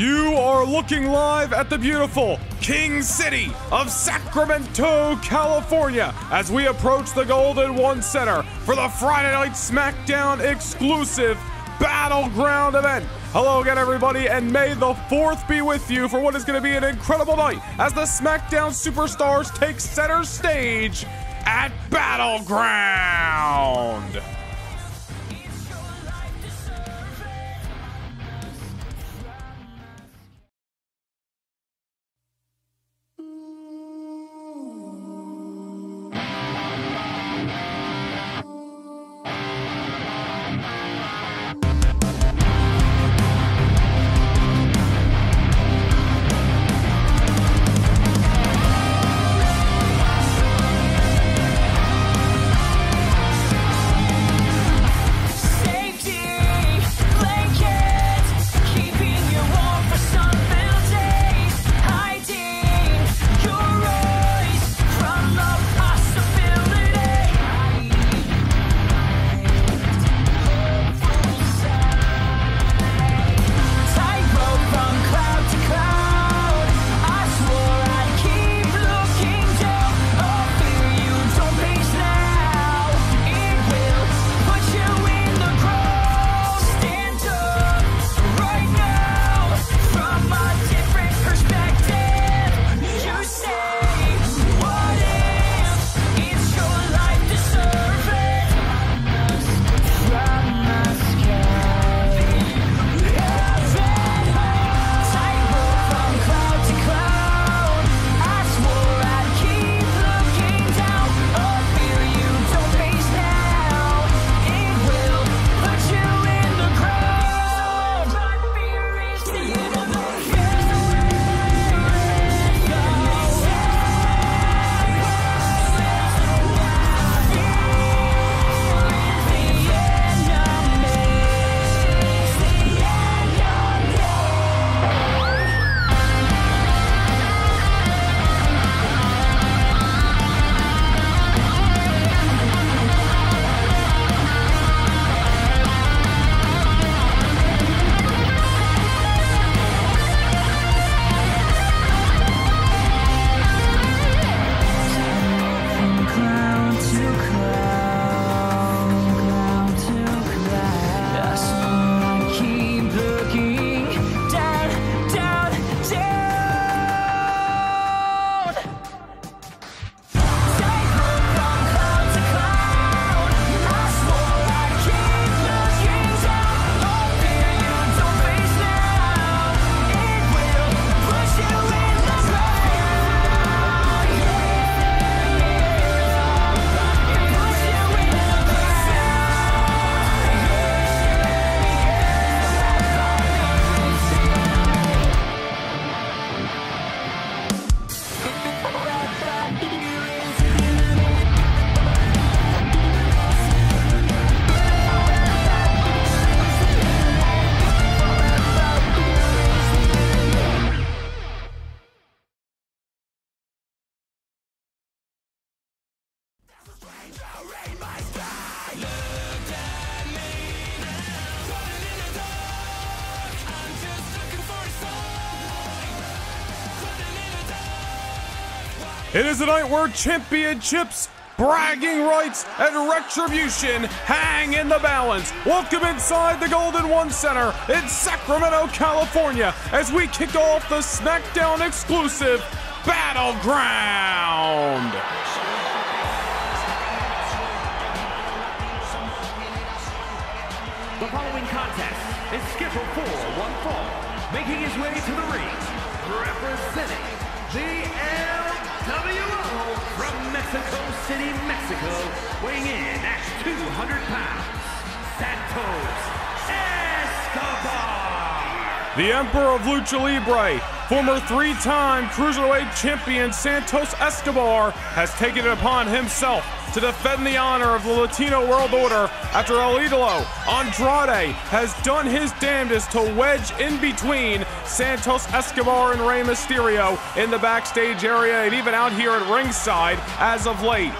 You are looking live at the beautiful King City of Sacramento, California, as we approach the Golden One Center for the Friday Night SmackDown exclusive Battleground event. Hello again, everybody, and may the 4th be with you for what is going to be an incredible night as the SmackDown Superstars take center stage at Battleground. Is a night where championships, bragging rights, and retribution hang in the balance. Welcome inside the Golden One Center in Sacramento, California, as we kick off the SmackDown exclusive Battleground. The following contest is scheduled for one fall, making his way to the ring, representing the LWO from Mexico City, Mexico, weighing in at 200 pounds, Santos Escobar. The Emperor of Lucha Libre, former three-time Cruiserweight champion Santos Escobar has taken it upon himself to defend the honor of the Latino World Order after El Idolo Andrade has done his damnedest to wedge in between Santos Escobar and Rey Mysterio in the backstage area and even out here at ringside as of late.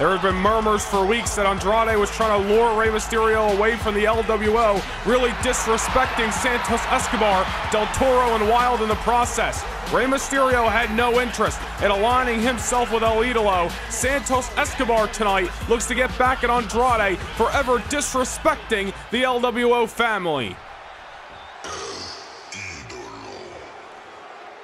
There have been murmurs for weeks that Andrade was trying to lure Rey Mysterio away from the LWO, really disrespecting Santos Escobar, Del Toro, and Wilde in the process. Rey Mysterio had no interest in aligning himself with El Idolo. Santos Escobar tonight looks to get back at Andrade, forever disrespecting the LWO family.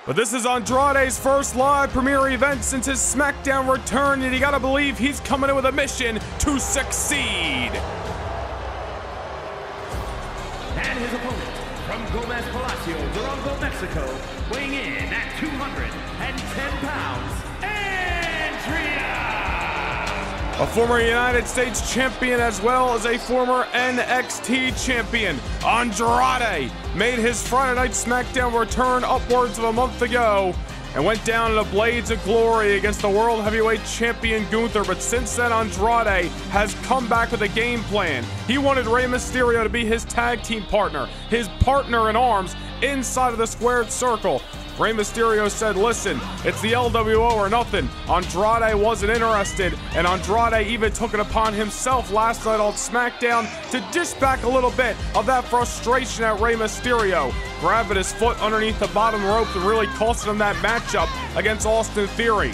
But this is Andrade's first live premiere event since his SmackDown return, and you gotta believe he's coming in with a mission to succeed. And his opponent from Gomez Palacio, Durango, Mexico, weighing in at 210 pounds, A former United States champion as well as a former NXT champion, Andrade made his Friday Night SmackDown return upwards of a month ago and went down in a blades of glory against the World Heavyweight Champion Gunther. But since then, Andrade has come back with a game plan. He wanted Rey Mysterio to be his tag team partner, his partner in arms inside of the squared circle. Rey Mysterio said, listen, it's the LWO or nothing. Andrade wasn't interested, and Andrade even took it upon himself last night on SmackDown to dish back a little bit of that frustration at Rey Mysterio, grabbing his foot underneath the bottom rope and really costing him that matchup against Austin Theory.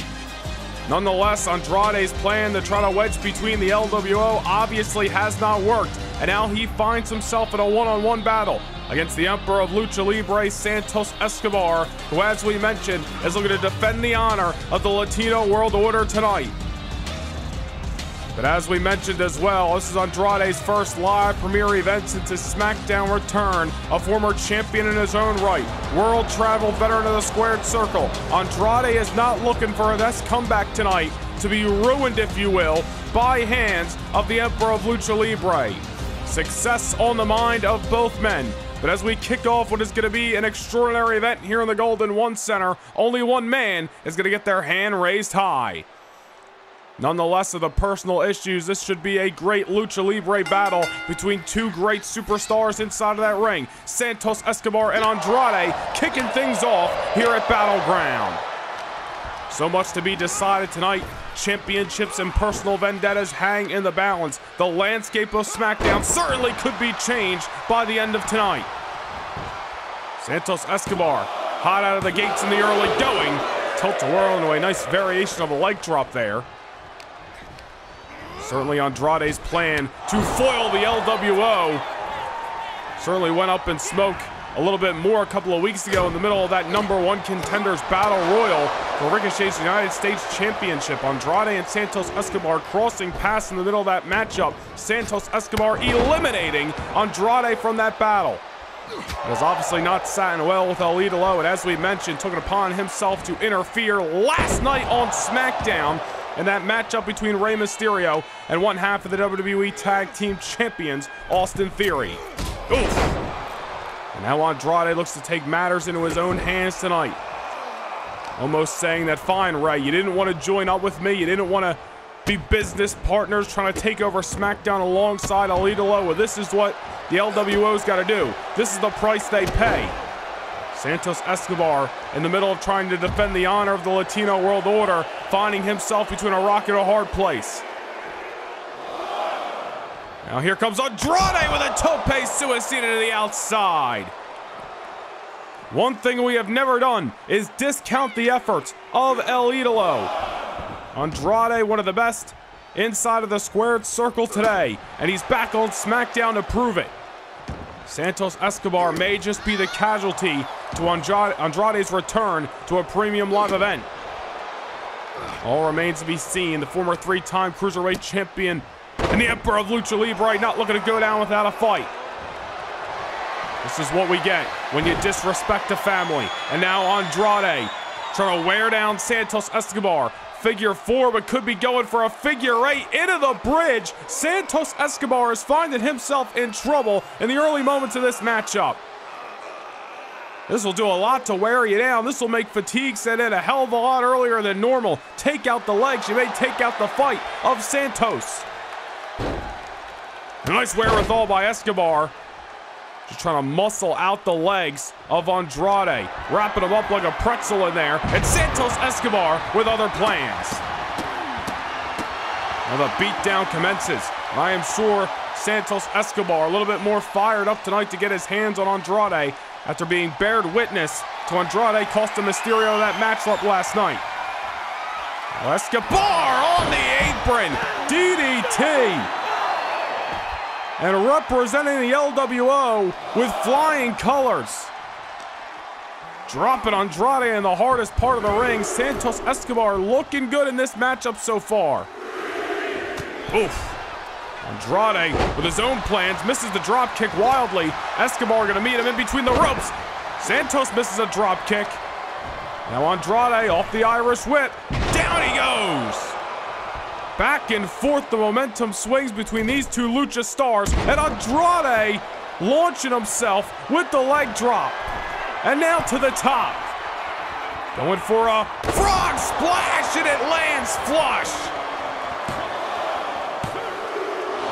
Nonetheless, Andrade's plan to try to wedge between the LWO obviously has not worked, and now he finds himself in a one on one battle against the Emperor of Lucha Libre, Santos Escobar, who, as we mentioned, is looking to defend the honor of the Latino World Order tonight. But as we mentioned as well, this is Andrade's first live premiere event since his SmackDown return. A former champion in his own right, world travel veteran of the squared circle. Andrade is not looking for a best comeback tonight to be ruined, if you will, by hands of the Emperor of Lucha Libre. Success on the mind of both men. But as we kick off what is going to be an extraordinary event here in the Golden One Center, only one man is going to get their hand raised high. Nonetheless, of the personal issues, this should be a great lucha libre battle between two great superstars inside of that ring. Santos Escobar and Andrade kicking things off here at Battleground. So much to be decided tonight. Championships and personal vendettas hang in the balance. The landscape of SmackDown certainly could be changed by the end of tonight. Santos Escobar, hot out of the gates in the early going. Tilt-a-whirl into a nice variation of a leg drop there. Certainly Andrade's plan to foil the LWO certainly went up in smoke a little bit more a couple of weeks ago in the middle of that number one contenders battle royal for Ricochet's United States Championship. Andrade and Santos Escobar crossing paths in the middle of that matchup. Santos Escobar eliminating Andrade from that battle. It has obviously not sat well with El Idolo, and as we mentioned, took it upon himself to interfere last night on SmackDown in that matchup between Rey Mysterio and one half of the WWE Tag Team Champions, Austin Theory. Oof. Now Andrade looks to take matters into his own hands tonight. Almost saying that, fine, Rey, you didn't want to join up with me. You didn't want to be business partners trying to take over SmackDown alongside Idolo. Well, this is what the LWO's got to do. This is the price they pay. Santos Escobar in the middle of trying to defend the honor of the Latino World Order, finding himself between a rock and a hard place. Now here comes Andrade with a tope suicida to the outside. One thing we have never done is discount the efforts of El Idolo. Andrade, one of the best inside of the squared circle today, and he's back on SmackDown to prove it. Santos Escobar may just be the casualty to Andrade's return to a premium live event. All remains to be seen. The former three-time Cruiserweight champion and the Emperor of Lucha Libre not looking to go down without a fight. This is what we get when you disrespect a family. And now Andrade trying to wear down Santos Escobar. Figure four, but could be going for a figure eight into the bridge. Santos Escobar is finding himself in trouble in the early moments of this matchup. This will do a lot to wear you down. This will make fatigue set in a hell of a lot earlier than normal. Take out the legs. You may take out the fight of Santos. Nice wherewithal by Escobar. Just trying to muscle out the legs of Andrade. Wrapping him up like a pretzel in there. And Santos Escobar with other plans. Now the beatdown commences. I am sure Santos Escobar a little bit more fired up tonight to get his hands on Andrade after being bared witness to Andrade costing Mysterio that matchup last night. Escobar on the apron. DDT. And representing the LWO with flying colors. Dropping Andrade in the hardest part of the ring. Santos Escobar looking good in this matchup so far. Oof. Andrade with his own plans misses the drop kick wildly. Escobar gonna meet him in between the ropes. Santos misses a drop kick. Now Andrade off the Irish whip. Down he goes. Back and forth the momentum swings between these two lucha stars and Andrade launching himself with the leg drop. And now to the top. Going for a frog splash and it lands flush.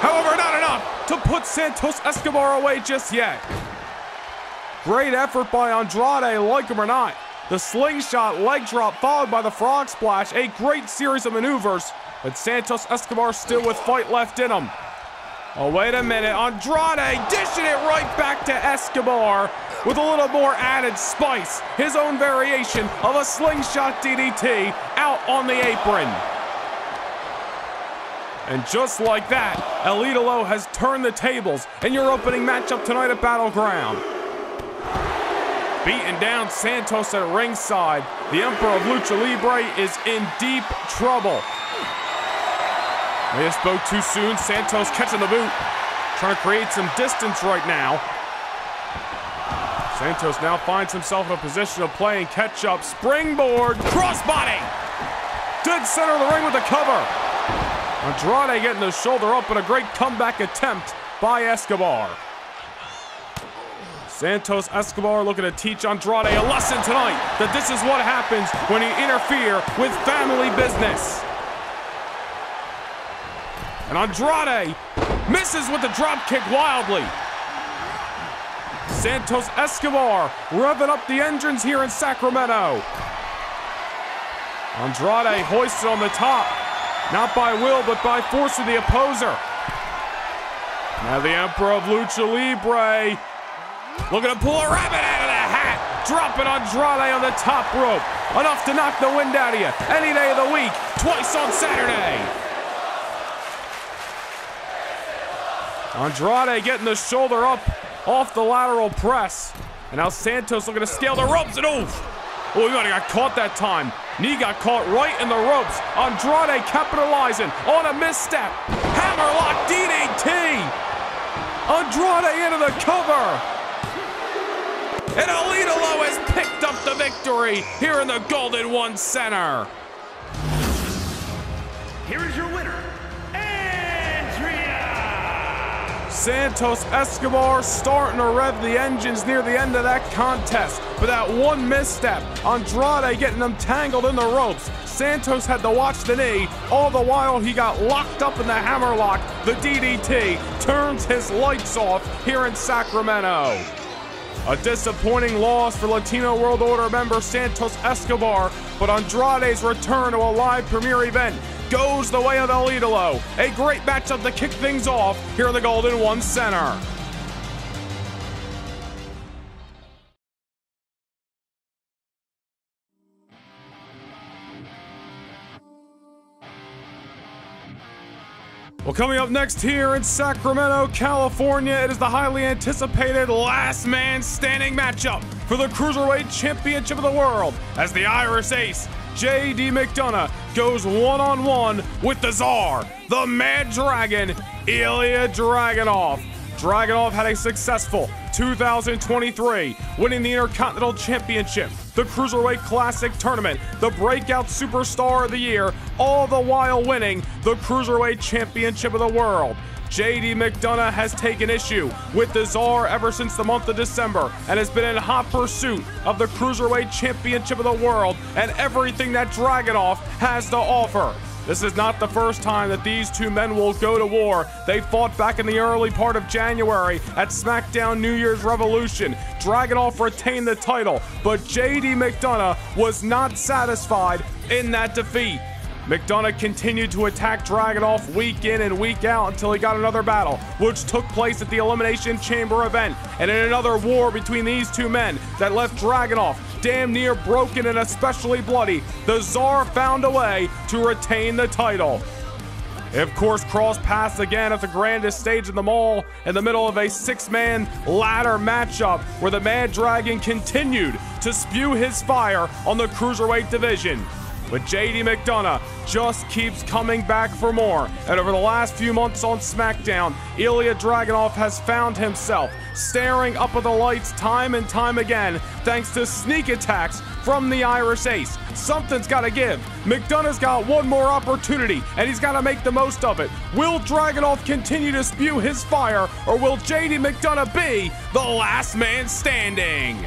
However, not enough to put Santos Escobar away just yet. Great effort by Andrade, like him or not. The slingshot leg drop followed by the frog splash. A great series of maneuvers, but Santos Escobar still with fight left in him. Oh, wait a minute. Andrade dishing it right back to Escobar with a little more added spice. His own variation of a slingshot DDT out on the apron. And just like that, El Idolo has turned the tables in your opening matchup tonight at Battleground. Beating down Santos at ringside, the Emperor of Lucha Libre is in deep trouble. Have spoke too soon. Santos catching the boot. Trying to create some distance right now. Santos now finds himself in a position of playing catch up. Springboard, crossbody. Dead center of the ring with the cover. Andrade getting the shoulder up, but a great comeback attempt by Escobar. Santos Escobar looking to teach Andrade a lesson tonight that this is what happens when you interfere with family business. And Andrade misses with the drop kick wildly. Santos Escobar revving up the engines here in Sacramento. Andrade hoisted on the top, not by will, but by force of the opposer. Now the Emperor of Lucha Libre looking to pull a rabbit out of the hat, dropping Andrade on the top rope. Enough to knock the wind out of you any day of the week, twice on Saturday. Andrade getting the shoulder up off the lateral press. And now Santos looking to scale the ropes and oof. Oh, he might have got caught that time. Knee got caught right in the ropes. Andrade capitalizing on a misstep. Hammerlock DDT. Andrade into the cover. And El Idolo has picked up the victory here in the Golden One Center. Here is your winner, Andrea! Santos Escobar starting to rev the engines near the end of that contest. But that one misstep, Andrade getting them tangled in the ropes. Santos had to watch the knee. All the while, he got locked up in the hammerlock. The DDT turns his lights off here in Sacramento. A disappointing loss for Latino World Order member Santos Escobar, but Andrade's return to a live premiere event goes the way of El Idolo. A great matchup to kick things off here in the Golden One Center. Well, coming up next here in Sacramento, California, it is the highly anticipated last man standing matchup for the Cruiserweight Championship of the World as the Irish Ace JD McDonagh, goes one on one with the Czar, the Mad Dragon, Ilja Dragunov. Dragunov had a successful 2023, winning the Intercontinental Championship, the Cruiserweight Classic Tournament, the Breakout Superstar of the Year, all the while winning the Cruiserweight Championship of the World. JD McDonagh has taken issue with the Czar ever since the month of December and has been in hot pursuit of the Cruiserweight Championship of the World and everything that Dragunov has to offer. This is not the first time that these two men will go to war. They fought back in the early part of January at SmackDown New Year's Revolution. Dragunov retained the title, but JD McDonagh was not satisfied in that defeat. McDonagh continued to attack Dragunov week in and week out until he got another battle, which took place at the Elimination Chamber event, and in another war between these two men that left Dragunov damn near broken and especially bloody, the Czar found a way to retain the title. Of course, cross paths again at the grandest stage in the mall in the middle of a six man ladder matchup where the Mad Dragon continued to spew his fire on the Cruiserweight division. But JD McDonagh just keeps coming back for more. And over the last few months on SmackDown, Ilja Dragunov has found himself staring up at the lights time and time again thanks to sneak attacks from the Irish Ace. Something's got to give. McDonagh's got one more opportunity, and he's got to make the most of it. Will Dragunov continue to spew his fire, or will JD McDonagh be the last man standing?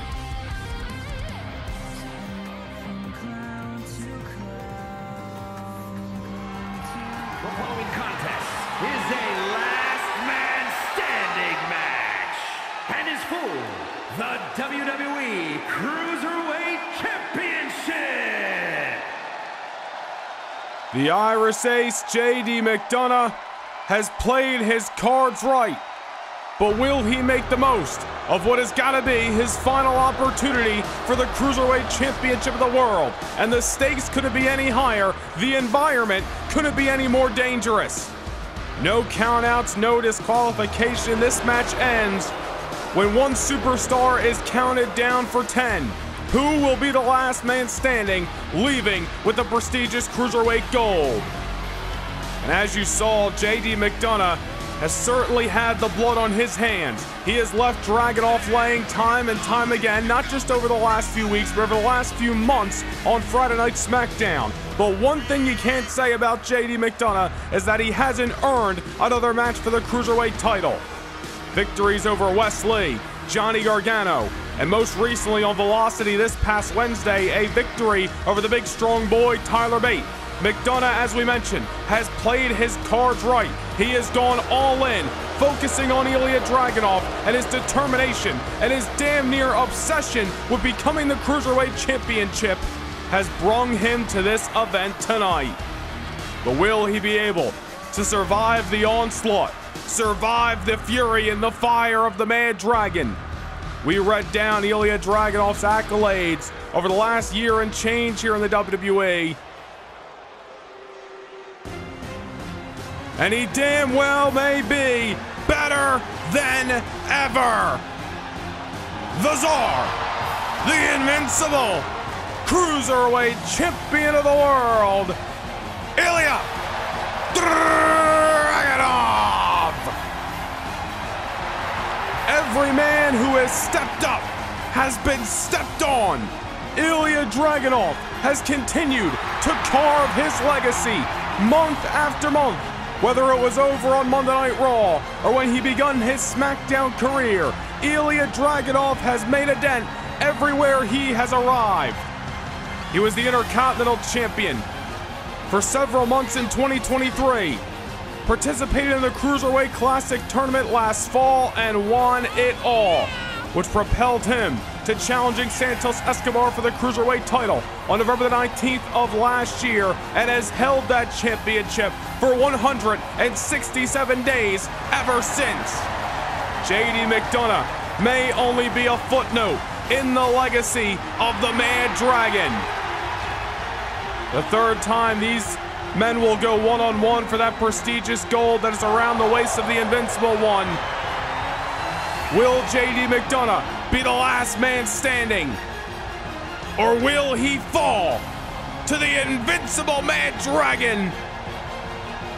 The Irish Ace JD McDonagh has played his cards right, but will he make the most of what has got to be his final opportunity for the Cruiserweight Championship of the world? And the stakes couldn't be any higher, the environment couldn't be any more dangerous. No countouts, no disqualification. This match ends when one superstar is counted down for 10. Who will be the last man standing, leaving with the prestigious Cruiserweight Gold? And as you saw, JD McDonagh has certainly had the blood on his hands. He has left Dragunov laying time and time again, not just over the last few weeks, but over the last few months on Friday Night SmackDown. But one thing you can't say about JD McDonagh is that he hasn't earned another match for the Cruiserweight title. Victories over Wes Lee, Johnny Gargano, and most recently on Velocity this past Wednesday, a victory over the big strong boy Tyler Bate. McDonagh, as we mentioned, has played his cards right. He has gone all in, focusing on Ilja Dragunov and his determination and his damn near obsession with becoming the Cruiserweight Championship has brung him to this event tonight. But will he be able to survive the onslaught, survive the fury and the fire of the Mad Dragon? We read down Ilja Dragunov's accolades over the last year and change here in the WWE. And he damn well may be better than ever. The Czar, the invincible Cruiserweight Champion of the World, Ilja Dragunov. Every man who has stepped up has been stepped on. Ilja Dragunov has continued to carve his legacy month after month, whether it was over on Monday Night Raw or when he begun his SmackDown career. Ilja Dragunov has made a dent everywhere he has arrived. He was the Intercontinental Champion for several months in 2023. Participated in the Cruiserweight Classic tournament last fall and won it all, which propelled him to challenging Santos Escobar for the Cruiserweight title on November the 19th of last year and has held that championship for 167 days ever since. JD McDonagh may only be a footnote in the legacy of the Mad Dragon. The third time these men will go one on one for that prestigious gold that is around the waist of the Invincible One. Will JD McDonagh be the last man standing? Or will he fall to the invincible Mad Dragon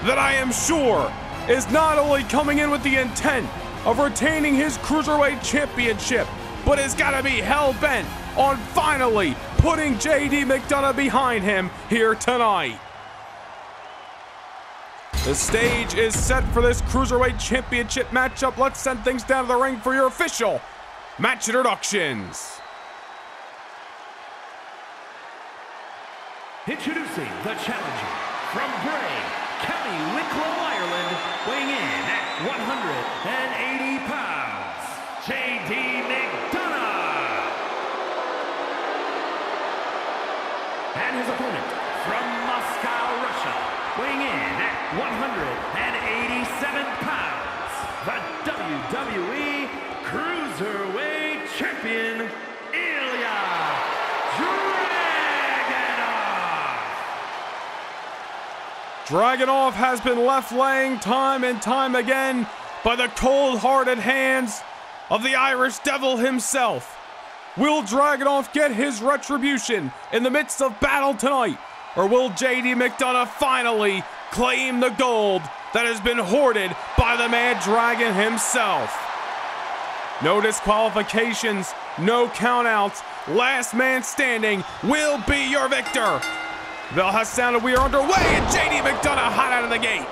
that I am sure is not only coming in with the intent of retaining his Cruiserweight Championship, but is got to be hell bent on finally putting JD McDonagh behind him here tonight. The stage is set for this Cruiserweight Championship matchup. Let's send things down to the ring for your official match introductions. Introducing the challenger from Bray, Cruiserweight Champion, Ilja Dragunov. Dragunov has been left laying time and time again by the cold-hearted hands of the Irish Devil himself. Will Dragunov get his retribution in the midst of battle tonight? Or will JD McDonagh finally claim the gold that has been hoarded by the Mad Dragon himself? No disqualifications, no countouts. Last man standing will be your victor. Bell has sounded. We are underway, and JD McDonagh hot out of the gate.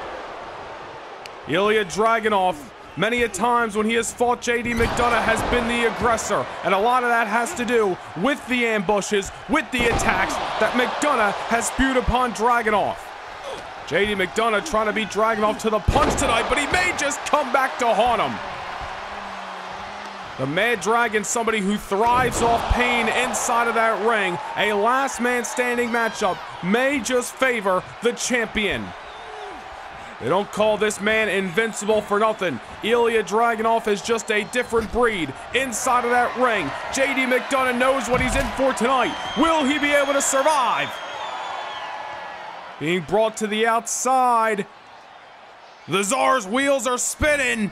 Ilja Dragunov Many a times when he has fought JD McDonagh, has been the aggressor, and a lot of that has to do with the ambushes, with the attacks that McDonagh has spewed upon Dragunov. JD McDonagh trying to beat Dragunov to the punch tonight, but he may just come back to haunt him. The Mad Dragon, somebody who thrives off pain inside of that ring. A last man standing matchup may just favor the champion. They don't call this man invincible for nothing. Ilja Dragunov is just a different breed inside of that ring. JD McDonagh knows what he's in for tonight. Will he be able to survive? Being brought to the outside. The Czar's wheels are spinning.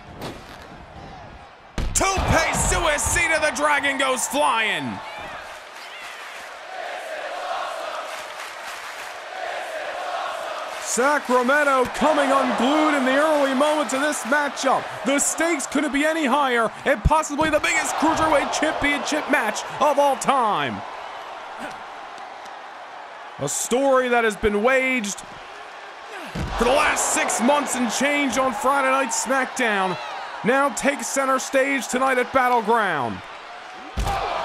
Tope Suicida, the dragon goes flying. Sacramento coming unglued in the early moments of this matchup. The stakes couldn't be any higher and possibly the biggest Cruiserweight Championship match of all time. A story that has been waged for the last six months and change on Friday Night SmackDown now takes center stage tonight at Battleground.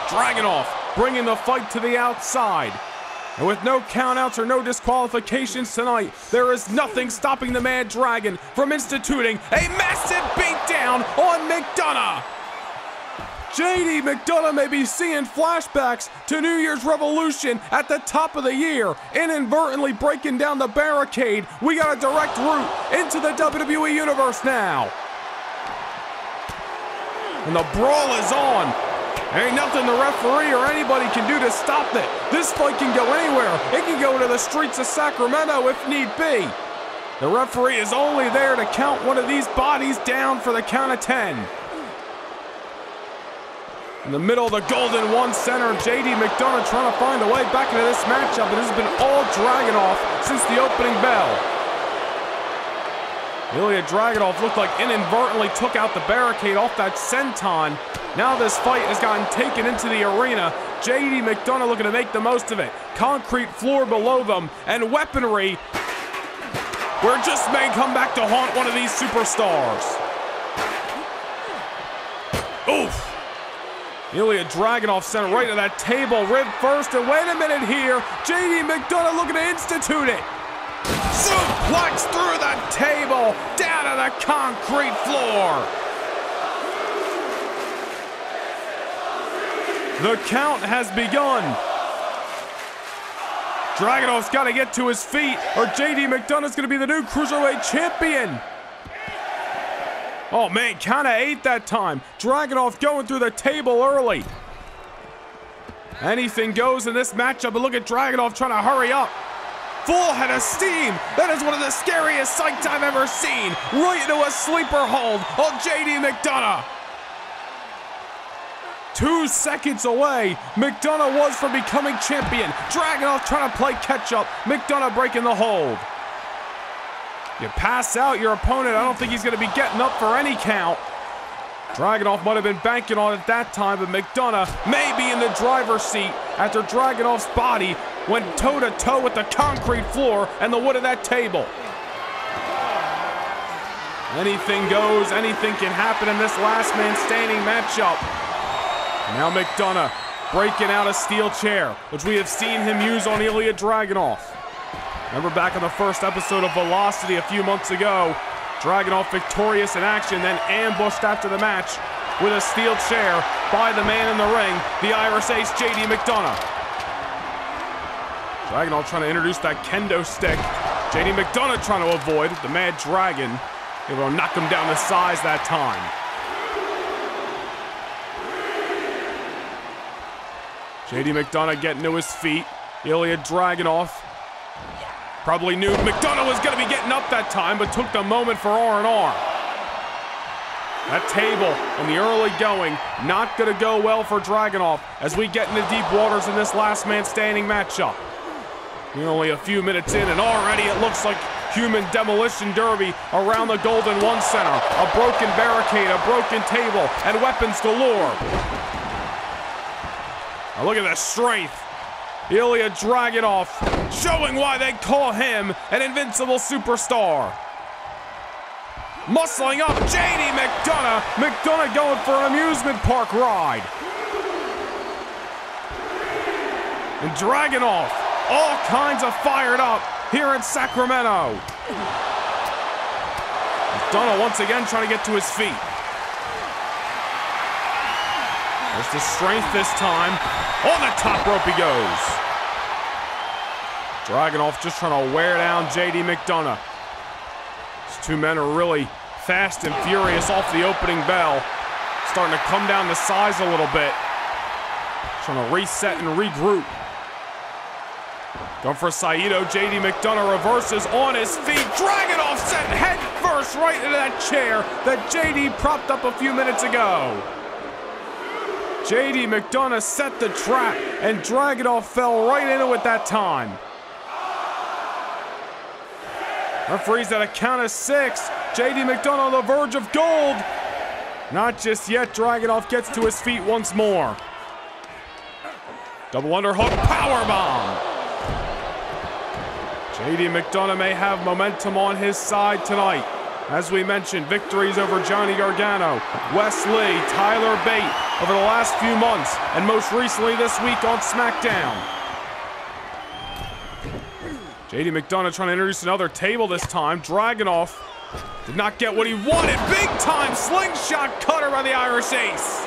Dragunov bringing the fight to the outside. And with no countouts or no disqualifications tonight, there is nothing stopping the Mad Dragon from instituting a massive beatdown on McDonagh. JD McDonagh may be seeing flashbacks to New Year's Revolution at the top of the year, inadvertently breaking down the barricade. We got a direct route into the WWE Universe now. And the brawl is on. Ain't nothing the referee or anybody can do to stop it. This fight can go anywhere. It can go to the streets of Sacramento if need be. The referee is only there to count one of these bodies down for the count of 10. In the middle of the Golden One Center, JD McDonagh trying to find a way back into this matchup, and this has been all dragging off since the opening bell. Ilja Dragunov looked like inadvertently took out the barricade off that senton. Now this fight has gotten taken into the arena. JD McDonagh looking to make the most of it. Concrete floor below them and weaponry where just may come back to haunt one of these superstars. Oof. Ilja Dragunov sent right to that table, rib first, and wait a minute here. JD McDonagh looking to institute it. Suplex through the table, down to the concrete floor. The count has begun. Dragunov's got to get to his feet, or JD McDonagh's going to be the new Cruiserweight Champion. Oh man, kind of ate that time. Dragunov going through the table early. Anything goes in this matchup, but look at Dragunov trying to hurry up. Full head of steam. That is one of the scariest sights I've ever seen. Right into a sleeper hold on JD McDonagh. Two seconds away, McDonagh was from becoming champion. Dragunov trying to play catch up. McDonagh breaking the hold. You pass out your opponent. I don't think he's going to be getting up for any count. Dragunov might have been banking on it that time, but McDonagh may be in the driver's seat after Dragunov's body went toe to toe with the concrete floor and the wood of that table. Anything goes, anything can happen in this last man standing matchup. Now McDonagh breaking out a steel chair, which we have seen him use on Ilja Dragunov. Remember back in the first episode of Velocity a few months ago, Dragunov victorious in action, then ambushed after the match with a steel chair by the man in the ring, the Irish ace JD McDonagh. Dragunov trying to introduce that kendo stick JD McDonagh trying to avoid the Mad Dragon. Able to knock him down to size that time. JD McDonagh getting to his feet. Ilja Dragunov probably knew McDonagh was going to be getting up that time, but took the moment for R&R. That table in the early going, not going to go well for Dragunov as we get into deep waters in this last man standing matchup. We're only a few minutes in, and already it looks like human demolition derby around the Golden One Center. A broken barricade, a broken table, and weapons galore. Now look at the strength. Ilja Dragunov showing why they call him an invincible superstar. Muscling up JD McDonagh. McDonagh going for an amusement park ride. And Dragunov, all kinds of fired up here in Sacramento. McDonagh once again trying to get to his feet. There's the strength this time. On the top rope he goes. Dragunov just trying to wear down JD McDonagh. These two men are really fast and furious off the opening bell. Starting to come down to size a little bit. Trying to reset and regroup. Going for Saito. JD McDonagh reverses on his feet. Dragunov set head first right into that chair that JD propped up a few minutes ago. JD McDonagh set the trap and Dragunov fell right into it that time. Referees at a count of six. JD McDonagh on the verge of gold. Not just yet. Dragunov gets to his feet once more. Double underhook power bomb. JD McDonagh may have momentum on his side tonight. As we mentioned, victories over Johnny Gargano, Wes Lee, Tyler Bate over the last few months, and most recently this week on SmackDown. JD McDonagh trying to introduce another table this time. Dragunov did not get what he wanted. Big time slingshot cutter by the Irish Ace.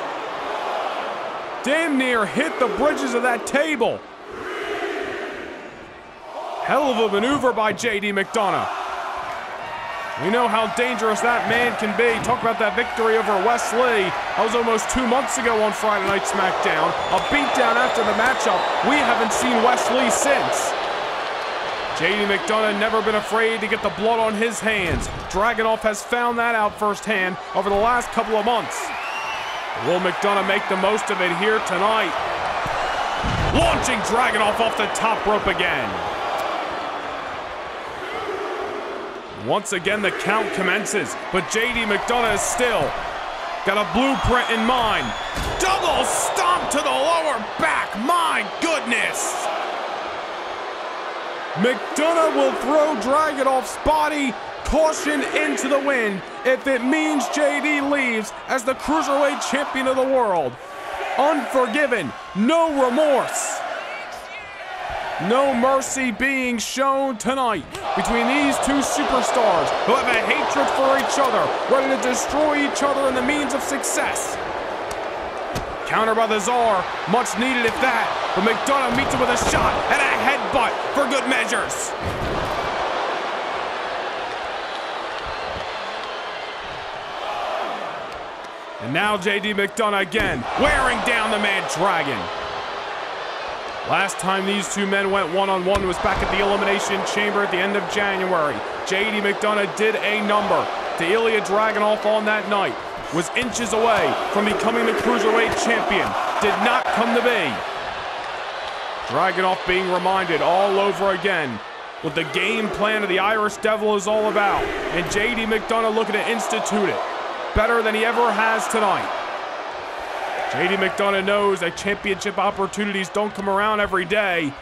Damn near hit the bridges of that table. Hell of a maneuver by JD McDonagh. We know how dangerous that man can be. Talk about that victory over Wes Lee. That was almost two months ago on Friday Night SmackDown. A beatdown after the matchup. We haven't seen Wes Lee since. JD McDonagh never been afraid to get the blood on his hands. Dragunov has found that out firsthand over the last couple of months. Will McDonagh make the most of it here tonight? Launching Dragunov off the top rope again. Once again, the count commences, but JD McDonagh is still got a blueprint in mind. Double stomp to the lower back. My goodness. McDonagh will throw Dragunov's body caution into the wind if it means JD leaves as the Cruiserweight Champion of the world. Unforgiven, no remorse. No mercy being shown tonight between these two superstars who have a hatred for each other, ready to destroy each other in the means of success. Counter by the Czar, much needed if that, but McDonagh meets him with a shot and a headbutt for good measures. And now JD McDonagh again, wearing down the Mad Dragon. Last time these two men went one-on-one -on -one was back at the Elimination Chamber at the end of January. JD McDonagh did a number to Ilja Dragunov on that night. Was inches away from becoming the Cruiserweight Champion. Did not come to be. Dragunov being reminded all over again what the game plan of the Irish Devil is all about. And JD McDonagh looking to institute it better than he ever has tonight. JD McDonagh knows that championship opportunities don't come around every day.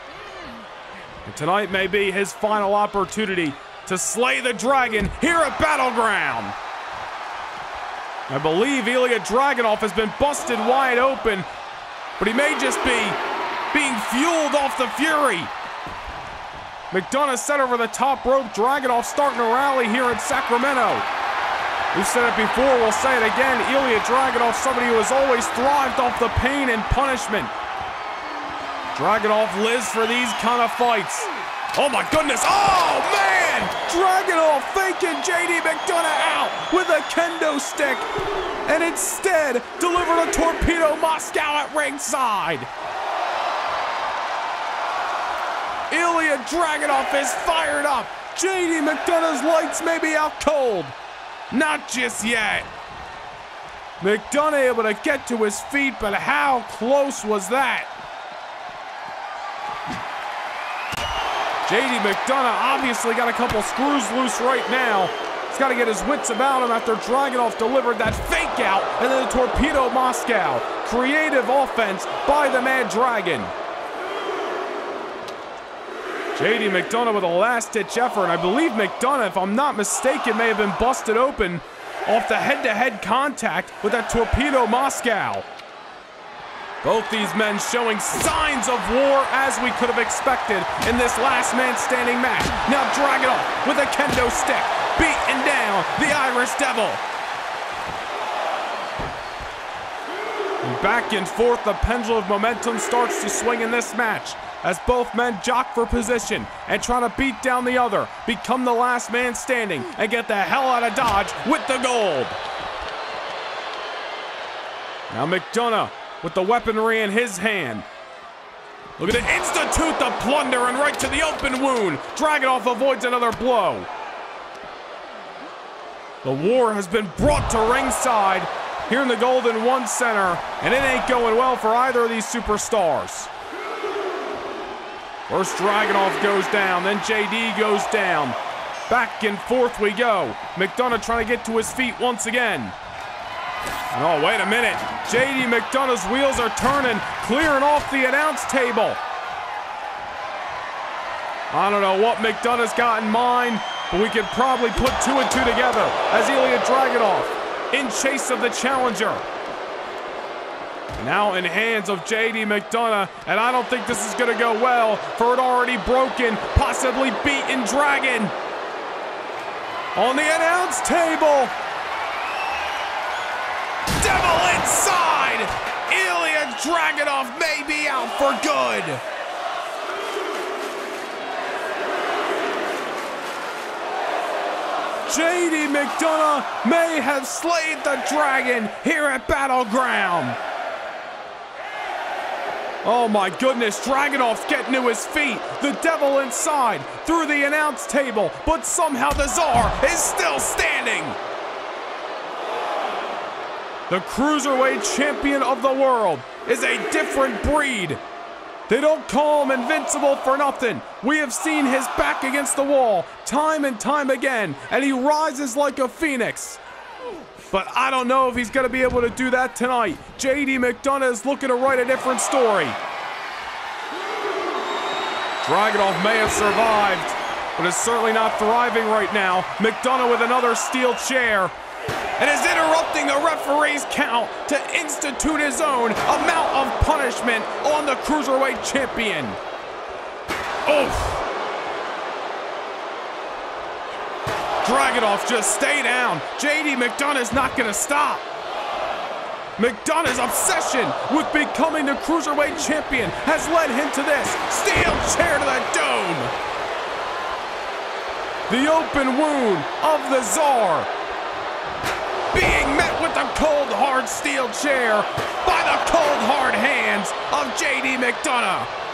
And tonight may be his final opportunity to slay the dragon here at Battleground. I believe Ilja Dragunov has been busted wide open, but he may just be being fueled off the fury. McDonagh set over the top rope. Dragunov starting to rally here in Sacramento. We've said it before, we'll say it again. Ilja Dragunov, somebody who has always thrived off the pain and punishment. Dragunov lives for these kind of fights. Oh my goodness, oh man! Dragunov faking JD McDonagh out with a kendo stick. And instead, delivered a torpedo Moscau at ringside. Ilja Dragunov is fired up. JD McDonagh's lights may be out cold. Not just yet. McDonagh able to get to his feet, but how close was that? JD McDonagh obviously got a couple screws loose right now. He's got to get his wits about him after Dragunov delivered that fake out and then the torpedo Moscau. Creative offense by the Mad Dragon. JD McDonagh with a last ditch effort. And I believe McDonagh, if I'm not mistaken, may have been busted open off the head to head contact with that torpedo Moscau. Both these men showing signs of war as we could have expected in this last man standing match. Now Dragunov with a kendo stick, beating down the Irish Devil. Back and forth, the pendulum of momentum starts to swing in this match as both men jock for position and try to beat down the other, become the last man standing, and get the hell out of Dodge with the gold. Now McDonagh with the weaponry in his hand. Look at it, institute the plunder and right to the open wound. Dragunov avoids another blow. The war has been brought to ringside here in the Golden One Center, and it ain't going well for either of these superstars. First Dragunov goes down, then JD goes down. Back and forth we go. McDonagh trying to get to his feet once again. Oh, wait a minute. JD McDonagh's wheels are turning, clearing off the announce table. I don't know what McDonagh's got in mind, but we could probably put two and two together as Ilja Dragunov in chase of the challenger. Now in hands of JD McDonagh, and I don't think this is going to go well for an already broken, possibly beaten Dragon. On the announce table, Devil inside! Ilja Dragunov may be out for good. JD McDonagh may have slayed the dragon here at Battleground. Oh my goodness, Dragunov's getting to his feet. The devil inside, through the announce table, but somehow the Tsar is still standing. The Cruiserweight Champion of the World is a different breed. They don't call him invincible for nothing. We have seen his back against the wall time and time again, and he rises like a phoenix. But I don't know if he's going to be able to do that tonight. JD McDonagh is looking to write a different story. Dragunov may have survived, but is certainly not thriving right now. McDonagh with another steel chair and is interrupting the referee's count to institute his own amount of punishment on the Cruiserweight Champion. Oof. Dragunov just stay down. JD McDonagh's not gonna stop. McDonagh's obsession with becoming the Cruiserweight Champion has led him to this. Steel chair to the dome. The open wound of the Czar. being met with the cold hard steel chair by the cold hard hands of JD McDonagh.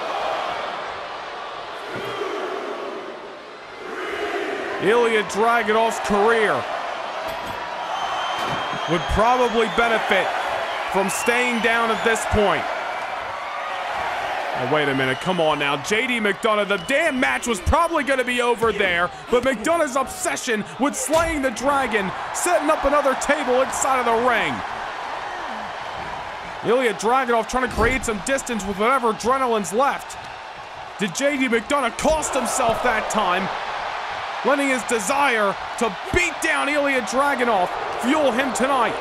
Ilja Dragunov's career would probably benefit from staying down at this point. Oh, wait a minute. Come on now. JD McDonagh, the damn match was probably going to be over there, but McDonagh's obsession with slaying the dragon, setting up another table inside of the ring. Ilja Dragunov trying to create some distance with whatever adrenaline's left. Did JD McDonagh cost himself that time? Letting his desire to beat down Ilja Dragunov fuel him tonight.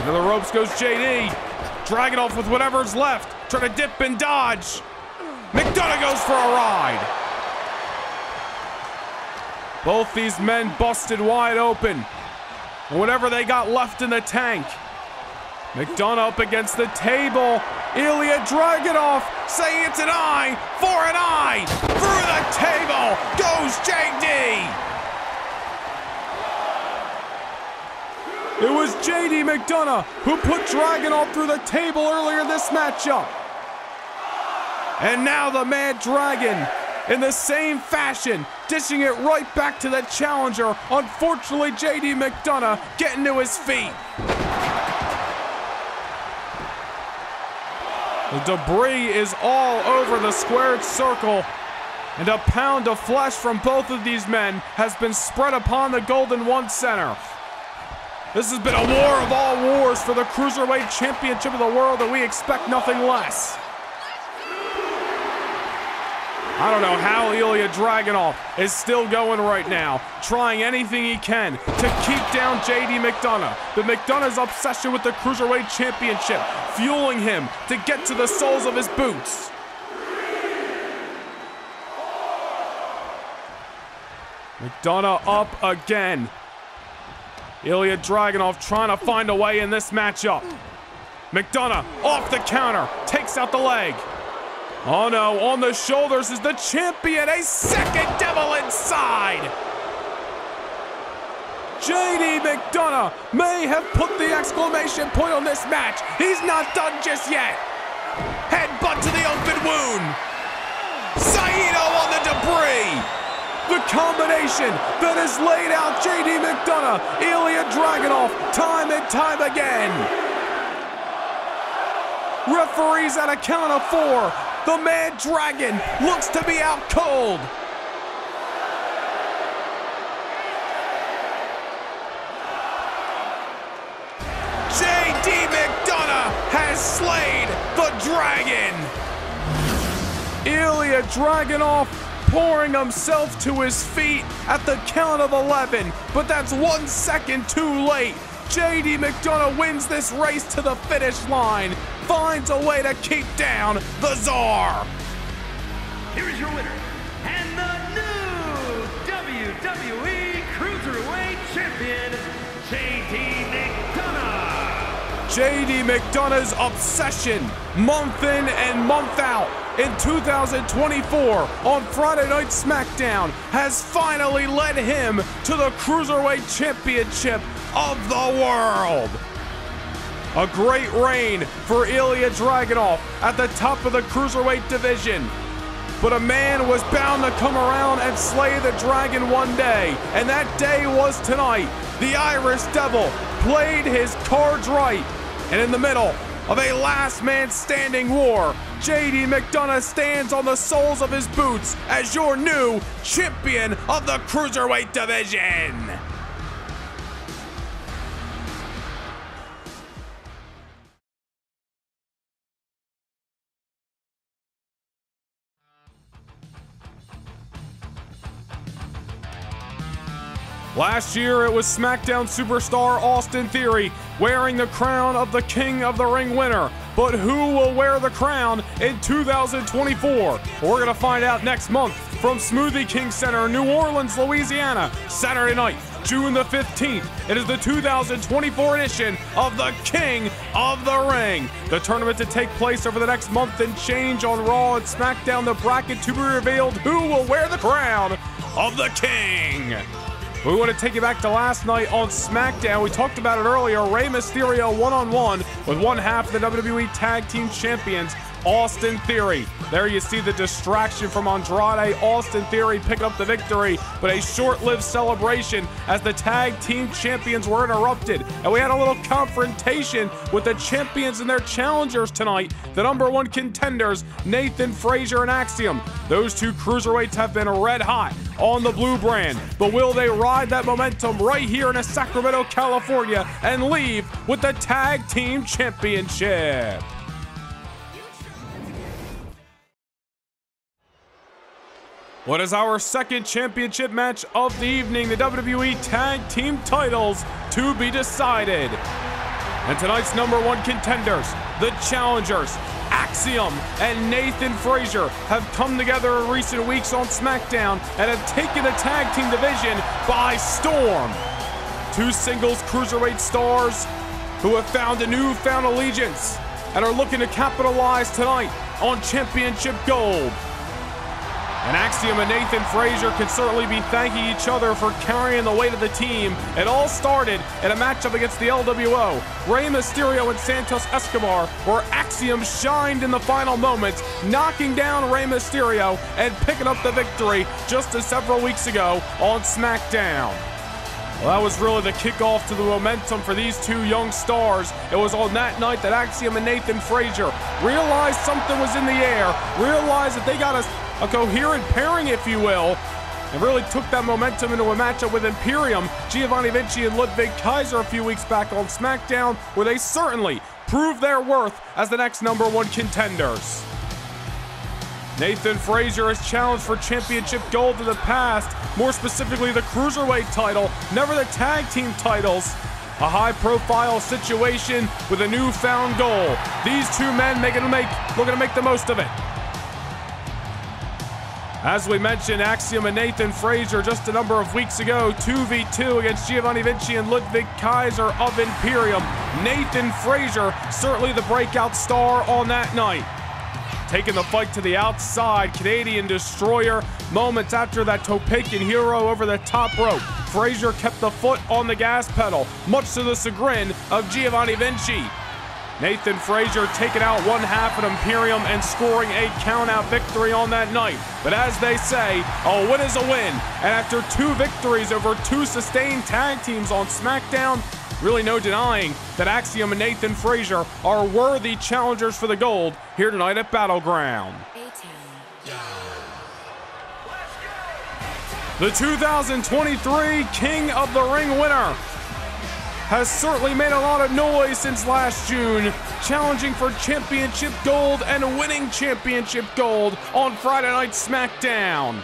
Into the ropes goes JD. Dragunov with whatever's left. Trying to dip and dodge. McDonagh goes for a ride. Both these men busted wide open. Whatever they got left in the tank. McDonagh up against the table. Ilja Dragunov say it's an eye for an eye. Through the table goes JD. It was JD McDonagh who put Dragunov through the table earlier this matchup. And now the Mad Dragon, in the same fashion, dishing it right back to the challenger. Unfortunately, JD McDonagh getting to his feet. The debris is all over the squared circle, and a pound of flesh from both of these men has been spread upon the Golden One Center. This has been a war of all wars for the Cruiserweight Championship of the World, and we expect nothing less. I don't know how Ilja Dragunov is still going right now, trying anything he can to keep down JD McDonagh. But McDonagh's obsession with the Cruiserweight Championship fueling him to get to the soles of his boots. McDonagh up again. Ilja Dragunov trying to find a way in this matchup. McDonagh off the counter, takes out the leg. Oh no, on the shoulders is the champion, a second devil inside. JD McDonagh may have put the exclamation point on this match. He's not done just yet. Headbutt to the open wound. Saito on the debris. The combination that has laid out JD McDonagh, Ilja Dragunov, time and time again. Referees at a count of four. The Mad Dragon looks to be out cold. JD McDonagh has slayed the dragon. Ilja Dragunov pouring himself to his feet at the count of 11, but that's one second too late. JD McDonagh wins this race to the finish line, finds a way to keep down the Czar. Here is your winner, and the new WWE Cruiserweight Champion, JD McDonagh. JD McDonagh's obsession, month in and month out, in 2024 on Friday Night SmackDown has finally led him to the Cruiserweight Championship of the world. A great reign for Ilja Dragunov at the top of the Cruiserweight division. But a man was bound to come around and slay the dragon one day, and that day was tonight. The Irish Devil played his cards right, and in the middle of a last man standing war, JD McDonagh stands on the soles of his boots as your new champion of the Cruiserweight Division. Last year, it was SmackDown superstar Austin Theory wearing the crown of the King of the Ring winner. But who will wear the crown in 2024? We're going to find out next month from Smoothie King Center, New Orleans, Louisiana, Saturday night. June the 15th. It is the 2024 edition of the King of the Ring. The tournament to take place over the next month and change on Raw and SmackDown. The bracket to be revealed who will wear the crown of the King. We want to take you back to last night on SmackDown. We talked about it earlier. Rey Mysterio one on one with one half of the WWE Tag Team Champions, Austin Theory. There you see the distraction from Andrade. Austin Theory picking up the victory, but a short lived celebration as the tag team champions were interrupted. And we had a little confrontation with the champions and their challengers tonight. The number one contenders, Nathan Frazer and Axiom. Those two cruiserweights have been red hot on the blue brand. But will they ride that momentum right here in Sacramento, California and leave with the tag team championship? What is our second championship match of the evening? The WWE Tag Team titles to be decided. And tonight's number one contenders, the challengers, Axiom and Nathan Frazer have come together in recent weeks on SmackDown and have taken the tag team division by storm. Two singles cruiserweight stars who have found a newfound allegiance and are looking to capitalize tonight on championship gold. And Axiom and Nathan Frazer can certainly be thanking each other for carrying the weight of the team. It all started in a matchup against the LWO. Rey Mysterio and Santos Escobar, where Axiom shined in the final moments, knocking down Rey Mysterio and picking up the victory just as several weeks ago on SmackDown. Well, that was really the kickoff to the momentum for these two young stars. It was on that night that Axiom and Nathan Frazer realized something was in the air, realized that they got a a coherent pairing, if you will, and really took that momentum into a matchup with Imperium, Giovanni Vinci, and Ludwig Kaiser a few weeks back on SmackDown, where they certainly proved their worth as the next number one contenders. Nathan Frazer has challenged for championship gold in the past, more specifically the Cruiserweight title, never the tag team titles. A high profile situation with a newfound goal. These two men making make, looking to make the most of it. As we mentioned, Axiom and Nathan Frazer just a number of weeks ago, 2v2 against Giovanni Vinci and Ludwig Kaiser of Imperium. Nathan Frazer, certainly the breakout star on that night. Taking the fight to the outside, Canadian Destroyer. Moments after that tope con hilo over the top rope, Frazer kept the foot on the gas pedal, much to the chagrin of Giovanni Vinci. Nathan Frazer taking out one half of Imperium and scoring a countout victory on that night. But as they say, a win is a win. And after two victories over two sustained tag teams on SmackDown, really no denying that Axiom and Nathan Frazer are worthy challengers for the gold here tonight at Battleground. The 2023 King of the Ring winner has certainly made a lot of noise since last June, challenging for championship gold and winning championship gold on Friday Night SmackDown.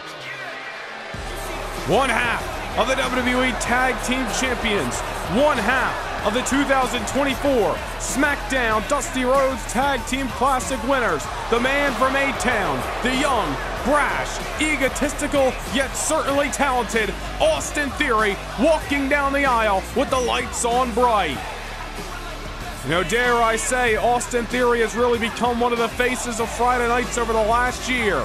One half of the WWE Tag Team Champions, one half of the 2024 SmackDown Dusty Rhodes Tag Team Classic winners, the man from A-Town, the young brash, egotistical, yet certainly talented Austin Theory walking down the aisle with the lights on bright. You know, dare I say, Austin Theory has really become one of the faces of Friday nights over the last year.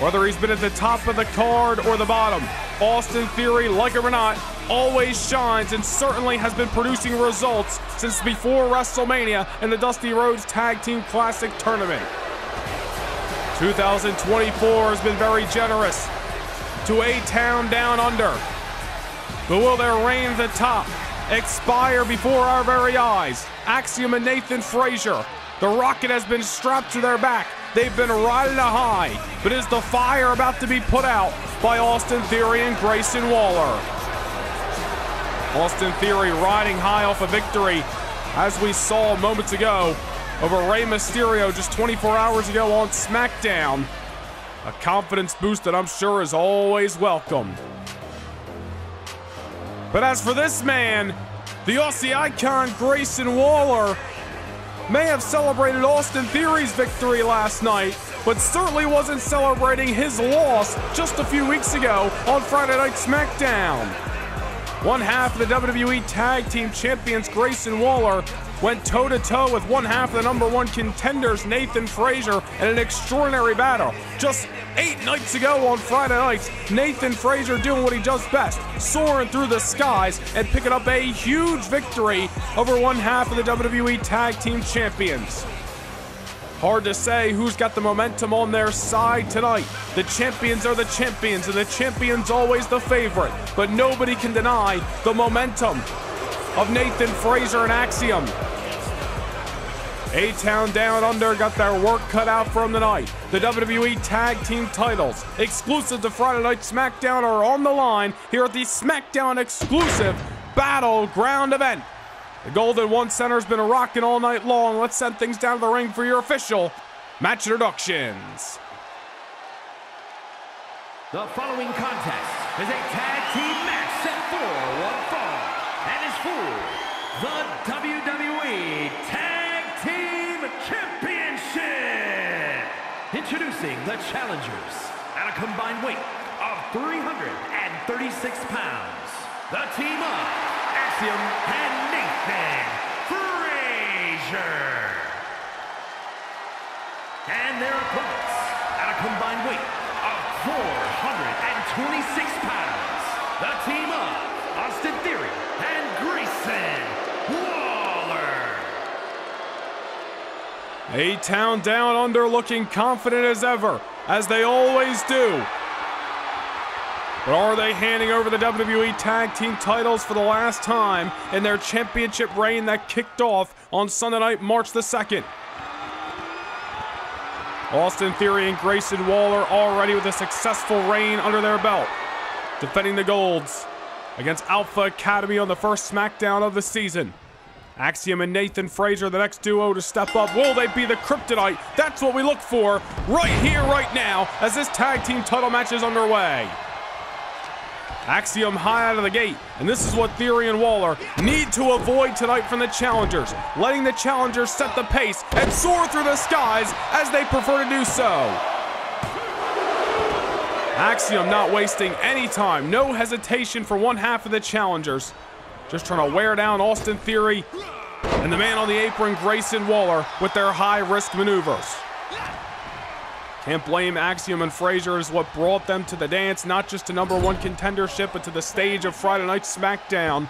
Whether he's been at the top of the card or the bottom, Austin Theory, like it or not, always shines and certainly has been producing results since before WrestleMania and the Dusty Rhodes Tag Team Classic Tournament. 2024 has been very generous to A Town Down Under. But will their reign at the top expire before our very eyes? Axiom and Nathan Frazer. The rocket has been strapped to their back. They've been riding a high. But is the fire about to be put out by Austin Theory and Grayson Waller? Austin Theory riding high off a victory, as we saw moments ago over Rey Mysterio just 24 hours ago on SmackDown. A confidence boost that I'm sure is always welcome. But as for this man, the Aussie icon Grayson Waller may have celebrated Austin Theory's victory last night, but certainly wasn't celebrating his loss just a few weeks ago on Friday Night SmackDown. One half of the WWE Tag Team Champions, Grayson Waller, went toe to toe with one half of the number one contenders, Nathan Frazer, in an extraordinary battle. Just eight nights ago on Friday nights, Nathan Frazer doing what he does best, soaring through the skies and picking up a huge victory over one half of the WWE Tag Team Champions. Hard to say who's got the momentum on their side tonight. The champions are the champions, and the champion's always the favorite. But nobody can deny the momentum of Nathan Frazer and Axiom. A-Town Down Under got their work cut out them tonight. The WWE Tag Team titles, exclusive to Friday Night SmackDown, are on the line here at the SmackDown exclusive Battleground event. The Golden One Center's been rocking all night long. Let's send things down to the ring for your official match introductions. The following contest is a tag team match challengers at a combined weight of 336 pounds. The team of Axiom and Nathan Frazer. And their opponents, at a combined weight of 426 pounds, the team of Austin Theory and Grayson Waller. A-Town down under looking confident as ever, as they always do. But are they handing over the WWE Tag Team titles for the last time in their championship reign that kicked off on Sunday night, March the 2nd? Austin Theory and Grayson Waller already with a successful reign under their belt, defending the golds against Alpha Academy on the first SmackDown of the season. Axiom and Nathan Frazer, the next duo to step up. Will they be the kryptonite? That's what we look for right here, right now, as this tag team title match is underway. Axiom high out of the gate, and this is what Theory and Waller need to avoid tonight from the challengers, letting the challengers set the pace and soar through the skies as they prefer to do so. Axiom not wasting any time, no hesitation for one half of the challengers. Just trying to wear down Austin Theory and the man on the apron, Grayson Waller, with their high risk maneuvers. Can't blame Axiom and Frazer is what brought them to the dance, not just to number one contendership, but to the stage of Friday Night SmackDown.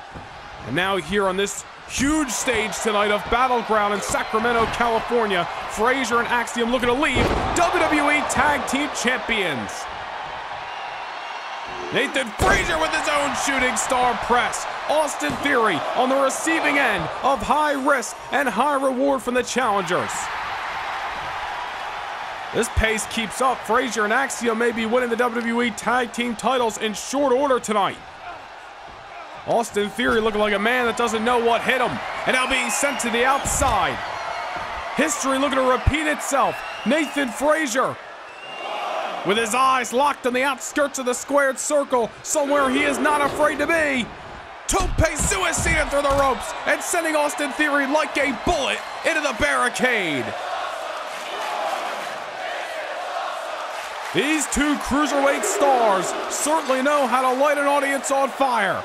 And now here on this huge stage tonight of Battleground in Sacramento, California, Frazer and Axiom looking to leave WWE Tag Team Champions. Nathan Frazer with his own shooting star press. Austin Theory on the receiving end of high risk and high reward from the challengers. This pace keeps up. Frazer and Axiom may be winning the WWE Tag Team titles in short order tonight. Austin Theory looking like a man that doesn't know what hit him, and now being sent to the outside. History looking to repeat itself. Nathan Frazer, with his eyes locked on the outskirts of the squared circle, somewhere he is not afraid to be. Tope suicida through the ropes and sending Austin Theory like a bullet into the barricade. These two cruiserweight stars certainly know how to light an audience on fire.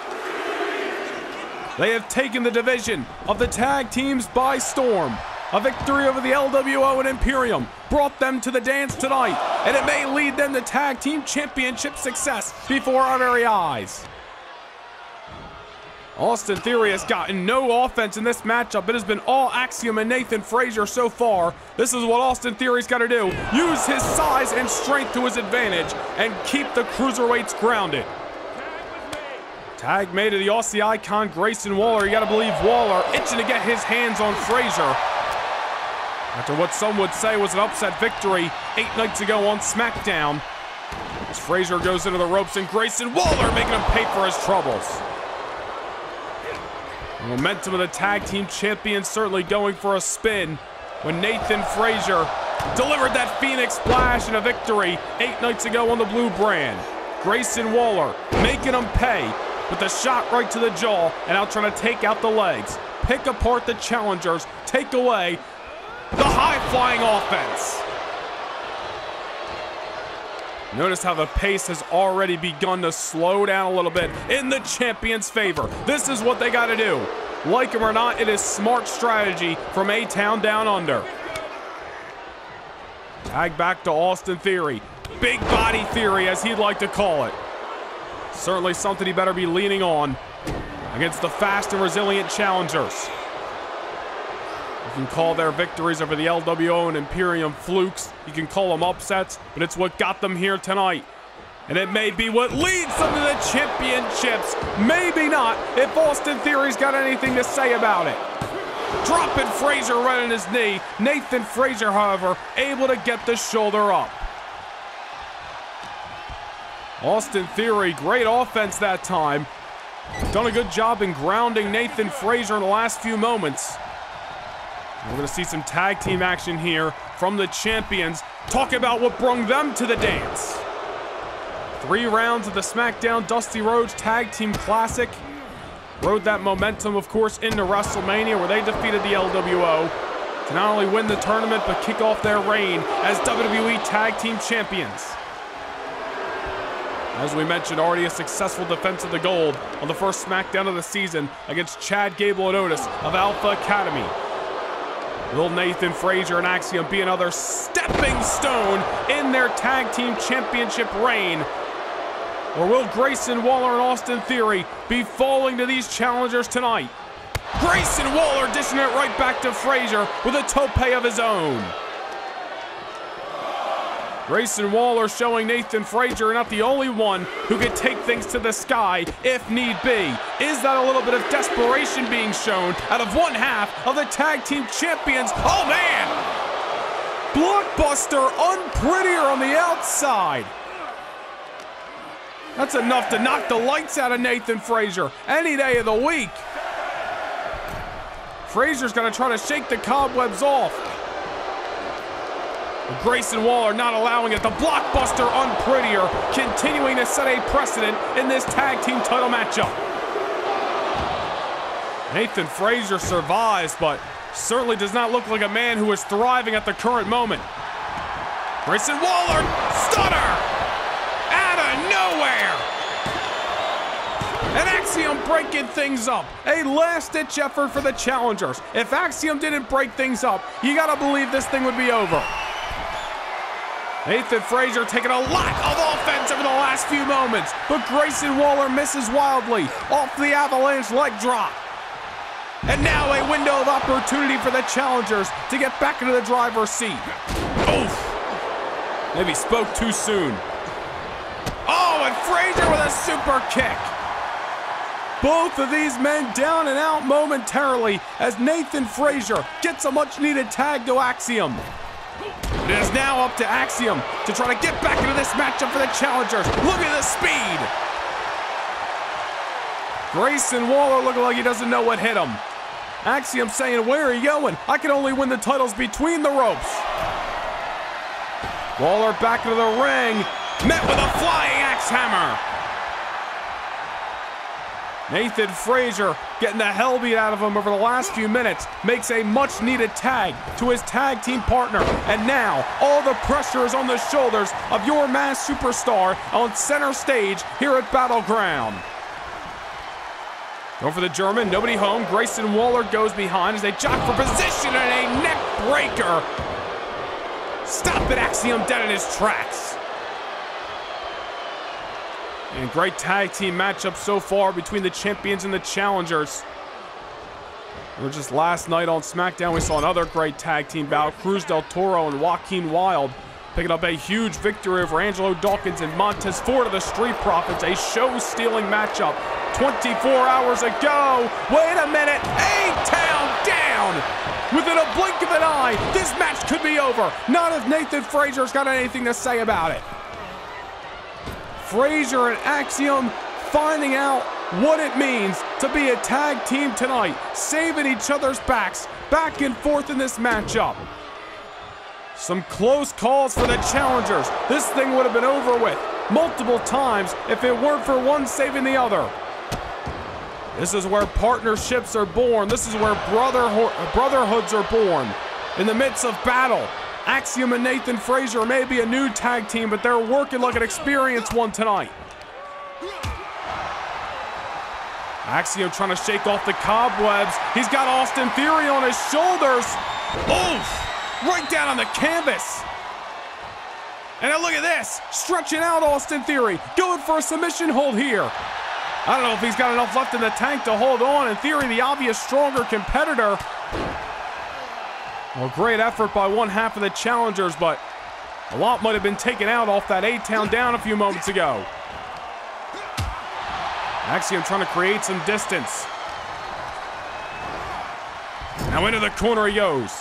They have taken the division of the tag teams by storm. A victory over the LWO and Imperium brought them to the dance tonight, and it may lead them to tag team championship success before our very eyes. Austin Theory has gotten no offense in this matchup. It has been all Axiom and Nathan Frazer so far. This is what Austin Theory's got to do. Use his size and strength to his advantage and keep the cruiserweights grounded. Tag made to the Aussie icon Grayson Waller. You got to believe Waller itching to get his hands on Frazer. After what some would say was an upset victory eight nights ago on SmackDown. As Frazer goes into the ropes and Grayson Waller making him pay for his troubles. The momentum of the tag team champions certainly going for a spin when Nathan Frazer delivered that Phoenix Splash in a victory eight nights ago on the blue brand. Grayson Waller making him pay with a shot right to the jaw and out trying to take out the legs. Pick apart the challengers, take away the high-flying offense. Notice how the pace has already begun to slow down a little bit in the champion's favor. This is what they got to do. Like him or not, it is smart strategy from A-Town down under. Tag back to Austin Theory. Big body theory, as he'd like to call it. Certainly something he better be leaning on against the fast and resilient challengers. You can call their victories over the LWO and Imperium flukes. You can call them upsets, but it's what got them here tonight. And it may be what leads them to the championships. Maybe not, if Austin Theory's got anything to say about it. Dropping Frazer right on his knee. Nathan Frazer, however, able to get the shoulder up. Austin Theory, great offense that time. Done a good job in grounding Nathan Frazer in the last few moments. We're going to see some tag team action here from the champions. Talk about what brung them to the dance. Three rounds of the SmackDown Dusty Rhodes Tag Team Classic. Rode that momentum, of course, into WrestleMania where they defeated the LWO to not only win the tournament but kick off their reign as WWE Tag Team Champions. As we mentioned, already a successful defense of the gold on the first SmackDown of the season against Chad Gable and Otis of Alpha Academy. Will Nathan Frazer and Axiom be another stepping stone in their tag team championship reign? Or will Grayson Waller and Austin Theory be falling to these challengers tonight? Grayson Waller dishing it right back to Frazer with a tope of his own. Grayson Waller showing Nathan Frazer not the only one who could take things to the sky if need be. Is that a little bit of desperation being shown out of one half of the tag team champions? Oh man! Blockbuster unprettier on the outside. That's enough to knock the lights out of Nathan Frazer any day of the week. Frazer's gonna try to shake the cobwebs off. Grayson Waller not allowing it. The blockbuster unprettier continuing to set a precedent in this tag team title matchup. Nathan Frazer survives, but certainly does not look like a man who is thriving at the current moment. Grayson Waller, stunner! Out of nowhere! And Axiom breaking things up. A last-ditch effort for the challengers. If Axiom didn't break things up, you gotta believe this thing would be over. Nathan Frazer taking a lot of offense over the last few moments, but Grayson Waller misses wildly off the avalanche leg drop. And now a window of opportunity for the challengers to get back into the driver's seat. Oof. Maybe spoke too soon. Oh, and Frazer with a super kick. Both of these men down and out momentarily as Nathan Frazer gets a much needed tag to Axiom. It is now up to Axiom to try to get back into this matchup for the challengers. Look at the speed. Grayson Waller looking like he doesn't know what hit him. Axiom saying, where are you going? I can only win the titles between the ropes. Waller back into the ring, met with a flying axe hammer. Nathan Frazer getting the hell beat out of him over the last few minutes makes a much needed tag to his tag team partner. And now all the pressure is on the shoulders of your mass superstar on center stage here at Battleground. Going for the German, nobody home. Grayson Waller goes behind as they jock for position and a neck breaker. Stop it, Axiom dead in his tracks. And great tag team matchup so far between the champions and the challengers. And just last night on SmackDown, we saw another great tag team bout. Cruz del Toro and Joaquin Wilde picking up a huge victory over Angelo Dawkins and Montez Ford of the Street Profits. A show-stealing matchup 24 hours ago. Wait a minute. A-Town down. Within a blink of an eye, this match could be over. Not if Nathan Frazer's got anything to say about it. Frazer and Axiom finding out what it means to be a tag team tonight, saving each other's backs back and forth in this matchup. Some close calls for the challengers. This thing would have been over with multiple times if it weren't for one saving the other. This is where partnerships are born. This is where brotherhoods are born. In the midst of battle, Axiom and Nathan Frazer may be a new tag team, but they're working like an experienced one tonight. Axiom trying to shake off the cobwebs. He's got Austin Theory on his shoulders. Oof! Right down on the canvas. And now look at this. Stretching out Austin Theory. Going for a submission hold here. I don't know if he's got enough left in the tank to hold on. In theory, the obvious stronger competitor. Well, great effort by one half of the challengers, but a lot might have been taken out off that A-Town down a few moments ago. Axiom trying to create some distance. Now into the corner he goes.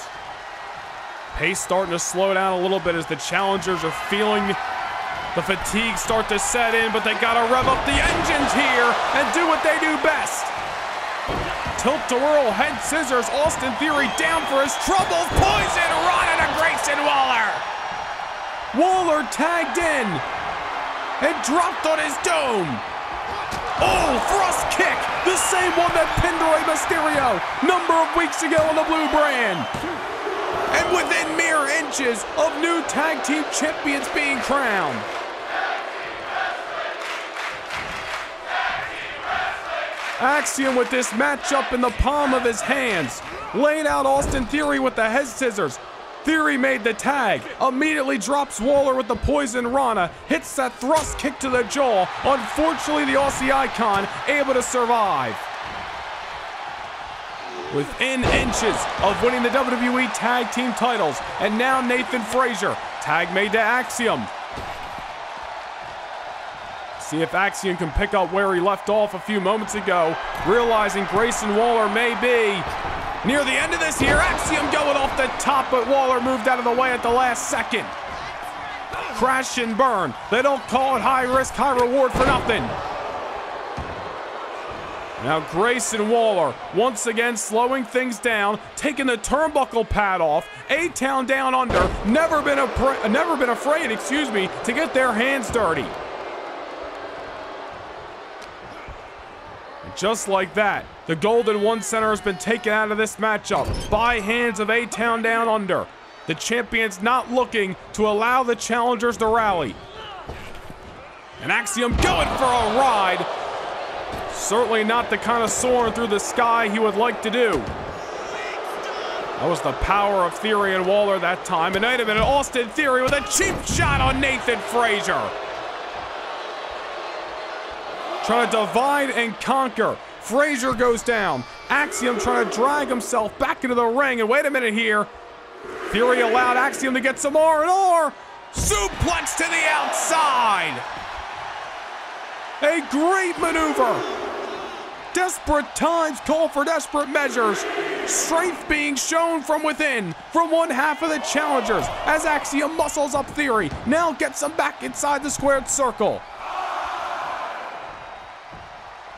Pace starting to slow down a little bit as the challengers are feeling the fatigue start to set in, but they gotta rev up the engines here and do what they do best. Tilt to whirl, head scissors, Austin Theory down for his troubles. Poison Rana into Grayson Waller. Waller tagged in and dropped on his dome. Oh, thrust kick, the same one that pinned Rey Mysterio number of weeks ago on the blue brand. And within mere inches of new tag team champions being crowned. Axiom with this matchup in the palm of his hands. Laid out Austin Theory with the head scissors. Theory made the tag, immediately drops Waller with the poison Rana, hits that thrust kick to the jaw. Unfortunately, the Aussie icon able to survive. Within inches of winning the WWE Tag Team titles, and now Nathan Frazer, tag made to Axiom. See if Axiom can pick up where he left off a few moments ago, realizing Grayson Waller may be near the end of this here. Axiom going off the top, but Waller moved out of the way at the last second. Crash and burn. They don't call it high risk, high reward for nothing. Now Grayson Waller once again slowing things down, taking the turnbuckle pad off. A-Town down under, never been never been afraid, excuse me, to get their hands dirty. Just like that, the Golden One Center has been taken out of this matchup by hands of A-Town Down Under. The champions not looking to allow the challengers to rally. And Axiom going for a ride. Certainly not the kind of soaring through the sky he would like to do. That was the power of Theory and Waller that time. And wait a minute, Austin Theory with a cheap shot on Nathan Frazer. Trying to divide and conquer. Frazer goes down. Axiom trying to drag himself back into the ring. And wait a minute here. Theory allowed Axiom to get some more and more. Suplex to the outside. A great maneuver. Desperate times call for desperate measures. Strength being shown from within from one half of the challengers as Axiom muscles up Theory. Now gets him back inside the squared circle.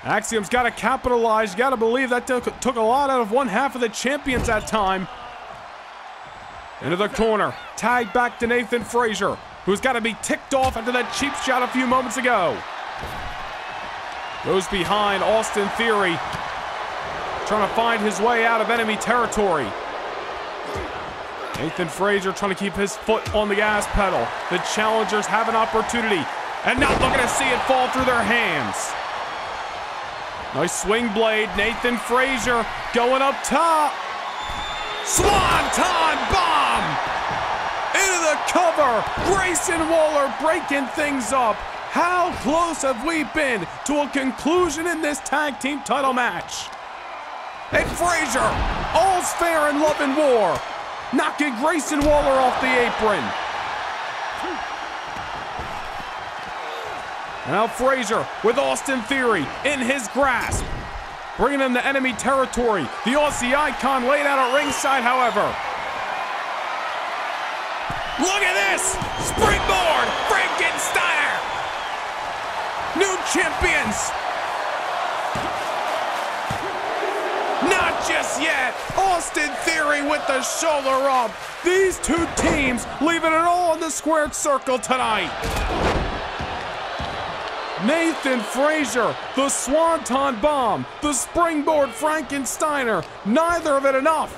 Axiom's got to capitalize. Got to believe that took, took a lot out of one half of the champions that time. Into the corner. Tag back to Nathan Frazer, who's got to be ticked off after that cheap shot a few moments ago. Goes behind Austin Theory. Trying to find his way out of enemy territory. Nathan Frazer trying to keep his foot on the gas pedal. The challengers have an opportunity and not looking to see it fall through their hands. Nice swing blade. Nathan Frazer going up top. Swanton bomb! Into the cover. Grayson Waller breaking things up. How close have we been to a conclusion in this tag team title match? And Frazer, all's fair in love and war, knocking Grayson Waller off the apron. Now Frazer with Austin Theory in his grasp. Bringing him to enemy territory. The Aussie icon laid out at ringside, however. Look at this! Springboard! Frankensteiner! New champions! Not just yet! Austin Theory with the shoulder up! These two teams leaving it all in the squared circle tonight! Nathan Frazer, the Swanton Bomb, the Springboard Frankensteiner. Neither of it enough.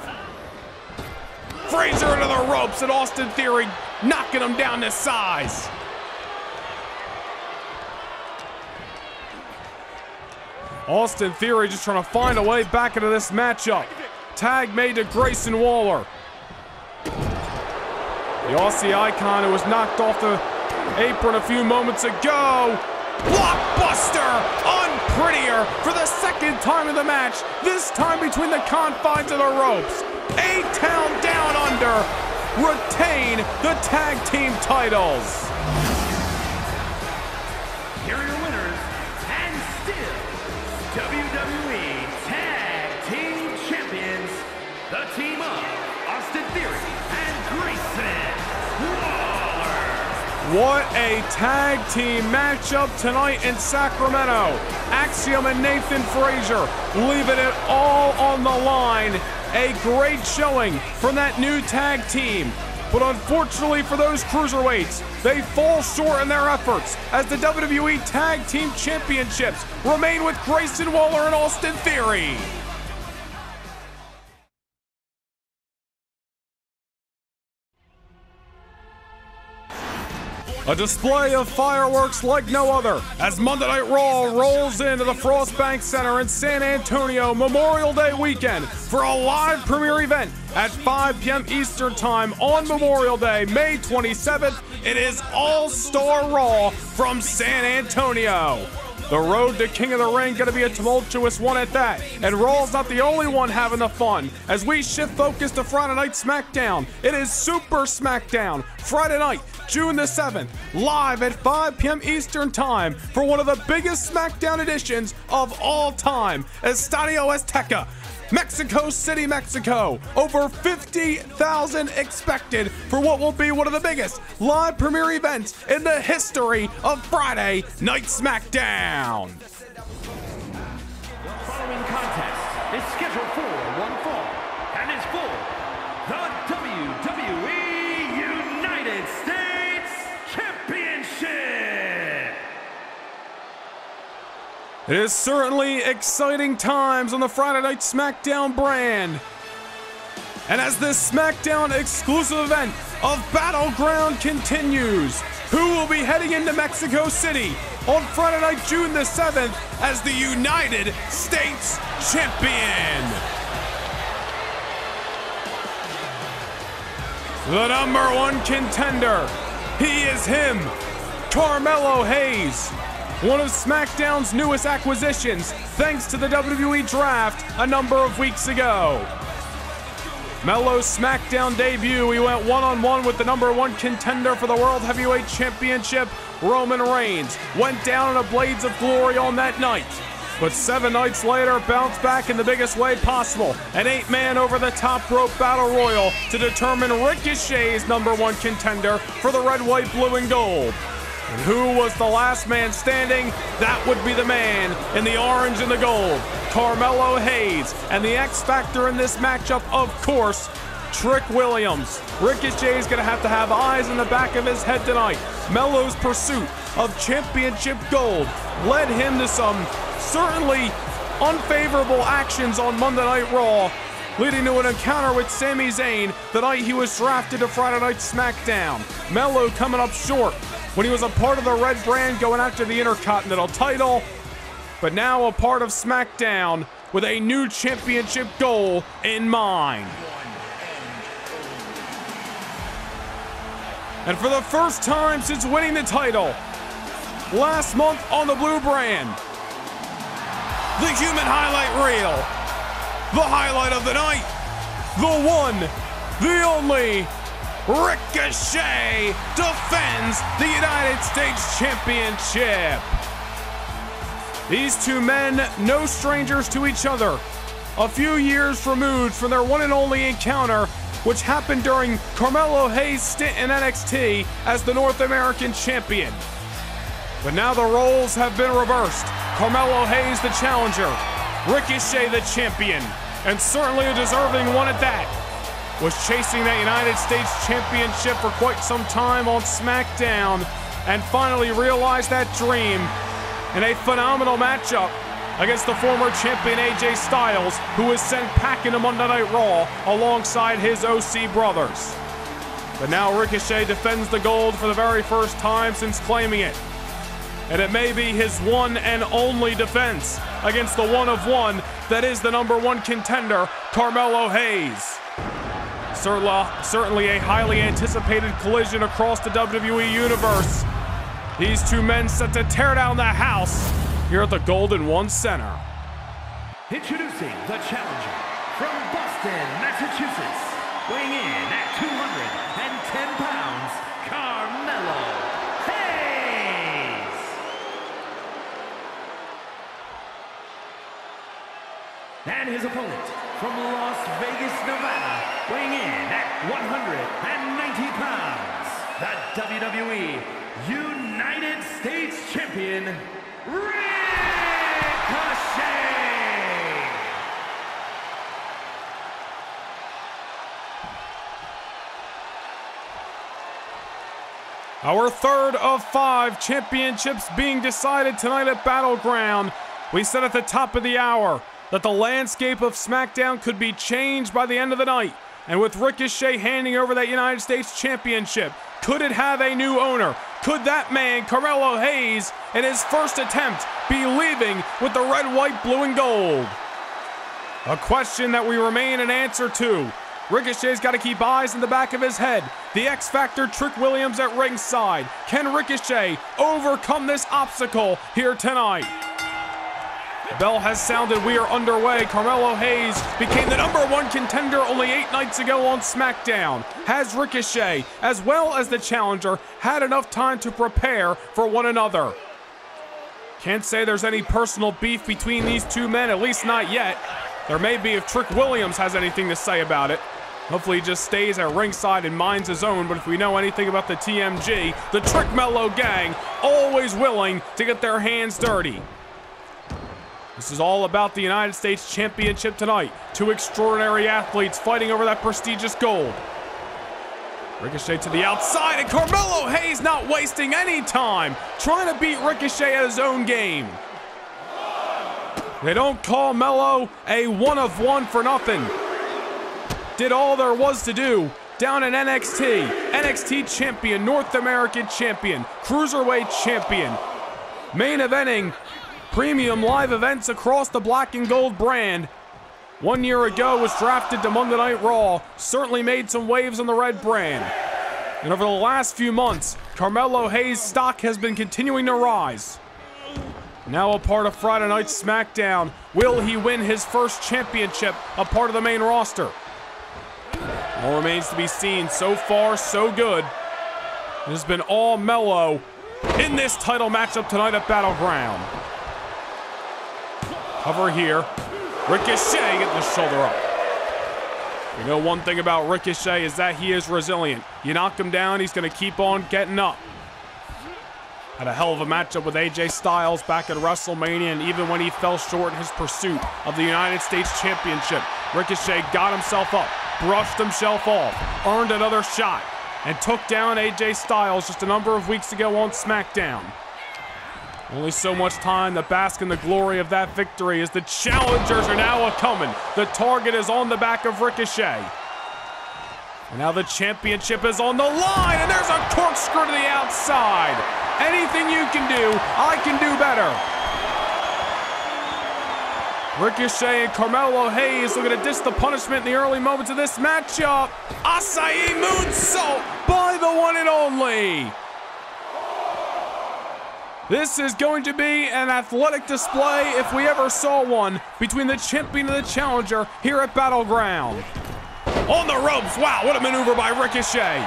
Frazer into the ropes and Austin Theory knocking him down to size. Austin Theory just trying to find a way back into this matchup. Tag made to Grayson Waller. The Aussie icon who was knocked off the apron a few moments ago Blockbuster! Unprettier for the second time in the match, this time between the confines of the ropes. A-Town Down Under retain the tag team titles. Here are your what a tag team matchup tonight in Sacramento. Axiom and Nathan Frazer leaving it all on the line. A great showing from that new tag team. But unfortunately for those cruiserweights, they fall short in their efforts as the WWE Tag Team Championships remain with Grayson Waller and Austin Theory. A display of fireworks like no other as Monday Night Raw rolls into the Frost Bank Center in San Antonio Memorial Day weekend for a live premiere event at 5 p.m. Eastern Time on Memorial Day, May 27th. It is All Star Raw from San Antonio. The road to King of the Ring gonna be a tumultuous one at that. And Raw's not the only one having the fun. As we shift focus to Friday Night SmackDown, it is Super SmackDown, Friday night, June the 7th, live at 5 p.m. Eastern Time for one of the biggest SmackDown editions of all time, Estadio Azteca. Mexico City, Mexico. Over 50,000 expected for what will be one of the biggest live premiere events in the history of Friday Night SmackDown. Following It is certainly exciting times on the Friday Night SmackDown brand. And as this SmackDown exclusive event of Battleground continues, who will be heading into Mexico City on Friday night, June the 7th, as the United States Champion? The number one contender. He is him, Carmelo Hayes. One of SmackDown's newest acquisitions, thanks to the WWE Draft a number of weeks ago. Melo's SmackDown debut, he went one on one with the number one contender for the World Heavyweight Championship, Roman Reigns. Went down in a Blades of Glory on that night. But seven nights later, bounced back in the biggest way possible. An eight man over the top rope battle royal to determine Ricochet's number one contender for the red, white, blue, and gold. And who was the last man standing? That would be the man in the orange and the gold, Carmelo Hayes. And the X Factor in this matchup, of course, Trick Williams. Ricochet is gonna have to have eyes in the back of his head tonight. Melo's pursuit of championship gold led him to some certainly unfavorable actions on Monday Night Raw, leading to an encounter with Sami Zayn the night he was drafted to Friday Night SmackDown. Melo coming up short when he was a part of the Red Brand going after the Intercontinental title, but now a part of SmackDown with a new championship goal in mind. And for the first time since winning the title last month on the Blue Brand, the human highlight reel, the highlight of the night, the one, the only, Ricochet defends the United States Championship. These two men, no strangers to each other, a few years removed from their one and only encounter, which happened during Carmelo Hayes' stint in NXT as the North American Champion. But now the roles have been reversed. Carmelo Hayes, the challenger, Ricochet, the champion, and certainly a deserving one at that. Was chasing that United States Championship for quite some time on SmackDown and finally realized that dream in a phenomenal matchup against the former champion AJ Styles, who was sent packing to Monday Night Raw alongside his OC brothers. But now Ricochet defends the gold for the very first time since claiming it. And it may be his one and only defense against the one of one that is the number one contender, Carmelo Hayes. Certainly a highly anticipated collision across the WWE Universe. These two men set to tear down the house here at the Golden One Center. Introducing the challenger from Boston, Massachusetts, weighing in at 210 pounds, Carmelo Hayes. And his opponent from Las Vegas, Nevada, weighing in 190 pounds, the WWE United States Champion. Our third of five championships being decided tonight at Battleground. We said at the top of the hour that the landscape of SmackDown could be changed by the end of the night And with Ricochet handing over that United States Championship, could it have a new owner? Could that man, Carmelo Hayes, in his first attempt, be leaving with the red, white, blue, and gold? A question that we remain an answer to. Ricochet's got to keep eyes in the back of his head. The X Factor Trick Williams at ringside. Can Ricochet overcome this obstacle here tonight? Bell has sounded. We are underway. Carmelo Hayes became the number one contender only eight nights ago on SmackDown. Has Ricochet, as well as the challenger, had enough time to prepare for one another? Can't say there's any personal beef between these two men, at least not yet. There may be if Trick Williams has anything to say about it. Hopefully he just stays at ringside and minds his own, but if we know anything about the TMG, the Trick Melo gang, always willing to get their hands dirty. This is all about the United States Championship tonight. Two extraordinary athletes fighting over that prestigious gold. Ricochet to the outside, and Carmelo Hayes not wasting any time trying to beat Ricochet at his own game. They don't call Melo a one of one for nothing. Did all there was to do down in NXT. NXT champion, North American champion, Cruiserweight champion. Main eventing premium live events across the black and gold brand. One year ago was drafted to Monday Night Raw, certainly made some waves on the red brand. And over the last few months, Carmelo Hayes' stock has been continuing to rise. Now a part of Friday Night SmackDown, will he win his first championship, a part of the main roster? All remains to be seen. So far, so good. It has been all mellow in this title matchup tonight at Battleground. Cover here. Ricochet getting the shoulder up. You know one thing about Ricochet is that he is resilient. You knock him down, he's going to keep on getting up. Had a hell of a matchup with AJ Styles back at WrestleMania, and even when he fell short in his pursuit of the United States Championship, Ricochet got himself up, brushed himself off, earned another shot, and took down AJ Styles just a number of weeks ago on SmackDown. Only so much time to bask in the glory of that victory as the challengers are now coming. The target is on the back of Ricochet. And now the championship is on the line, and there's a corkscrew to the outside. Anything you can do, I can do better. Ricochet and Carmelo Hayes looking to dish the punishment in the early moments of this matchup. Asai moonsault by the one and only. This is going to be an athletic display if we ever saw one between the champion and the challenger here at Battleground. On the ropes, wow, what a maneuver by Ricochet.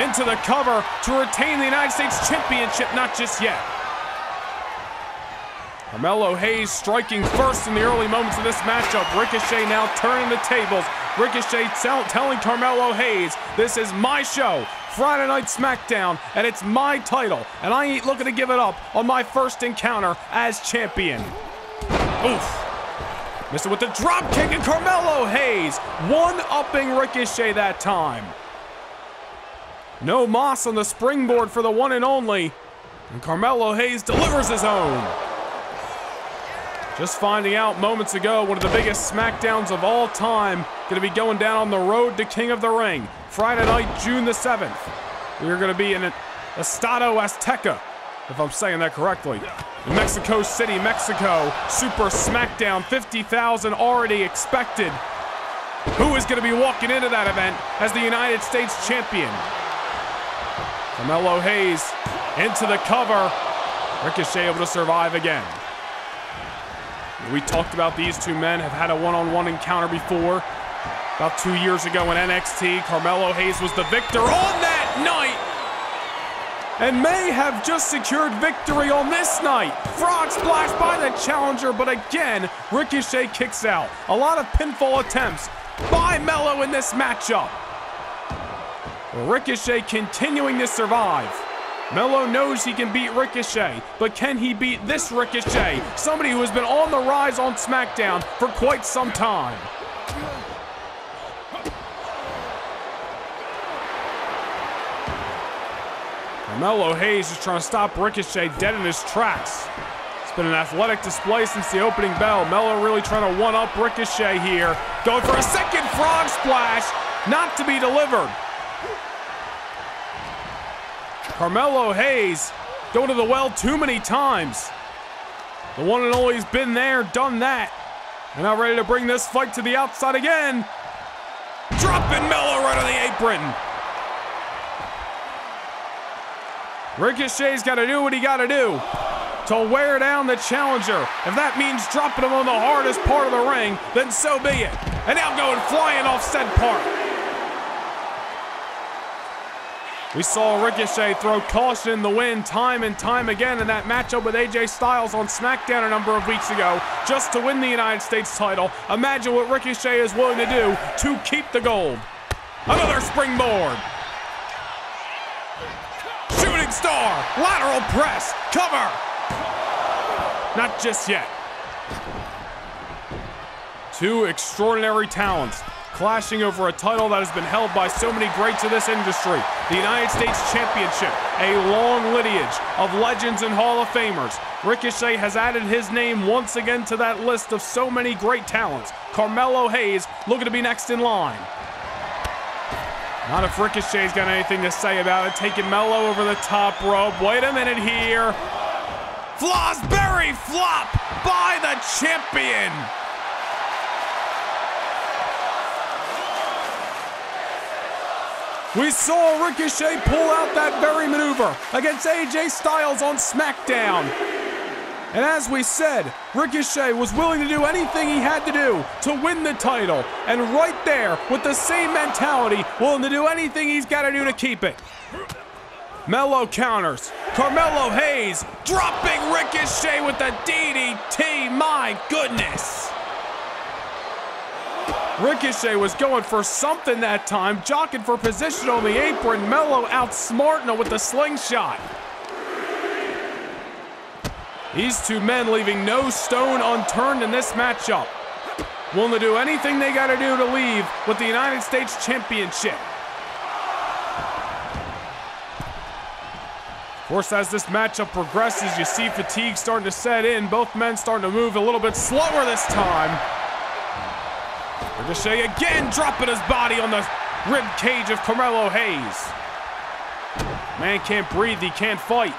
Into the cover to retain the United States Championship, not just yet. Carmelo Hayes striking first in the early moments of this matchup. Ricochet now turning the tables. Ricochet telling Carmelo Hayes, this is my show. Friday Night SmackDown, and it's my title, and I ain't looking to give it up on my first encounter as champion. Oof. Missed it with the drop kick, and Carmelo Hayes one-upping Ricochet that time. No Moss on the springboard for the one and only, and Carmelo Hayes delivers his own. Just finding out moments ago, one of the biggest SmackDowns of all time, to be going down on the road to King of the Ring. Friday night, June the 7th. We are going to be in Estado Azteca, if I'm saying that correctly. In Mexico City, Mexico, Super SmackDown, 50,000 already expected. Who is going to be walking into that event as the United States champion? Carmelo Hayes into the cover. Ricochet able to survive again. We talked about these two men have had a one-on-one encounter before. About two years ago in NXT, Carmelo Hayes was the victor on that night and may have just secured victory on this night. Frog splash by the challenger, but again, Ricochet kicks out. A lot of pinfall attempts by Melo in this matchup. Ricochet continuing to survive. Melo knows he can beat Ricochet, but can he beat this Ricochet? Somebody who has been on the rise on SmackDown for quite some time. Carmelo Hayes is trying to stop Ricochet dead in his tracks. It's been an athletic display since the opening bell. Melo really trying to one-up Ricochet here. Going for a second frog splash, not to be delivered. Carmelo Hayes going to the well too many times. The one and only's been there, done that. And now ready to bring this fight to the outside again. Dropping Melo right on the apron. Ricochet's got to do what he got to do to wear down the challenger. If that means dropping him on the hardest part of the ring, then so be it. And now going flying off said part. We saw Ricochet throw caution in the wind time and time again in that matchup with AJ Styles on SmackDown a number of weeks ago just to win the United States title. Imagine what Ricochet is willing to do to keep the gold. Another springboard. Star, lateral press, cover. Not just yet. Two extraordinary talents clashing over a title that has been held by so many greats of this industry. The United States Championship, a long lineage of legends and Hall of Famers. Ricochet has added his name once again to that list of so many great talents. Carmelo Hayes looking to be next in line. Not if Ricochet's got anything to say about it. Taking Melo over the top rope. Wait a minute here. Fosbury flop by the champion. We saw Ricochet pull out that very maneuver against AJ Styles on SmackDown. And as we said, Ricochet was willing to do anything he had to do to win the title. And right there, with the same mentality, willing to do anything he's got to do to keep it. Melo counters. Carmelo Hayes dropping Ricochet with the DDT. My goodness. Ricochet was going for something that time, jockeying for position on the apron. Melo outsmarting him with the slingshot. These two men leaving no stone unturned in this matchup. Willing to do anything they got to do to leave with the United States Championship. Of course, as this matchup progresses, you see fatigue starting to set in. Both men starting to move a little bit slower this time. Ricochet again dropping his body on the rib cage of Carmelo Hayes. Man can't breathe, he can't fight.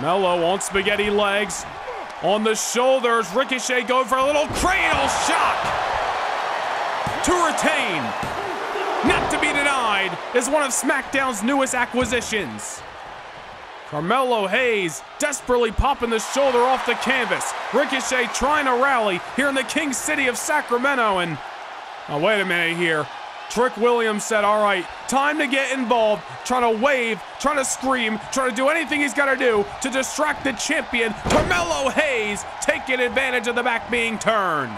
Melo on spaghetti legs. On the shoulders, Ricochet going for a little cradle shock. To retain. Not to be denied is one of SmackDown's newest acquisitions. Carmelo Hayes desperately popping the shoulder off the canvas. Ricochet trying to rally here in the King City of Sacramento. And oh, wait a minute here. Trick Williams said, all right, time to get involved, trying to wave, trying to scream, trying to do anything he's got to do to distract the champion, Carmelo Hayes, taking advantage of the back being turned.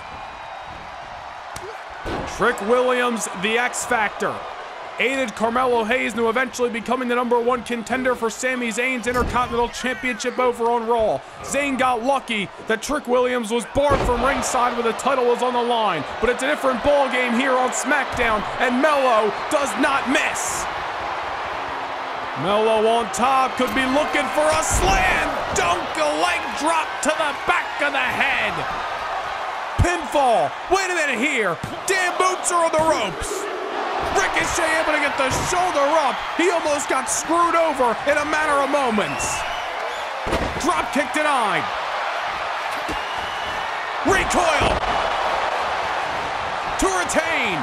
Trick Williams, the X Factor, aided Carmelo Hayes into eventually becoming the number one contender for Sami Zayn's Intercontinental Championship over on Raw. Zayn got lucky that Trick Williams was barred from ringside when the title was on the line, but it's a different ball game here on SmackDown, and Melo does not miss. Melo on top could be looking for a slam dunk, a leg drop to the back of the head. Pinfall. Wait a minute here. Damn boots are on the ropes. Ricochet able to get the shoulder up. He almost got screwed over in a matter of moments. Drop kick denied. Recoil. To retain.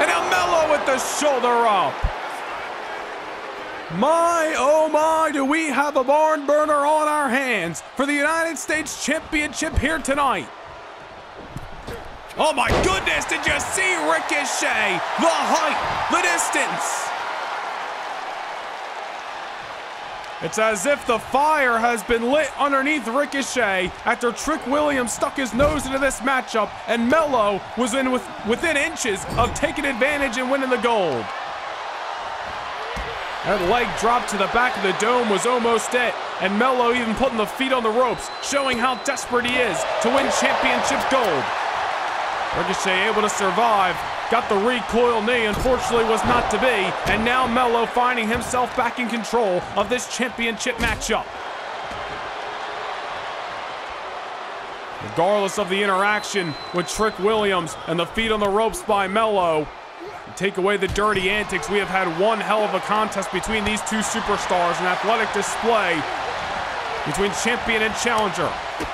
And now Melo with the shoulder up. My, oh my, do we have a barn burner on our hands for the United States Championship here tonight. Oh my goodness, did you see Ricochet? The height, the distance. It's as if the fire has been lit underneath Ricochet after Trick Williams stuck his nose into this matchup and Melo was in with, within inches of taking advantage and winning the gold. That leg drop to the back of the dome was almost it, and Melo even putting the feet on the ropes, showing how desperate he is to win championship gold. Ricochet able to survive. got the recoil knee, unfortunately was not to be, and now Melo finding himself back in control of this championship matchup. Regardless of the interaction with Trick Williams and the feet on the ropes by Melo, take away the dirty antics, we have had one hell of a contest between these two superstars, an athletic display between champion and challenger.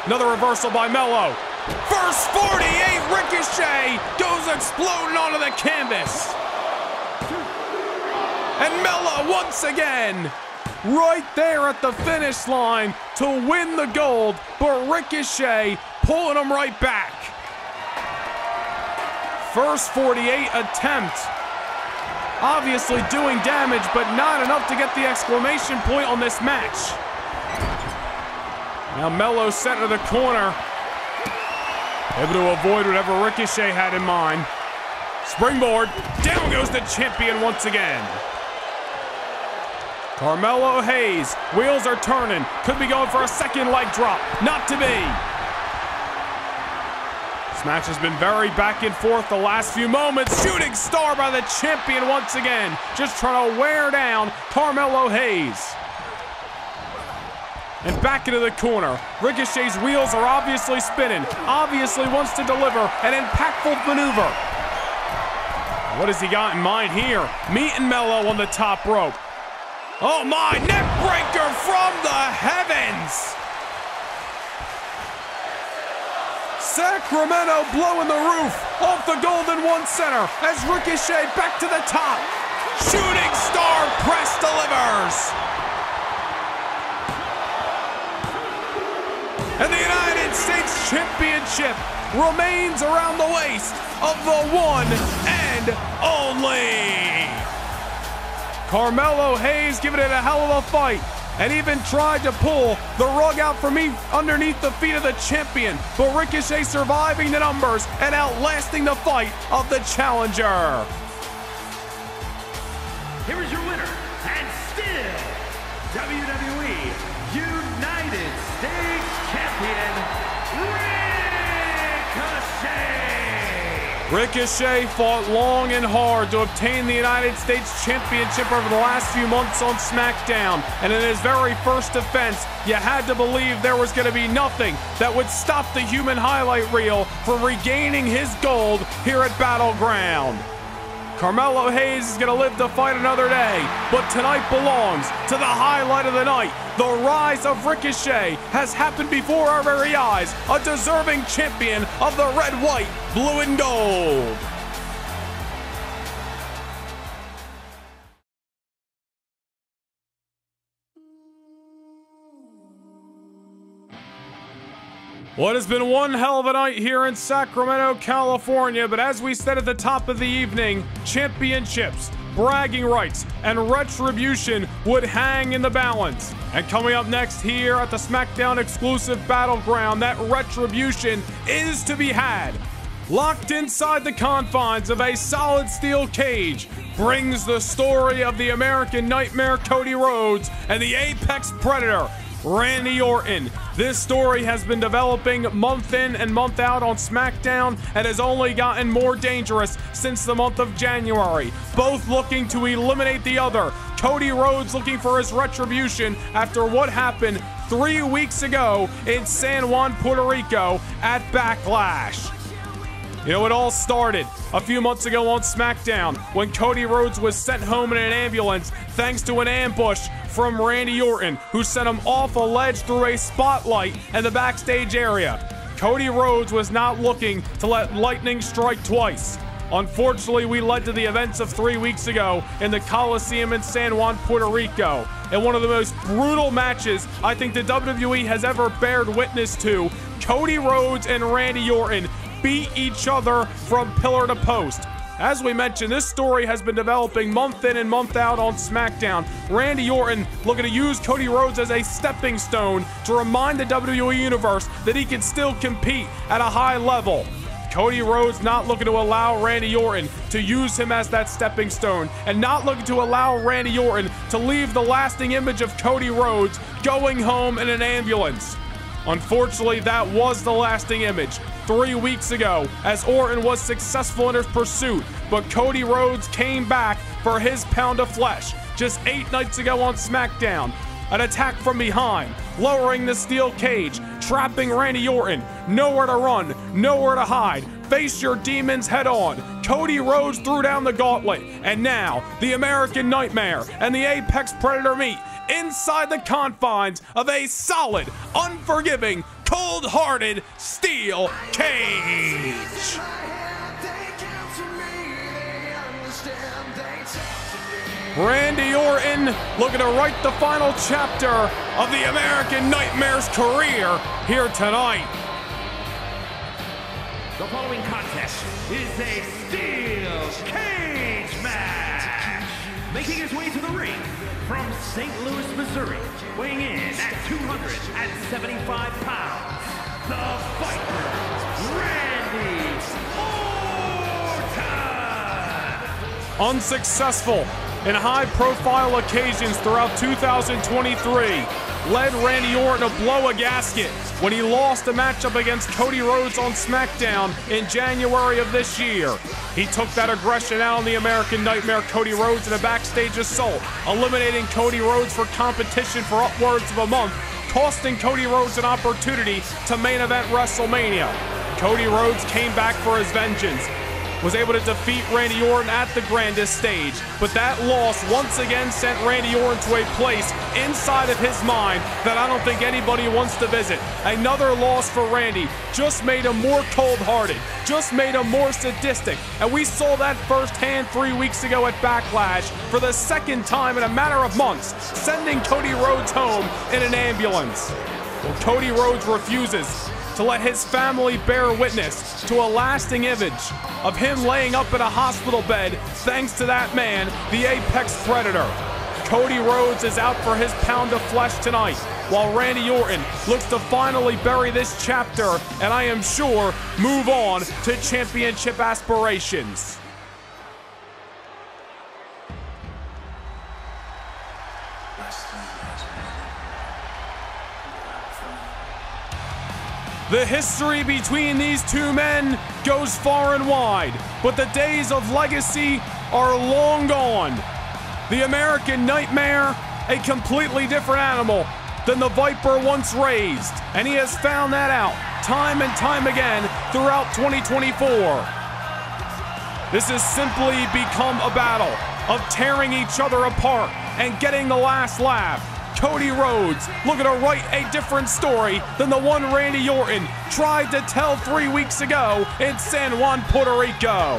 Another reversal by Melo. First 48, Ricochet goes exploding onto the canvas. And Melo once again right there at the finish line to win the gold, but Ricochet pulling him right back. First 48 attempt. Obviously doing damage, but not enough to get the exclamation point on this match. Now Melo center the corner. Able to avoid whatever Ricochet had in mind. Springboard. Down goes the champion once again. Carmelo Hayes. Wheels are turning. Could be going for a second leg drop. Not to be. This match has been very back and forth the last few moments. Shooting star by the champion once again. Just trying to wear down Carmelo Hayes and back into the corner. Ricochet's wheels are obviously spinning, obviously wants to deliver an impactful maneuver. What has he got in mind here? Meat and Melo on the top rope. Oh my, neck breaker from the heavens! Sacramento blowing the roof off the Golden One Center as Ricochet back to the top. Shooting star press delivers. And the United States Championship remains around the waist of the one and only. Carmelo Hayes giving it a hell of a fight and even tried to pull the rug out from me underneath the feet of the champion, but Ricochet surviving the numbers and outlasting the fight of the challenger. Here is your winner, and still WWE United Ricochet! Fought long and hard to obtain the United States Championship over the last few months on SmackDown. And in his very first defense, you had to believe there was going to be nothing that would stop the human highlight reel from regaining his gold here at Battleground. Carmelo Hayes is going to live to fight another day, but tonight belongs to the highlight of the night. The rise of Ricochet has happened before our very eyes, a deserving champion of the red, white, blue, and gold. What has been one hell of a night here in Sacramento, California, but as we said at the top of the evening, championships, bragging rights, and retribution would hang in the balance. And coming up next here at the SmackDown exclusive Battleground, that retribution is to be had. Locked inside the confines of a solid steel cage brings the story of the American Nightmare Cody Rhodes and the Apex Predator Randy Orton. This story has been developing month in and month out on SmackDown and has only gotten more dangerous since the month of January. Both looking to eliminate the other. Cody Rhodes looking for his retribution after what happened three weeks ago in San Juan, Puerto Rico at Backlash. You know, it all started a few months ago on SmackDown when Cody Rhodes was sent home in an ambulance thanks to an ambush from Randy Orton, who sent him off a ledge through a spotlight in the backstage area. Cody Rhodes was not looking to let lightning strike twice. Unfortunately, we led to the events of three weeks ago in the Coliseum in San Juan, Puerto Rico, in one of the most brutal matches I think the WWE has ever bared witness to. Cody Rhodes and Randy Orton beat each other from pillar to post. As we mentioned, this story has been developing month in and month out on SmackDown. Randy Orton looking to use Cody Rhodes as a stepping stone to remind the WWE Universe that he can still compete at a high level. Cody Rhodes not looking to allow Randy Orton to use him as that stepping stone and not looking to allow Randy Orton to leave the lasting image of Cody Rhodes going home in an ambulance. Unfortunately, that was the lasting image three weeks ago as Orton was successful in his pursuit, but Cody Rhodes came back for his pound of flesh just eight nights ago on SmackDown. An attack from behind, lowering the steel cage, trapping Randy Orton. Nowhere to run, nowhere to hide. Face your demons head on. Cody Rhodes threw down the gauntlet, and now the American Nightmare and the Apex Predator meet inside the confines of a solid, unforgiving, cold hearted steel cage. Randy Orton looking to write the final chapter of the American Nightmare's career here tonight. The following contest is a steel cage match. Making his way to the ring from St. Louis, Missouri, weighing in at 275 pounds, the Viper, Randy Orton. Unsuccessful in high profile occasions throughout 2023, led Randy Orton to blow a gasket when he lost a matchup against Cody Rhodes on SmackDown in January of this year. He took that aggression out on the American Nightmare Cody Rhodes in a backstage assault, eliminating Cody Rhodes for competition for upwards of a month, costing Cody Rhodes an opportunity to main event WrestleMania. Cody Rhodes came back for his vengeance, was able to defeat Randy Orton at the grandest stage. But that loss once again sent Randy Orton to a place inside of his mind that I don't think anybody wants to visit. Another loss for Randy just made him more cold hearted, just made him more sadistic. And we saw that firsthand three weeks ago at Backlash for the second time in a matter of months, sending Cody Rhodes home in an ambulance. Well, Cody Rhodes refuses to let his family bear witness to a lasting image of him laying up in a hospital bed thanks to that man, the Apex Predator. Cody Rhodes is out for his pound of flesh tonight, while Randy Orton looks to finally bury this chapter and I am sure move on to championship aspirations. The history between these two men goes far and wide, but the days of legacy are long gone. The American Nightmare, a completely different animal than the Viper once raised, and he has found that out time and time again throughout 2024. This has simply become a battle of tearing each other apart and getting the last laugh Cody Rhodes looking to write a different story than the one Randy Orton tried to tell three weeks ago in San Juan, Puerto Rico.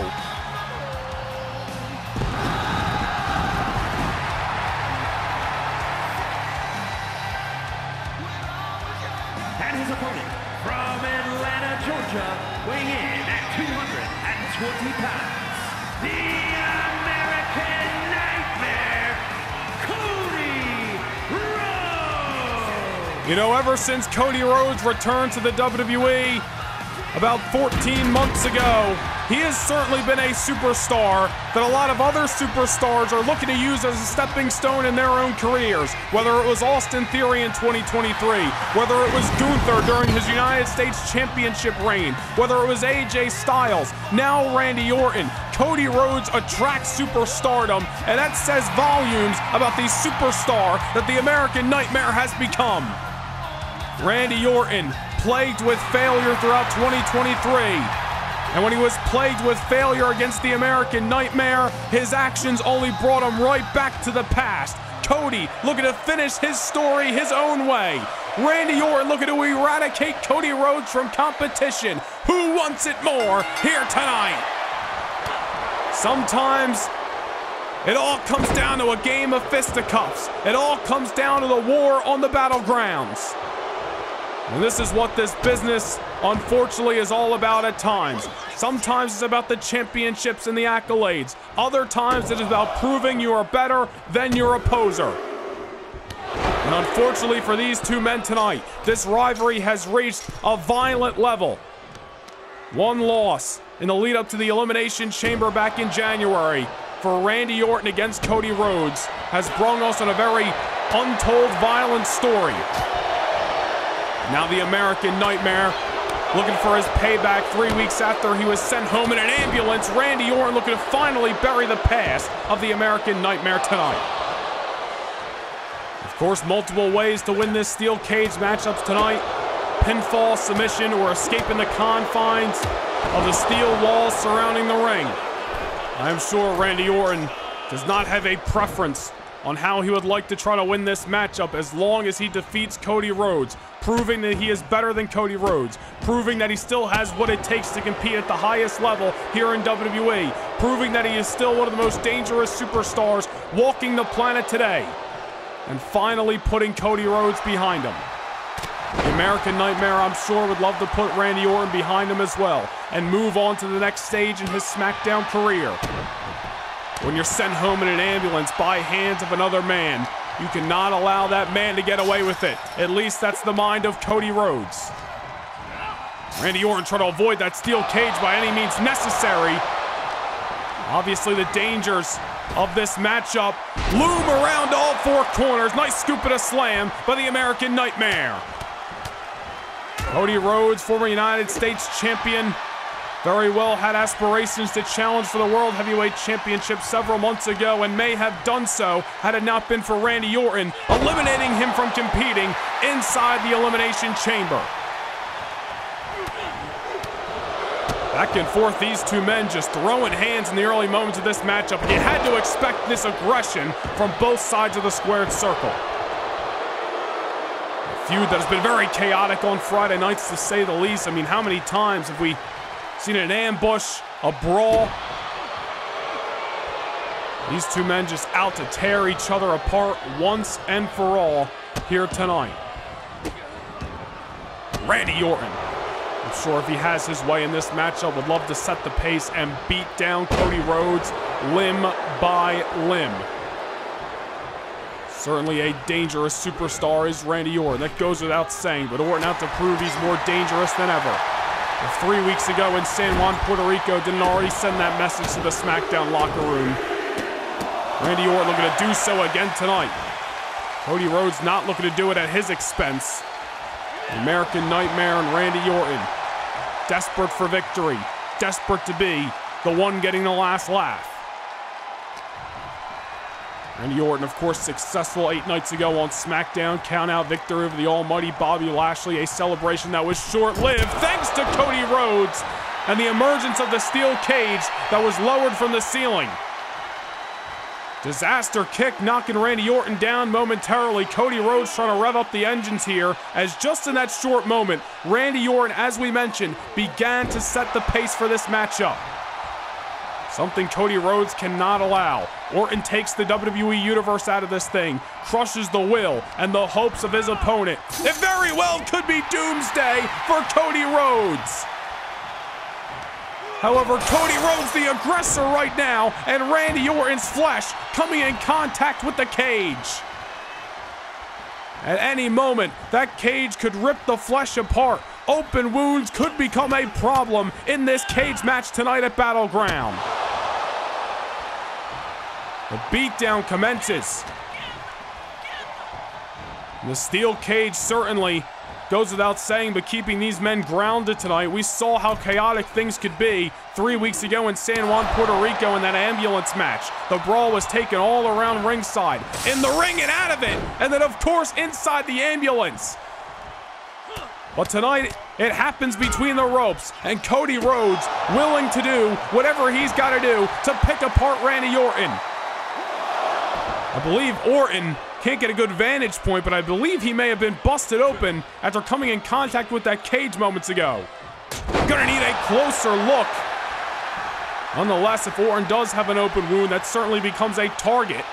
And his opponent from Atlanta, Georgia, weighing in at 220 pounds, You know, ever since Cody Rhodes returned to the WWE about 14 months ago, he has certainly been a superstar that a lot of other superstars are looking to use as a stepping stone in their own careers. Whether it was Austin Theory in 2023, whether it was Gunther during his United States Championship reign, whether it was AJ Styles, now Randy Orton. Cody Rhodes attracts superstardom, and that says volumes about the superstar that the American Nightmare has become. Randy Orton plagued with failure throughout 2023. And when he was plagued with failure against the American Nightmare, his actions only brought him right back to the past. Cody looking to finish his story his own way. Randy Orton looking to eradicate Cody Rhodes from competition. Who wants it more here tonight? Sometimes it all comes down to a game of fisticuffs. It all comes down to the war on the battlegrounds. And this is what this business, unfortunately, is all about at times. Sometimes it's about the championships and the accolades. Other times it is about proving you are better than your opposer. And unfortunately for these two men tonight, this rivalry has reached a violent level. One loss in the lead up to the Elimination Chamber back in January for Randy Orton against Cody Rhodes has brung us on a very untold violent story. Now the American Nightmare looking for his payback three weeks after he was sent home in an ambulance. Randy Orton looking to finally bury the past of the American Nightmare tonight. Of course, multiple ways to win this steel cage matchups tonight. Pinfall, submission, or escaping the confines of the steel walls surrounding the ring. I'm sure Randy Orton does not have a preference on how he would like to try to win this matchup as long as he defeats Cody Rhodes, proving that he is better than Cody Rhodes, proving that he still has what it takes to compete at the highest level here in WWE, proving that he is still one of the most dangerous superstars walking the planet today, and finally putting Cody Rhodes behind him. The American Nightmare, I'm sure, would love to put Randy Orton behind him as well and move on to the next stage in his SmackDown career. When you're sent home in an ambulance by hands of another man, you cannot allow that man to get away with it. At least that's the mind of Cody Rhodes. Randy Orton trying to avoid that steel cage by any means necessary. Obviously, the dangers of this matchup loom around all four corners. Nice scoop and a slam by the American Nightmare. Cody Rhodes, former United States champion, very well had aspirations to challenge for the World Heavyweight Championship several months ago and may have done so had it not been for Randy Orton eliminating him from competing inside the Elimination Chamber. Back and forth, these two men just throwing hands in the early moments of this matchup. You had to expect this aggression from both sides of the squared circle. A feud that has been very chaotic on Friday nights, to say the least. I mean, how many times have we seen an ambush, a brawl? These two men just out to tear each other apart once and for all here tonight. Randy Orton I'm sure if he has his way in this matchup, would love to set the pace and beat down Cody Rhodes limb by limb. Certainly a dangerous superstar is Randy Orton. That goes without saying, but Orton out to prove he's more dangerous than ever. Three weeks ago in San Juan, Puerto Rico, didn't already send that message to the SmackDown locker room. Randy Orton looking to do so again tonight. Cody Rhodes not looking to do it at his expense. American Nightmare and Randy Orton. Desperate for victory. Desperate to be the one getting the last laugh. Randy Orton, of course, successful eight nights ago on SmackDown. Count out victory over the almighty Bobby Lashley. A celebration that was short lived thanks to Cody Rhodes and the emergence of the steel cage that was lowered from the ceiling. Disaster kick knocking Randy Orton down momentarily. Cody Rhodes trying to rev up the engines here as just in that short moment, Randy Orton, as we mentioned, began to set the pace for this matchup. Something Cody Rhodes cannot allow. Orton takes the WWE Universe out of this thing, crushes the will and the hopes of his opponent. It very well could be doomsday for Cody Rhodes. However, Cody Rhodes the aggressor right now, and Randy Orton's flesh coming in contact with the cage. At any moment, that cage could rip the flesh apart. Open wounds could become a problem in this cage match tonight at Battleground. The beatdown commences. The steel cage certainly Goes without saying, but keeping these men grounded tonight. We saw how chaotic things could be three weeks ago in San Juan, Puerto Rico in that ambulance match. The brawl was taken all around ringside, in the ring and out of it, and then, of course, inside the ambulance. But tonight, it happens between the ropes, and Cody Rhodes willing to do whatever he's got to do to pick apart Randy Orton. I believe Orton can't get a good vantage point, but I believe he may have been busted open after coming in contact with that cage moments ago. Gonna need a closer look. Nonetheless, if Orton does have an open wound, that certainly becomes a target.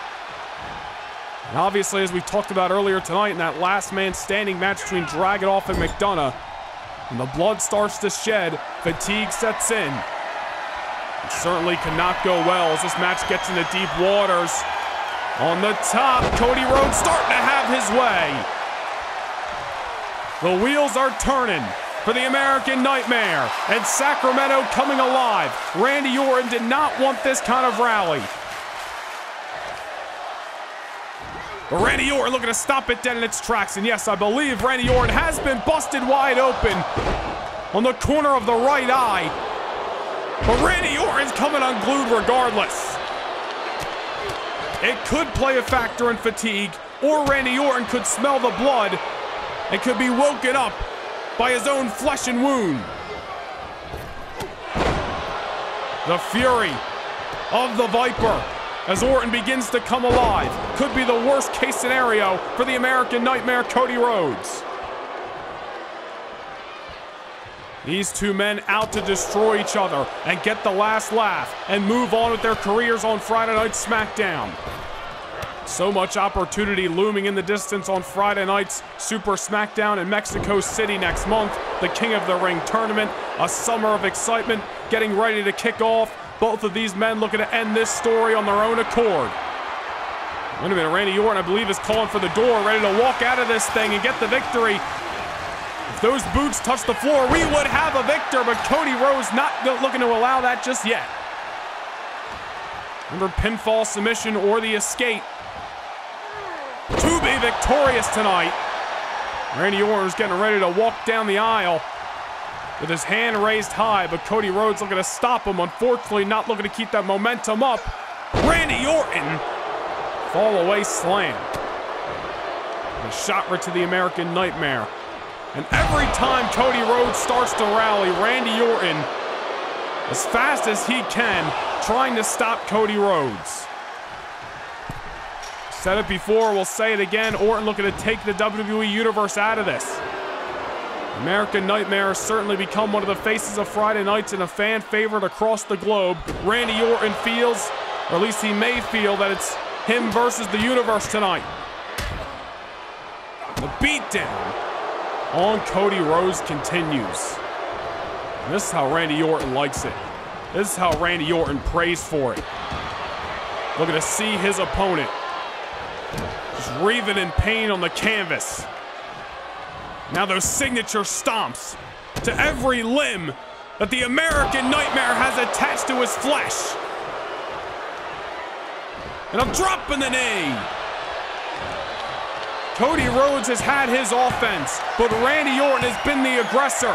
And obviously, as we talked about earlier tonight in that last man standing match between Dragunov and McDonagh, when the blood starts to shed, fatigue sets in. It certainly cannot go well as this match gets into deep waters. On the top, Cody Rhodes starting to have his way. The wheels are turning for the American Nightmare, and Sacramento coming alive. Randy Orton did not want this kind of rally. Randy Orton looking to stop it dead in its tracks. And yes, I believe Randy Orton has been busted wide open on the corner of the right eye. But Randy Orton's coming unglued regardless. It could play a factor in fatigue, or Randy Orton could smell the blood and could be woken up by his own flesh and wound. The fury of the Viper as Orton begins to come alive. Could be the worst case scenario for the American Nightmare Cody Rhodes. These two men out to destroy each other and get the last laugh and move on with their careers on Friday Night SmackDown. So much opportunity looming in the distance on Friday night's Super SmackDown in Mexico City next month. The King of the Ring tournament, a summer of excitement getting ready to kick off. Both of these men looking to end this story on their own accord. Wait a minute, Randy Orton, I believe, is calling for the door, ready to walk out of this thing and get the victory. If those boots touch the floor, we would have a victor, but Cody Rhodes not looking to allow that just yet. Remember, pinfall submission or the escape. To be victorious tonight. Randy Orton's getting ready to walk down the aisle with his hand raised high, but Cody Rhodes looking to stop him. Unfortunately, not looking to keep that momentum up. Randy Orton, fall away slam. A shot right to the American Nightmare. And every time Cody Rhodes starts to rally, Randy Orton, as fast as he can, trying to stop Cody Rhodes. Said it before, we'll say it again. Orton looking to take the WWE Universe out of this. American Nightmare has certainly become one of the faces of Friday nights and a fan favorite across the globe. Randy Orton feels, or at least he may feel, that it's him versus the universe tonight. The beatdown on Cody Rhodes continues. And this is how Randy Orton likes it. This is how Randy Orton prays for it. Looking to see his opponent just wreathing in pain on the canvas. Now those signature stomps to every limb that the American Nightmare has attached to his flesh. And I'm dropping the knee. Cody Rhodes has had his offense, but Randy Orton has been the aggressor.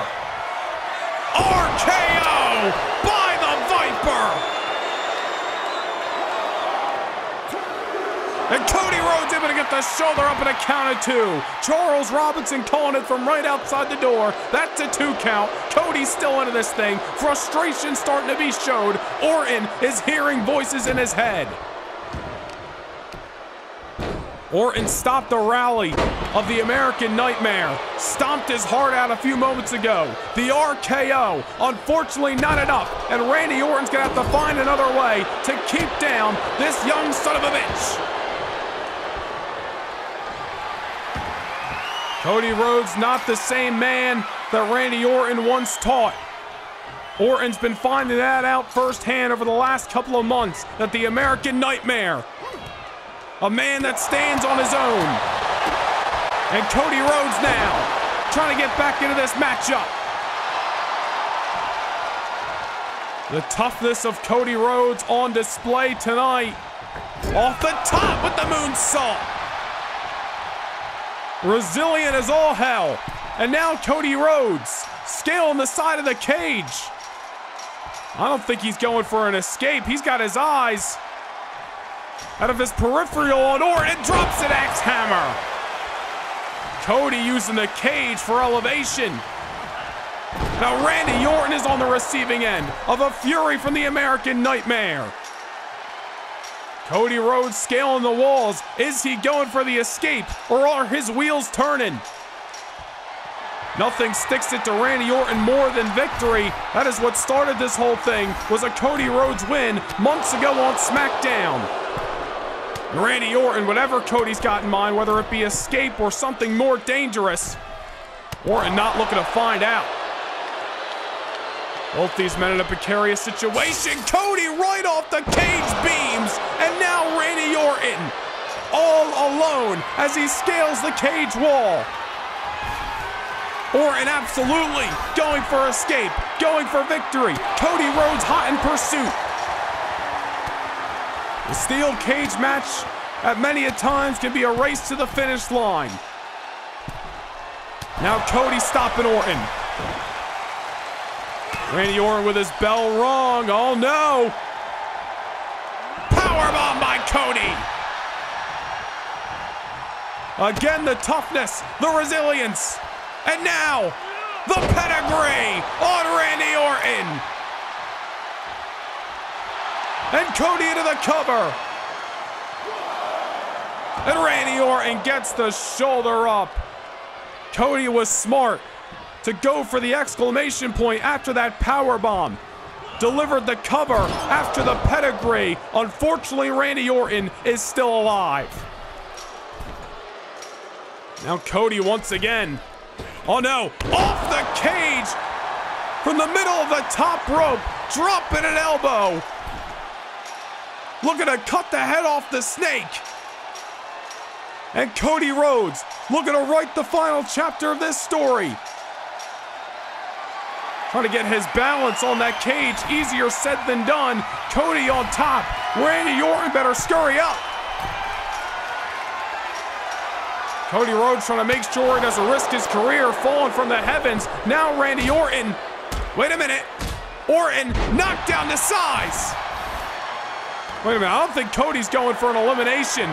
RKO by the Viper. And Cody Rhodes able to get the shoulder up and a count of two. Charles Robinson calling it from right outside the door. That's a two count. Cody's still into this thing. Frustration starting to be showed. Orton is hearing voices in his head. Orton stopped the rally of the American Nightmare. Stomped his heart out a few moments ago. The RKO, unfortunately not enough. And Randy Orton's gonna have to find another way to keep down this young son of a bitch. Cody Rhodes not the same man that Randy Orton once taught. Orton's been finding that out firsthand over the last couple of months that the American Nightmare, a man that stands on his own, and Cody Rhodes now trying to get back into this matchup. The toughness of Cody Rhodes on display tonight. Off the top with the moonsault. Resilient as all hell. And now Cody Rhodes scaling the side of the cage. I don't think he's going for an escape. He's got his eyes out of his peripheral on Orton and drops an axe hammer. Cody using the cage for elevation. Now Randy Orton is on the receiving end of a fury from the American Nightmare. Cody Rhodes scaling the walls. Is he going for the escape or are his wheels turning? Nothing sticks it to Randy Orton more than victory. That is what started this whole thing, was a Cody Rhodes win months ago on SmackDown. Randy Orton, whatever Cody's got in mind, whether it be escape or something more dangerous, Orton not looking to find out. Both these men in a precarious situation. Cody right off the cage beams. And now Randy Orton all alone as he scales the cage wall. Orton absolutely going for escape, going for victory. Cody Rhodes hot in pursuit. The steel cage match at many a times can be a race to the finish line. Now Cody stopping Orton. Randy Orton with his bell wrong. Oh no! Powerbomb by Cody. Again, the toughness, the resilience, and now the pedigree on Randy Orton. And Cody into the cover. And Randy Orton gets the shoulder up. Cody was smart to go for the exclamation point after that power bomb. Delivered the cover after the pedigree. Unfortunately, Randy Orton is still alive. Now Cody once again. Oh no, off the cage from the middle of the top rope, dropping an elbow. Looking to cut the head off the snake. And Cody Rhodes looking to write the final chapter of this story. Trying to get his balance on that cage. Easier said than done. Cody on top. Randy Orton better scurry up. Cody Rhodes trying to make sure he doesn't risk his career falling from the heavens. Now Randy Orton. Wait a minute. Orton knocked down to size. Wait a minute. I don't think Cody's going for an elimination.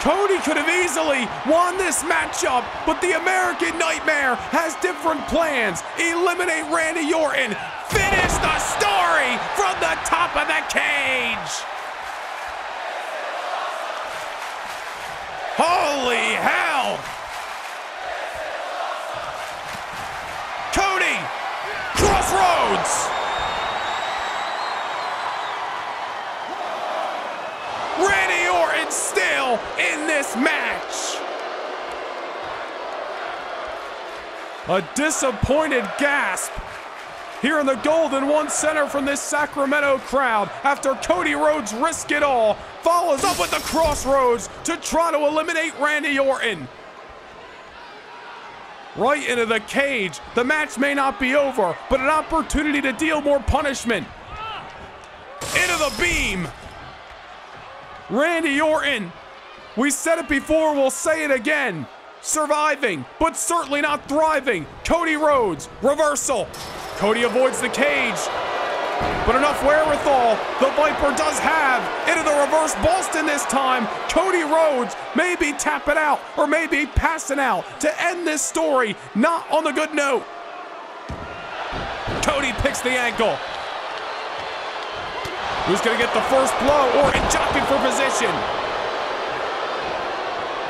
Cody could have easily won this matchup, but the American Nightmare has different plans. Eliminate Randy Orton. Finish the story from the top of the cage. Holy hell! Cody! Crossroads! Randy Orton still in this match! A disappointed gasp here in the Golden One Center from this Sacramento crowd after Cody Rhodes risk it all, follows up with the crossroads to try to eliminate Randy Orton. Right into the cage. The match may not be over, but an opportunity to deal more punishment. Into the beam. Randy Orton. We said it before, we'll say it again. Surviving, but certainly not thriving. Cody Rhodes, reversal. Cody avoids the cage, but enough wherewithal the Viper does have. Into the reverse Boston this time. Cody Rhodes may be tapping out or maybe passing out to end this story, not on the good note. Cody picks the ankle. Who's gonna get the first blow or jockeying for position?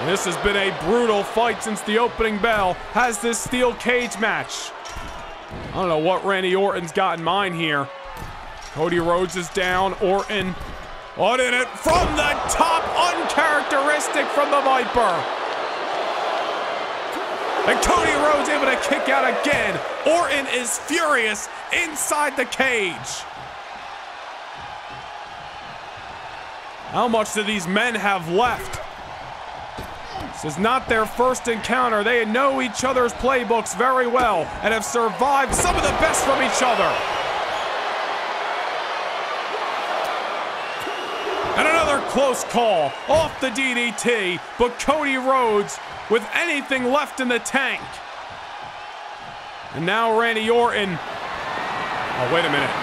And this has been a brutal fight since the opening bell. Has this steel cage match. I don't know what Randy Orton's got in mind here. Cody Rhodes is down. Orton on in it from the top. Uncharacteristic from the Viper. And Cody Rhodes able to kick out again. Orton is furious inside the cage. How much do these men have left? This is not their first encounter. They know each other's playbooks very well and have survived some of the best from each other. And another close call off the DDT, but Cody Rhodes with anything left in the tank. And now Randy Orton. Oh, wait a minute.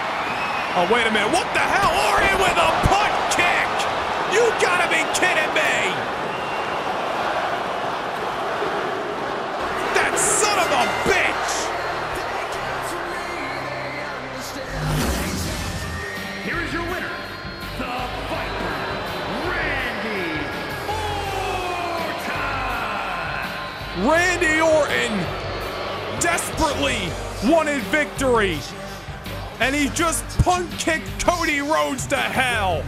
Oh, wait a minute. What the hell? Orton with a punt kick! You gotta be kidding me! That son of a bitch! Here is your winner, the Viper, Randy Orton. Randy Orton desperately wanted victory. And he just punt kicked Cody Rhodes to hell.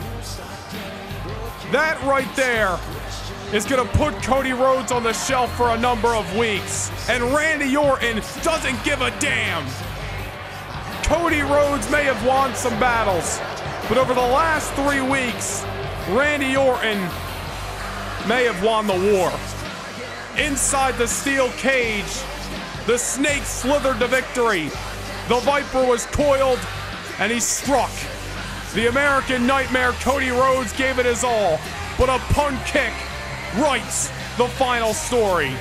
That right there is going to put Cody Rhodes on the shelf for a number of weeks. And Randy Orton doesn't give a damn. Cody Rhodes may have won some battles, but over the last three weeks, Randy Orton may have won the war. Inside the steel cage, the snake slithered to victory. The Viper was coiled, and he struck. The American Nightmare, Cody Rhodes, gave it his all. but a punt kick writes the final story.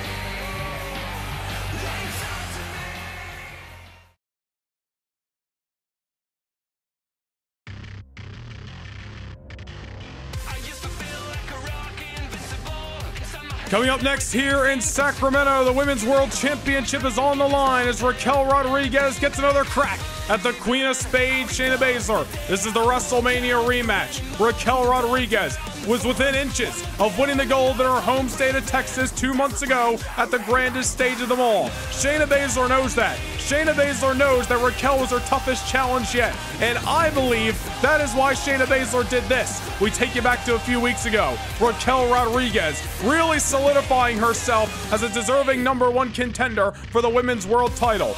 Coming up next here in Sacramento, the Women's World Championship is on the line as Raquel Rodriguez gets another crack at the Queen of Spades, Shayna Baszler. This is the WrestleMania rematch. Raquel Rodriguez was within inches of winning the gold in her home state of Texas two months ago at the grandest stage of them all. Shayna Baszler knows that. Shayna Baszler knows that Raquel was her toughest challenge yet. And I believe that is why Shayna Baszler did this. We take you back to a few weeks ago. Raquel Rodriguez really solidifying herself as a deserving number one contender for the women's world title.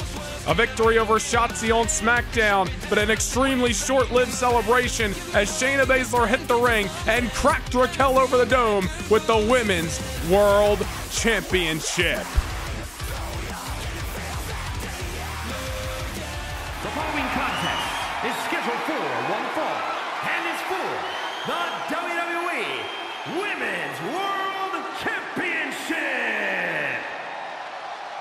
A victory over Shotzi on SmackDown, but an extremely short-lived celebration as Shayna Baszler hit the ring and cracked Raquel over the dome with the Women's World Championship. The following contest is scheduled for one fall and is for the WWE Women's World Championship.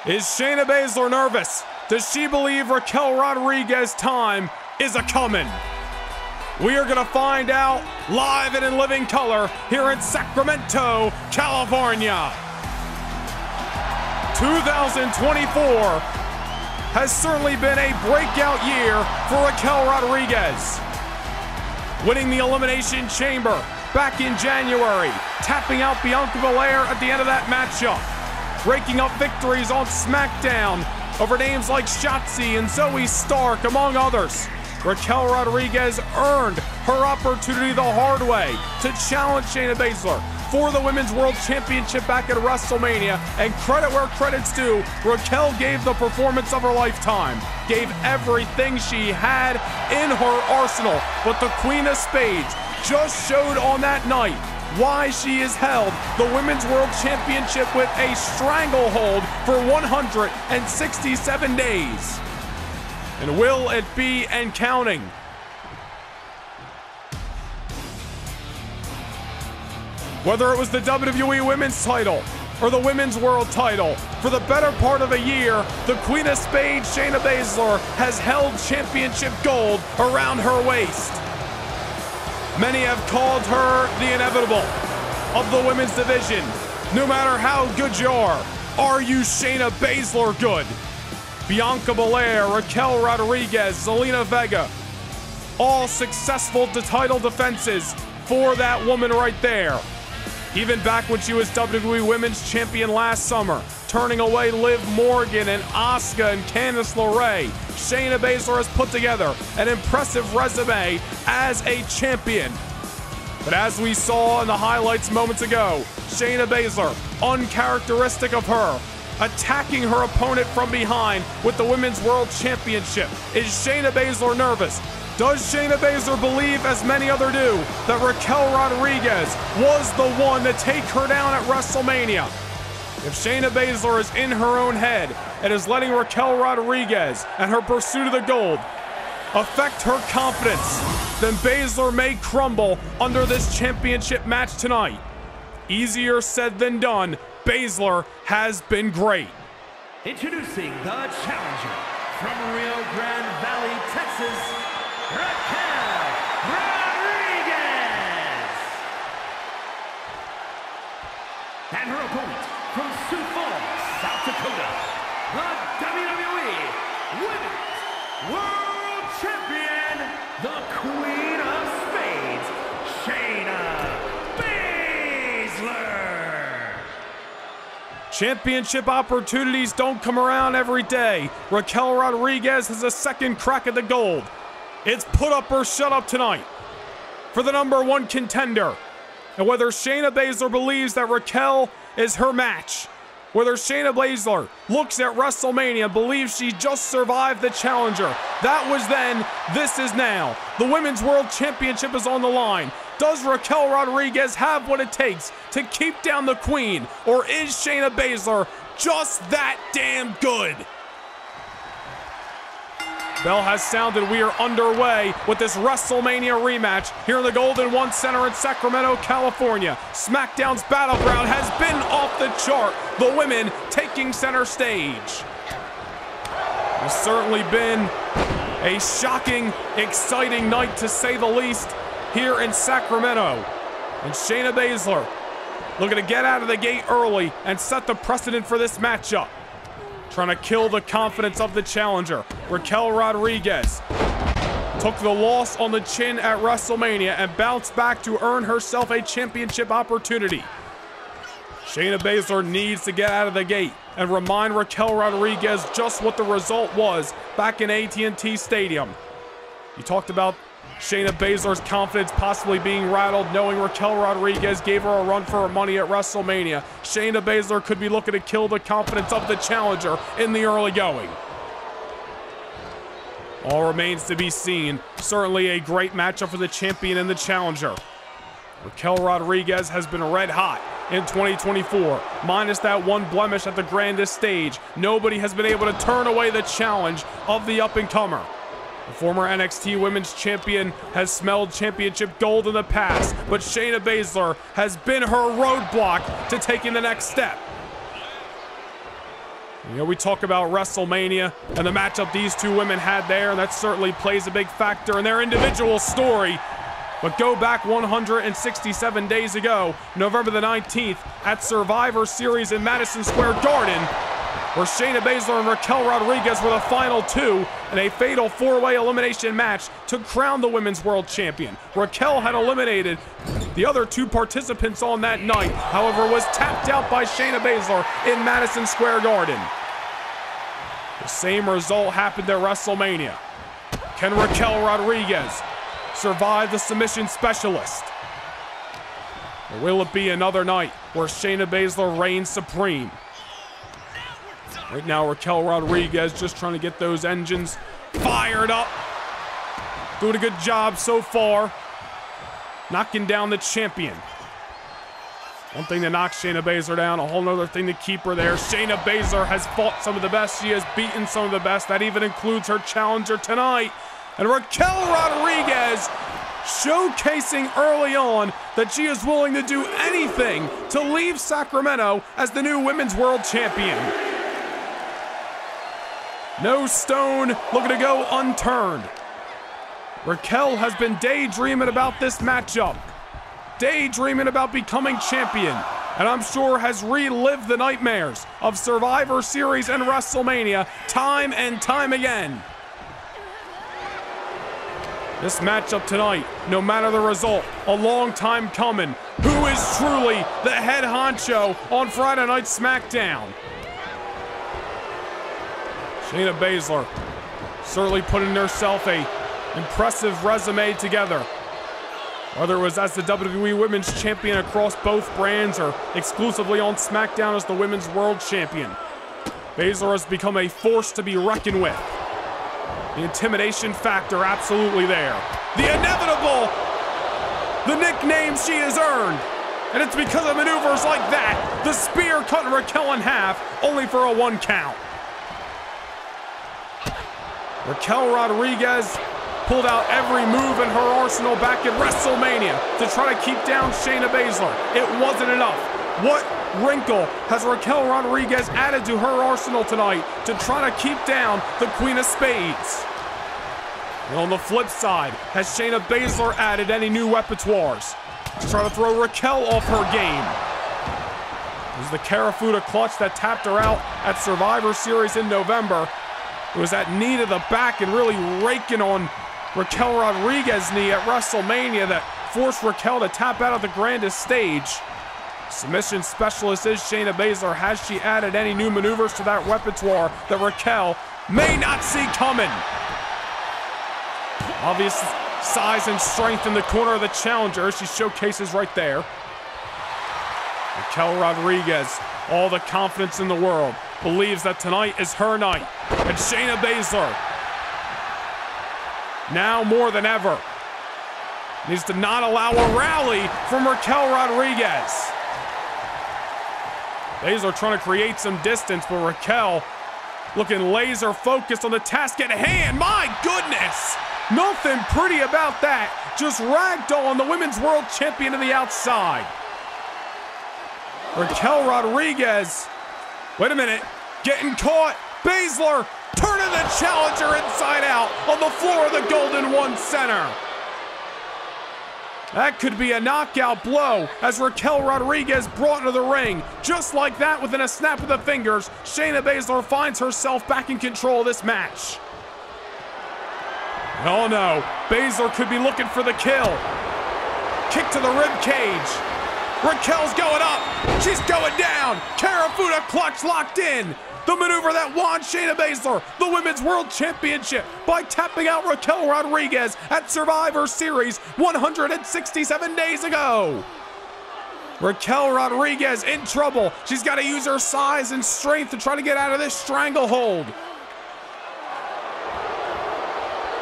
Is Shayna Baszler nervous? Does she believe Raquel Rodriguez time is a coming? We are going to find out live and in living color here in Sacramento, California. 2024 has certainly been a breakout year for Raquel Rodriguez. Winning the Elimination Chamber back in January, tapping out Bianca Belair at the end of that matchup, breaking up victories on SmackDown over names like Shotzi and Zoey Stark, among others. Raquel Rodriguez earned her opportunity the hard way to challenge Shayna Baszler for the Women's World Championship back at WrestleMania. And credit where credit's due, Raquel gave the performance of her lifetime, gave everything she had in her arsenal. But the Queen of Spades just showed on that night why she has held the Women's World Championship with a stranglehold for 167 days. And will it be and counting? Whether it was the WWE Women's title or the Women's World title, for the better part of a year, the Queen of Spades, Shayna Baszler, has held championship gold around her waist. Many have called her the inevitable of the women's division. No matter how good you are, are you Shayna Baszler good? Bianca Belair, Raquel Rodriguez, Zelina Vega, all successful title defenses for that woman right there. Even back when she was WWE Women's Champion last summer, turning away Liv Morgan and Asuka and Candice LeRae, Shayna Baszler has put together an impressive resume as a champion. But as we saw in the highlights moments ago, Shayna Baszler, uncharacteristic of her, attacking her opponent from behind with the Women's World Championship. Is Shayna Baszler nervous? Does Shayna Baszler believe, as many other do, that Raquel Rodriguez was the one to take her down at WrestleMania? If Shayna Baszler is in her own head and is letting Raquel Rodriguez and her pursuit of the gold affect her confidence, then Baszler may crumble under this championship match tonight. Easier said than done. Baszler has been great. Introducing the challenger from Rio Grande Valley, Texas, Championship opportunities don't come around every day. Raquel Rodriguez has a second crack at the gold. It's put up or shut up tonight for the number one contender. And whether Shayna Baszler believes that Raquel is her match, whether Shayna Baszler looks at WrestleMania believes she just survived the challenger, that was then, this is now. The Women's World Championship is on the line. Does Raquel Rodriguez have what it takes to keep down the queen, or is Shayna Baszler just that damn good? Bell has sounded we are underway with this WrestleMania rematch here in the Golden One Center in Sacramento, California. SmackDown's battleground has been off the chart, the women taking center stage. It's certainly been a shocking, exciting night to say the least here in Sacramento. And Shayna Baszler looking to get out of the gate early and set the precedent for this matchup. Trying to kill the confidence of the challenger. Raquel Rodriguez took the loss on the chin at WrestleMania and bounced back to earn herself a championship opportunity. Shayna Baszler needs to get out of the gate and remind Raquel Rodriguez just what the result was back in AT&T Stadium. You talked about Shayna Baszler's confidence possibly being rattled, knowing Raquel Rodriguez gave her a run for her money at WrestleMania. Shayna Baszler could be looking to kill the confidence of the challenger in the early going. All remains to be seen. Certainly a great matchup for the champion and the challenger. Raquel Rodriguez has been red hot in 2024, minus that one blemish at the grandest stage. Nobody has been able to turn away the challenge of the up and comer. The former NXT Women's Champion has smelled championship gold in the past, but Shayna Baszler has been her roadblock to taking the next step. You know, we talk about WrestleMania and the matchup these two women had there, and that certainly plays a big factor in their individual story. But go back 167 days ago, November the 19th, at Survivor Series in Madison Square Garden, where Shayna Baszler and Raquel Rodriguez were the final two in a fatal four-way elimination match to crown the Women's World Champion. Raquel had eliminated the other two participants on that night, however, was tapped out by Shayna Baszler in Madison Square Garden. The same result happened at WrestleMania. Can Raquel Rodriguez survive the submission specialist? Or will it be another night where Shayna Baszler reigns supreme? Right now, Raquel Rodriguez just trying to get those engines fired up. Doing a good job so far. Knocking down the champion. One thing to knock Shayna Baszler down, a whole other thing to keep her there. Shayna Baszler has fought some of the best. She has beaten some of the best. That even includes her challenger tonight. And Raquel Rodriguez showcasing early on that she is willing to do anything to leave Sacramento as the new Women's World Champion. No stone looking to go unturned. Raquel has been daydreaming about this matchup, daydreaming about becoming champion, and I'm sure has relived the nightmares of Survivor Series and WrestleMania time and time again. This matchup tonight, no matter the result, a long time coming. Who is truly the head honcho on Friday Night SmackDown? Shayna Baszler certainly putting herself a impressive resume together. Whether it was as the WWE Women's Champion across both brands or exclusively on SmackDown as the Women's World Champion, Baszler has become a force to be reckoned with. The intimidation factor absolutely there. The inevitable, the nickname she has earned. And it's because of maneuvers like that. The spear cutting Raquel in half, only for a one count. Raquel Rodriguez pulled out every move in her arsenal back at WrestleMania to try to keep down Shayna Baszler. It wasn't enough. What wrinkle has Raquel Rodriguez added to her arsenal tonight to try to keep down the Queen of Spades? And on the flip side, has Shayna Baszler added any new repertoires to try to throw Raquel off her game? It was the Kirifuda clutch that tapped her out at Survivor Series in November. It was that knee to the back and really raking on Raquel Rodriguez's knee at WrestleMania that forced Raquel to tap out of the grandest stage. Submission specialist is Shayna Baszler. Has she added any new maneuvers to that repertoire that Raquel may not see coming? Obvious size and strength in the corner of the challenger. She showcases right there. Raquel Rodriguez, all the confidence in the world, believes that tonight is her night. And Shayna Baszler, now more than ever, needs to not allow a rally from Raquel Rodriguez. Baszler trying to create some distance, but Raquel looking laser focused on the task at hand. My goodness! Nothing pretty about that. Just ragdoll on the Women's World Champion to the outside. Raquel Rodriguez. Wait a minute. Getting caught. Baszler turning the challenger inside out on the floor of the Golden One Center. That could be a knockout blow as Raquel Rodriguez brought into the ring. Just like that, within a snap of the fingers, Shayna Baszler finds herself back in control of this match. Oh no, Baszler could be looking for the kill. Kick to the rib cage. Raquel's going up. She's going down. Kirifuda clutch locked in. The maneuver that won Shayna Baszler the Women's World Championship by tapping out Raquel Rodriguez at Survivor Series 167 days ago. Raquel Rodriguez in trouble. She's got to use her size and strength to try to get out of this stranglehold.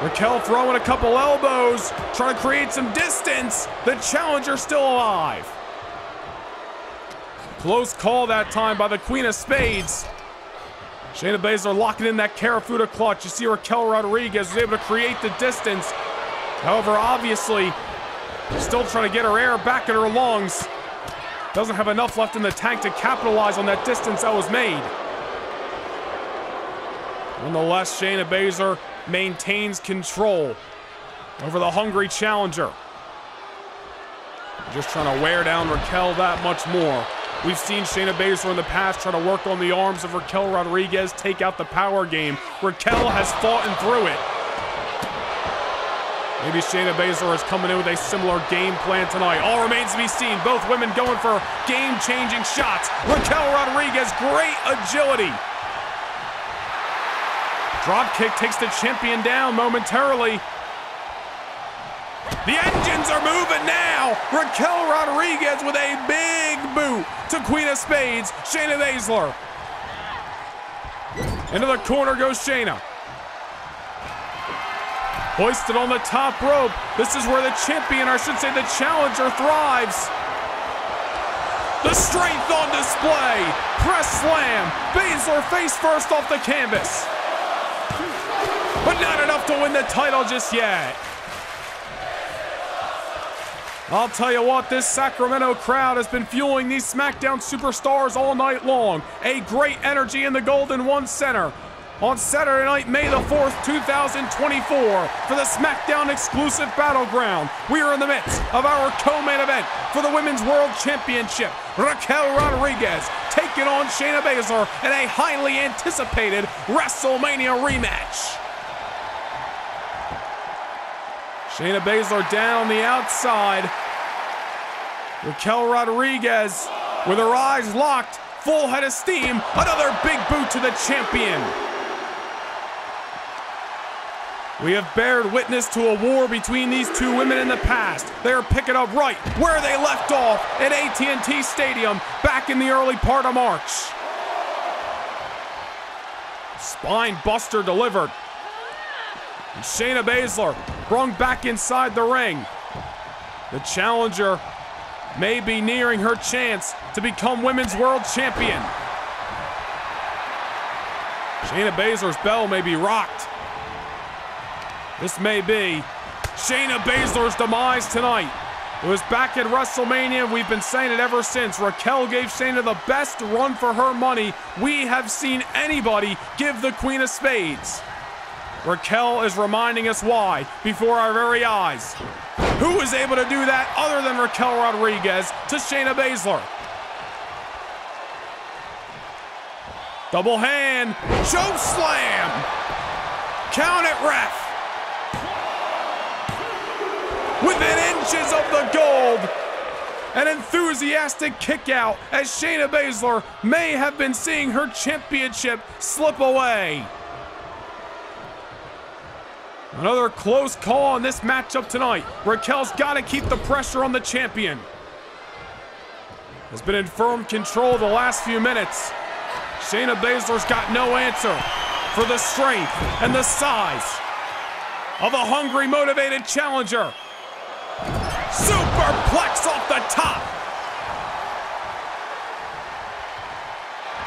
Raquel throwing a couple elbows, trying to create some distance. The challenger still alive. Close call that time by the Queen of Spades. Shayna Baszler locking in that Kirifuda clutch. You see Raquel Rodriguez was able to create the distance. However, obviously, still trying to get her air back in her lungs. Doesn't have enough left in the tank to capitalize on that distance that was made. Nonetheless, Shayna Baszler maintains control over the hungry challenger. Just trying to wear down Raquel that much more. We've seen Shayna Baszler in the past try to work on the arms of Raquel Rodriguez, take out the power game. Raquel has fought and through it. Maybe Shayna Baszler is coming in with a similar game plan tonight. All remains to be seen. Both women going for game-changing shots. Raquel Rodriguez, great agility. Drop kick takes the champion down momentarily. The engines are moving now. Raquel Rodriguez with a big boot to Queen of Spades, Shayna Baszler. Into the corner goes Shayna. Hoisted on the top rope. This is where the champion, or I should say the challenger, thrives. The strength on display. Press slam. Baszler face first off the canvas. But not enough to win the title just yet. I'll tell you what, this Sacramento crowd has been fueling these SmackDown superstars all night long. A great energy in the Golden One Center. On Saturday night, May the 4th, 2024, for the SmackDown exclusive battleground, we are in the midst of our co-main event for the Women's World Championship. Raquel Rodriguez taking on Shayna Baszler in a highly anticipated WrestleMania rematch. Shayna Baszler down on the outside. Raquel Rodriguez with her eyes locked, full head of steam. Another big boot to the champion. We have bared witness to a war between these two women in the past. They are picking up right where they left off at AT&T Stadium back in the early part of March. Spine buster delivered. And Shayna Baszler brung back inside the ring. The challenger may be nearing her chance to become Women's World Champion. Shayna Baszler's bell may be rocked. This may be Shayna Baszler's demise tonight. It was back at WrestleMania. We've been saying it ever since. Raquel gave Shayna the best run for her money we have seen anybody give the Queen of Spades. Raquel is reminding us why before our very eyes. Who was able to do that other than Raquel Rodriguez to Shayna Baszler? Double hand, choke slam. Count it, ref. Within inches of the gold. An enthusiastic kick out as Shayna Baszler may have been seeing her championship slip away. Another close call on this matchup tonight. Raquel's got to keep the pressure on the champion. Has been in firm control the last few minutes. Shayna Baszler's got no answer for the strength and the size of a hungry, motivated challenger. Superplex off the top.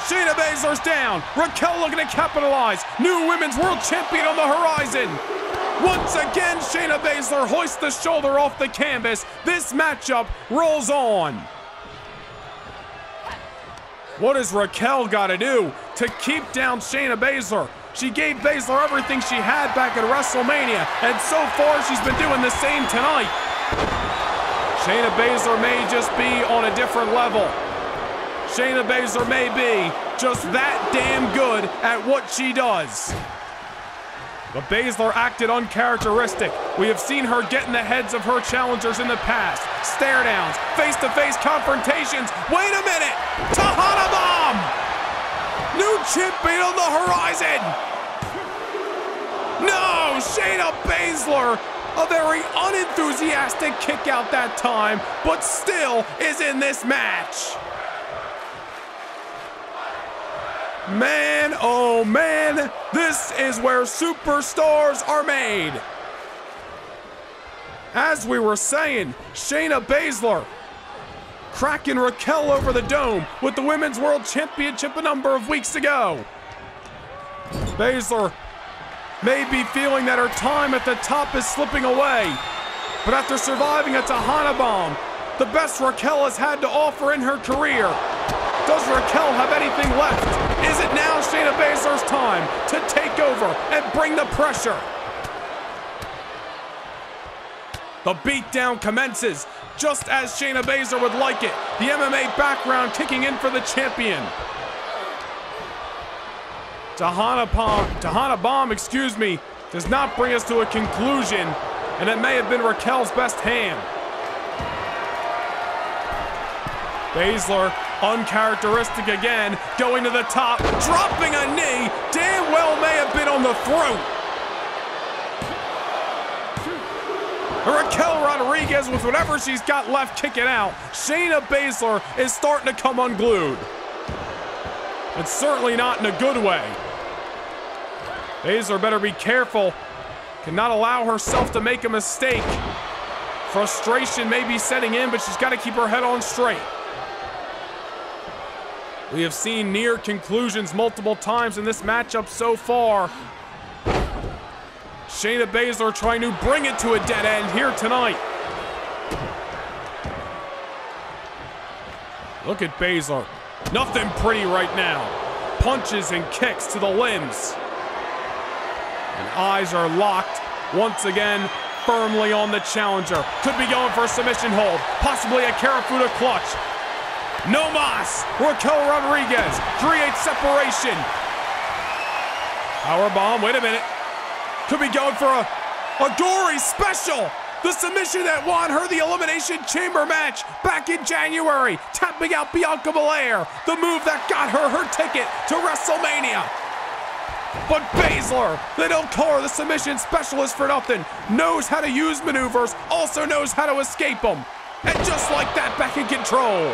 Shayna Baszler's down. Raquel looking to capitalize. New Women's World Champion on the horizon. Once again, Shayna Baszler hoists the shoulder off the canvas. This matchup rolls on. What has Raquel got to do to keep down Shayna Baszler? She gave Baszler everything she had back at WrestleMania, and so far she's been doing the same tonight. Shayna Baszler may just be on a different level. Shayna Baszler may be just that damn good at what she does. But Baszler acted uncharacteristic. We have seen her get in the heads of her challengers in the past. Stare downs, face to face confrontations. Wait a minute! Tejana Bomb! New champion on the horizon! No! Shayna Baszler! A very unenthusiastic kick out that time, but still is in this match. Man, oh man, this is where superstars are made. As we were saying, Shayna Baszler cracking Raquel over the dome with the Women's World Championship a number of weeks ago. Baszler may be feeling that her time at the top is slipping away, but after surviving a Tejana bomb, the best Raquel has had to offer in her career, does Raquel have anything left? Is it now Shayna Baszler's time to take over and bring the pressure? The beatdown commences, just as Shayna Baszler would like it. The MMA background kicking in for the champion. Tejana Bomb, Tejana Bomb, excuse me, does not bring us to a conclusion, and it may have been Raquel's best hand. Baszler, uncharacteristic again, going to the top, dropping a knee, damn well may have been on the throat. Raquel Rodriguez with whatever she's got left kicking out. Shayna Baszler is starting to come unglued. And certainly not in a good way. Baszler better be careful. Cannot allow herself to make a mistake. Frustration may be setting in, but she's got to keep her head on straight. We have seen near conclusions multiple times in this matchup so far. Shayna Baszler trying to bring it to a dead end here tonight. Look at Baszler. Nothing pretty right now. Punches and kicks to the limbs. And eyes are locked once again firmly on the challenger. Could be going for a submission hold, possibly a Kirifuda clutch. No mas. Raquel Rodriguez creates separation. Power bomb. Wait a minute. Could be going for a, a gory special. The submission that won her the Elimination Chamber match back in January, tapping out Bianca Belair. The move that got her her ticket to WrestleMania. But Baszler, they don't call her the submission specialist for nothing, knows how to use maneuvers, also knows how to escape them. And just like that, back in control.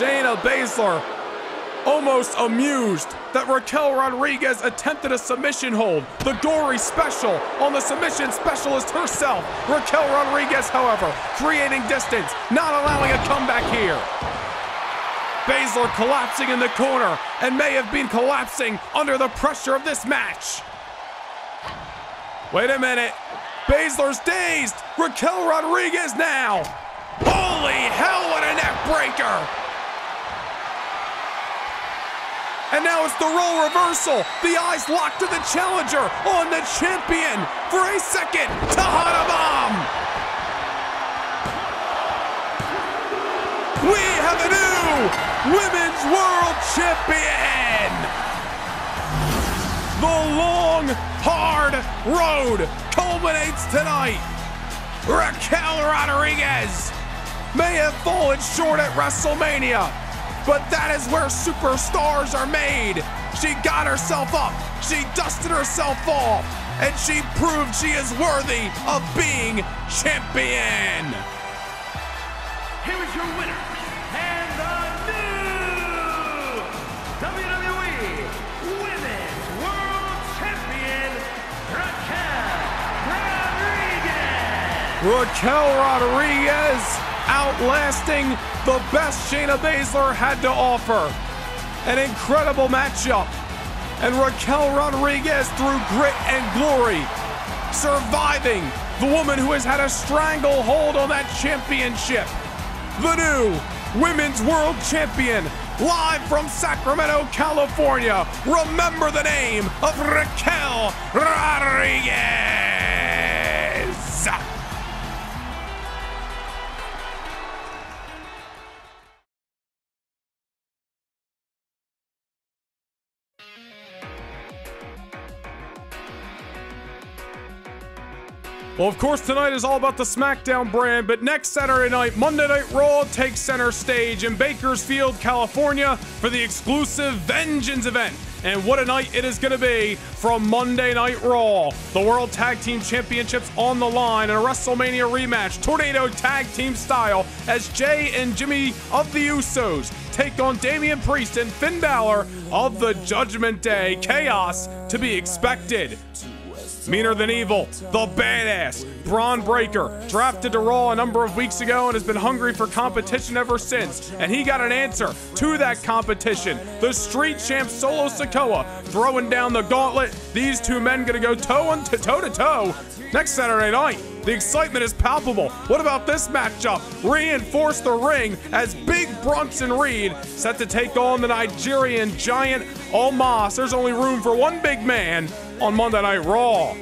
Shayna Baszler almost amused that Raquel Rodriguez attempted a submission hold, the gory special on the submission specialist herself. Raquel Rodriguez, however, creating distance, not allowing a comeback here. Baszler collapsing in the corner and may have been collapsing under the pressure of this match. Wait a minute. Baszler's dazed. Raquel Rodriguez now. Holy hell, what a neck breaker. And now it's the role reversal. The eyes locked to the challenger on the champion for a second. Tejana Bomb. We have a new Women's World Champion. The long, hard road culminates tonight. Raquel Rodriguez may have fallen short at WrestleMania, but that is where superstars are made. She got herself up, she dusted herself off, and she proved she is worthy of being champion. Here is your winner, and the new WWE Women's World Champion, Raquel Rodriguez. Raquel Rodriguez outlasting the best Shayna Baszler had to offer. An incredible matchup. And Raquel Rodriguez through grit and glory, surviving the woman who has had a stranglehold on that championship. The new Women's World Champion, live from Sacramento, California. Remember the name of Raquel Rodriguez. Well, of course, tonight is all about the SmackDown brand, but next Saturday night, Monday Night Raw takes center stage in Bakersfield, California for the exclusive Vengeance event. And what a night it is going to be from Monday Night Raw. The World Tag Team Championships on the line in a WrestleMania rematch, Tornado Tag Team style, as Jay and Jimmy of the Usos take on Damian Priest and Finn Balor of the Judgment Day. Chaos to be expected. Meaner Than Evil, the badass, Bron Breakker, drafted to Raw a number of weeks ago and has been hungry for competition ever since. And he got an answer to that competition. The street champ Solo Sikoa throwing down the gauntlet. These two men gonna go toe to toe to toe next Saturday night. The excitement is palpable. What about this matchup? Reinforce the ring as Big Bronson Reed set to take on the Nigerian giant Omos. There's only room for one big man on Monday Night Raw.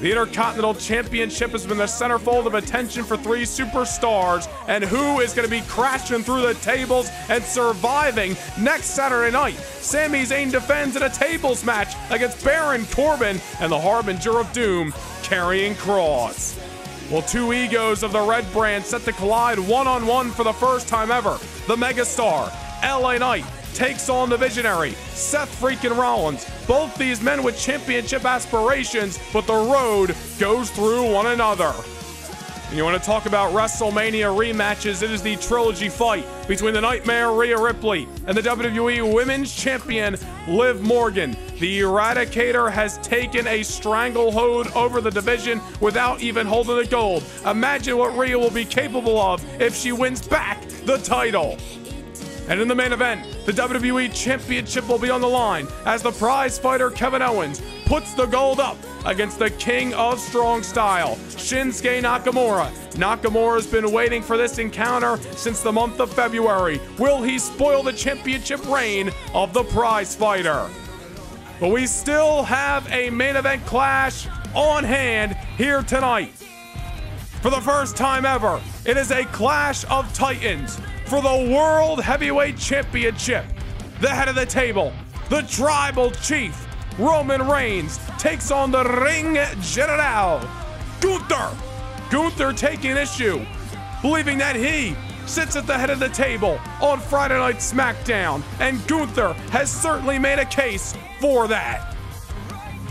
The Intercontinental Championship has been the centerfold of attention for three superstars, and who is going to be crashing through the tables and surviving next Saturday night? Sami Zayn defends in a tables match against Baron Corbin and the Harbinger of Doom, Karrion Kross. Well, two egos of the Red Brand set to collide one on one for the first time ever. The megastar, LA Knight, takes on the visionary, Seth freaking Rollins. Both these men with championship aspirations, but the road goes through one another. And you want to talk about WrestleMania rematches? It is the trilogy fight between the Nightmare Rhea Ripley and the WWE Women's Champion Liv Morgan. The Eradicator has taken a stranglehold over the division without even holding the gold. Imagine what Rhea will be capable of if she wins back the title. And in the main event, the WWE Championship will be on the line as the prize fighter Kevin Owens puts the gold up against the king of strong style, Shinsuke Nakamura. Nakamura's been waiting for this encounter since the month of February. Will he spoil the championship reign of the prize fighter? But we still have a main event clash on hand here tonight. For the first time ever, it is a clash of titans for the World Heavyweight Championship. The head of the table, the tribal chief, Roman Reigns, takes on the Ring General, Gunther. Gunther taking issue, believing that he sits at the head of the table on Friday Night SmackDown, and Gunther has certainly made a case for that.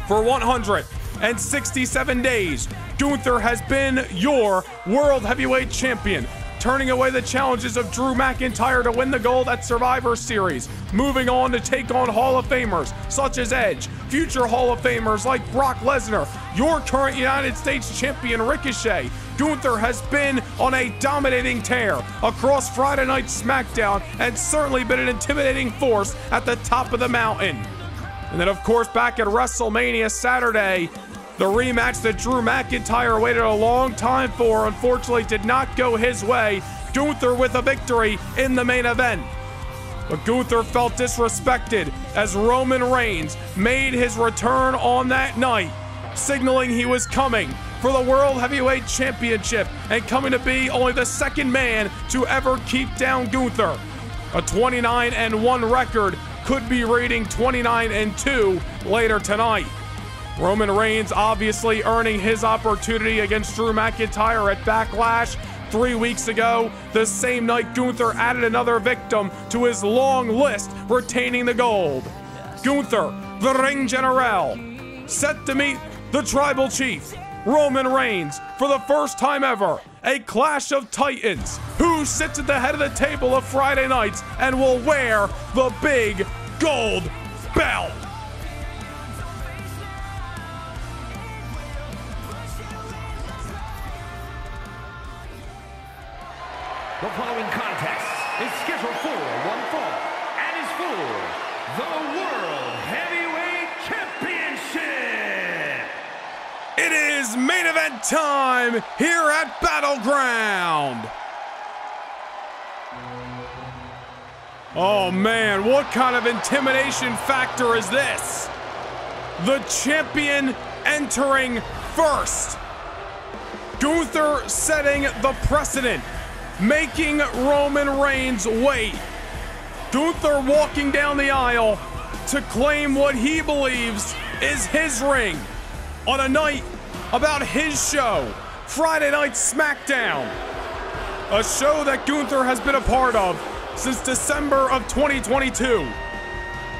For 167 days, Gunther has been your World Heavyweight Champion turning away the challenges of Drew McIntyre to win the gold at Survivor Series, moving on to take on Hall of Famers such as Edge, future Hall of Famers like Brock Lesnar, your current United States champion Ricochet. Gunther has been on a dominating tear across Friday Night SmackDown and certainly been an intimidating force at the top of the mountain. And then, of course, back at WrestleMania Saturday, the rematch that Drew McIntyre waited a long time for unfortunately did not go his way. Gunther with a victory in the main event. But Gunther felt disrespected as Roman Reigns made his return on that night, signaling he was coming for the World Heavyweight Championship and coming to be only the second man to ever keep down Gunther. A 29 and 1 record could be reading 29 and 2 later tonight. Roman Reigns obviously earning his opportunity against Drew McIntyre at Backlash three weeks ago. The same night, Gunther added another victim to his long list, retaining the gold. Gunther, the ring general, set to meet the tribal chief, Roman Reigns, for the first time ever. A clash of titans. Who sits at the head of the table of Friday nights and will wear the big gold belt? The following contest is scheduled for one fall and is for the World Heavyweight Championship. It is main event time here at Battleground. Oh man, what kind of intimidation factor is this? The champion entering first. Gunther setting the precedent making Roman Reigns wait. Gunther walking down the aisle to claim what he believes is his ring on a night about his show, Friday Night SmackDown. A show that Gunther has been a part of since December of 2022,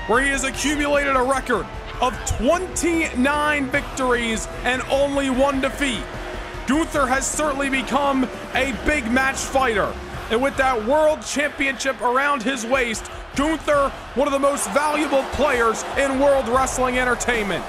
where he has accumulated a record of 29 victories and only one defeat. Gunther has certainly become a big match fighter. And with that world championship around his waist, Gunther, one of the most valuable players in world wrestling entertainment.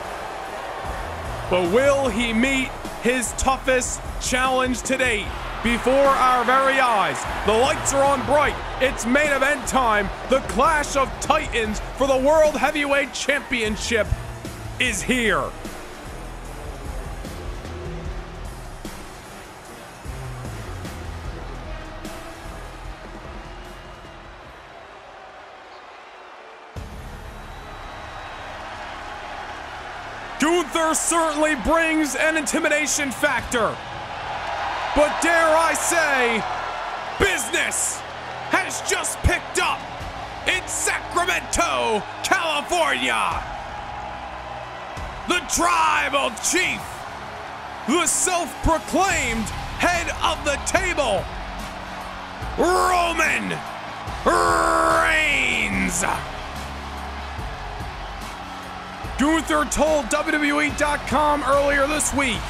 But will he meet his toughest challenge to date before our very eyes? The lights are on bright. It's main event time. The clash of titans for the World Heavyweight Championship is here. Gunther certainly brings an intimidation factor. But dare I say, business has just picked up in Sacramento, California. The tribal chief, the self proclaimed head of the table, Roman Reigns. Gunther told WWE.com earlier this week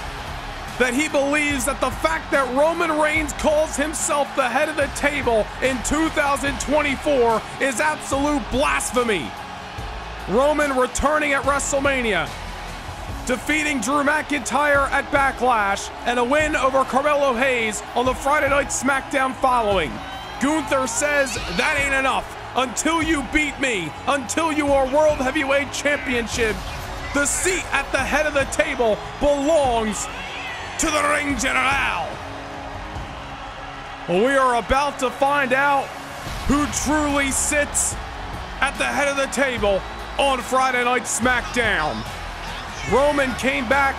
that he believes that the fact that Roman Reigns calls himself the head of the table in 2024 is absolute blasphemy. Roman returning at WrestleMania, defeating Drew McIntyre at Backlash, and a win over Carmelo Hayes on the Friday Night SmackDown following. Gunther says that ain't enough until you beat me, until you are World Heavyweight Championship. The seat at the head of the table belongs to the Ring General. We are about to find out who truly sits at the head of the table on Friday Night SmackDown. Roman came back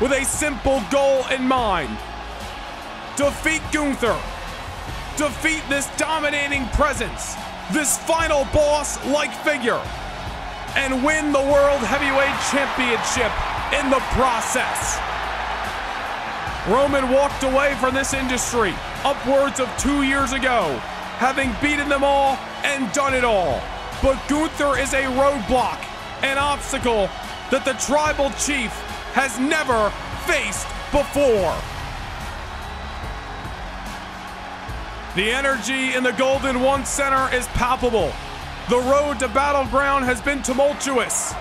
with a simple goal in mind defeat Gunther, defeat this dominating presence this final boss like figure and win the World Heavyweight Championship in the process. Roman walked away from this industry upwards of two years ago, having beaten them all and done it all. But Gunther is a roadblock, an obstacle that the tribal chief has never faced before. The energy in the Golden One Center is palpable. The road to Battleground has been tumultuous.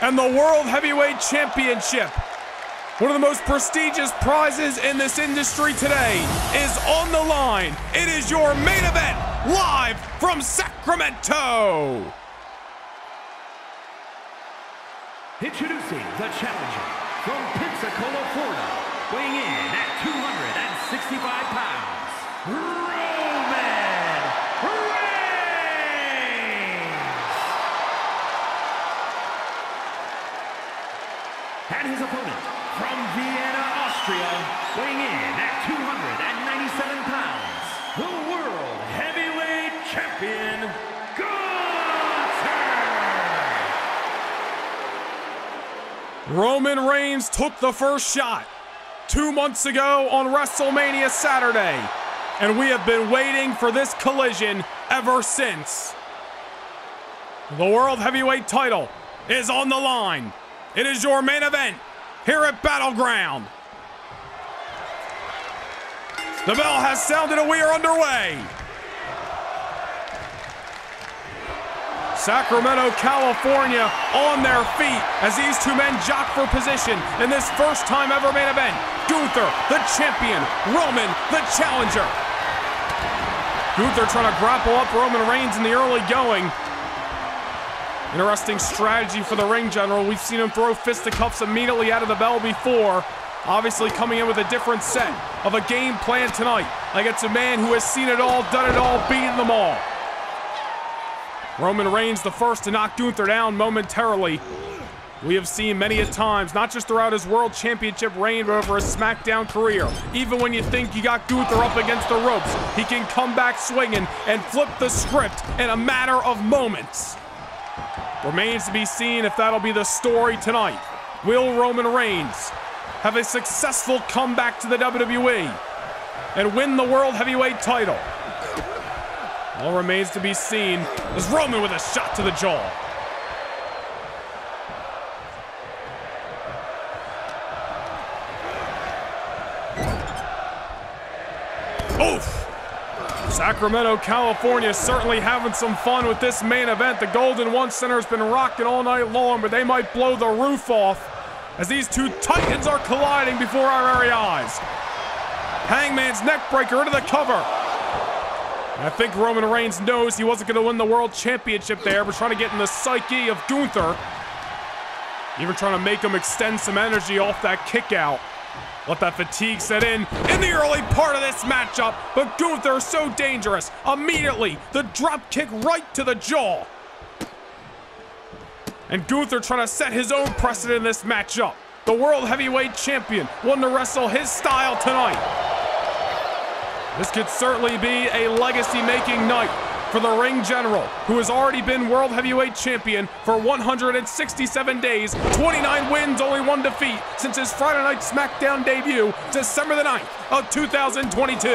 And the World Heavyweight Championship, one of the most prestigious prizes in this industry today, is on the line. It is your main event live from Sacramento. Introducing the challenger from Pensacola, Florida, weighing in Roman Reigns took the first shot two months ago on WrestleMania Saturday and we have been waiting for this collision ever since. The World Heavyweight title is on the line. It is your main event here at Battleground. The bell has sounded and we are underway. Sacramento, California on their feet as these two men jock for position in this first time ever main event. Gunther, the champion, Roman, the challenger. Gunther trying to grapple up Roman Reigns in the early going. Interesting strategy for the ring general. We've seen him throw fisticuffs immediately out of the bell before. Obviously coming in with a different set of a game plan tonight. It's a man who has seen it all, done it all, beaten them all. Roman Reigns the first to knock Gunther down momentarily. We have seen many a times, not just throughout his World Championship reign, but over his SmackDown career. Even when you think you got Gunther up against the ropes, he can come back swinging and flip the script in a matter of moments. Remains to be seen if that'll be the story tonight. Will Roman Reigns have a successful comeback to the WWE and win the World Heavyweight title? All remains to be seen is Roman with a shot to the jaw. Oof! Sacramento, California certainly having some fun with this main event. The Golden One Center has been rocking all night long, but they might blow the roof off as these two titans are colliding before our very eyes. Hangman's neckbreaker into the cover. I think Roman Reigns knows he wasn't going to win the World Championship there, but trying to get in the psyche of Gunther. Even trying to make him extend some energy off that kick out. Let that fatigue set in in the early part of this matchup, but Gunther is so dangerous. Immediately, the drop kick right to the jaw. And Gunther trying to set his own precedent in this matchup. The World Heavyweight Champion, one to wrestle his style tonight. This could certainly be a legacy-making night for the ring general, who has already been World Heavyweight Champion for 167 days, 29 wins, only one defeat since his Friday Night SmackDown debut, December the 9th of 2022.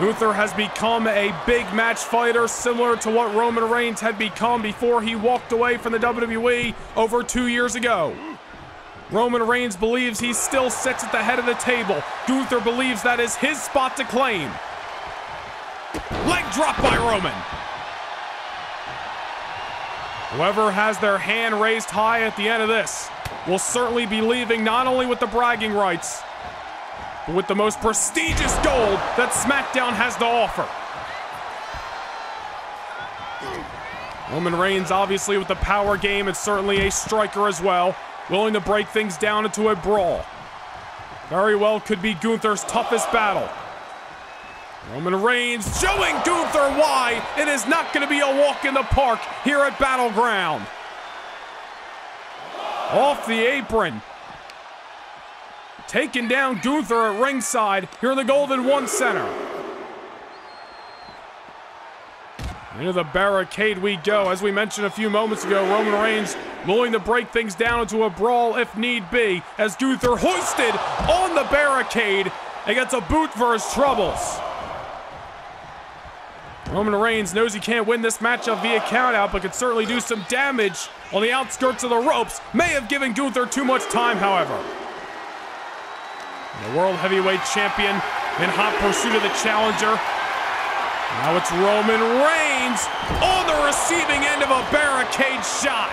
Gunther has become a big match fighter, similar to what Roman Reigns had become before he walked away from the WWE over two years ago. Roman Reigns believes he still sits at the head of the table. Gunther believes that is his spot to claim. Leg drop by Roman. Whoever has their hand raised high at the end of this will certainly be leaving not only with the bragging rights, but with the most prestigious gold that SmackDown has to offer. Roman Reigns, obviously, with the power game, and certainly a striker as well willing to break things down into a brawl. Very well could be Gunther's toughest battle. Roman Reigns showing Gunther why it is not going to be a walk in the park here at Battleground. Off the apron. Taking down Gunther at ringside here in the Golden One Center. Into the barricade we go. As we mentioned a few moments ago, Roman Reigns willing to break things down into a brawl if need be, as Gunther hoisted on the barricade and gets a boot for his troubles. Roman Reigns knows he can't win this matchup via countout, but could certainly do some damage on the outskirts of the ropes. May have given Gunther too much time, however. The World Heavyweight Champion in hot pursuit of the challenger. Now it's Roman Reigns on the receiving end of a barricade shot.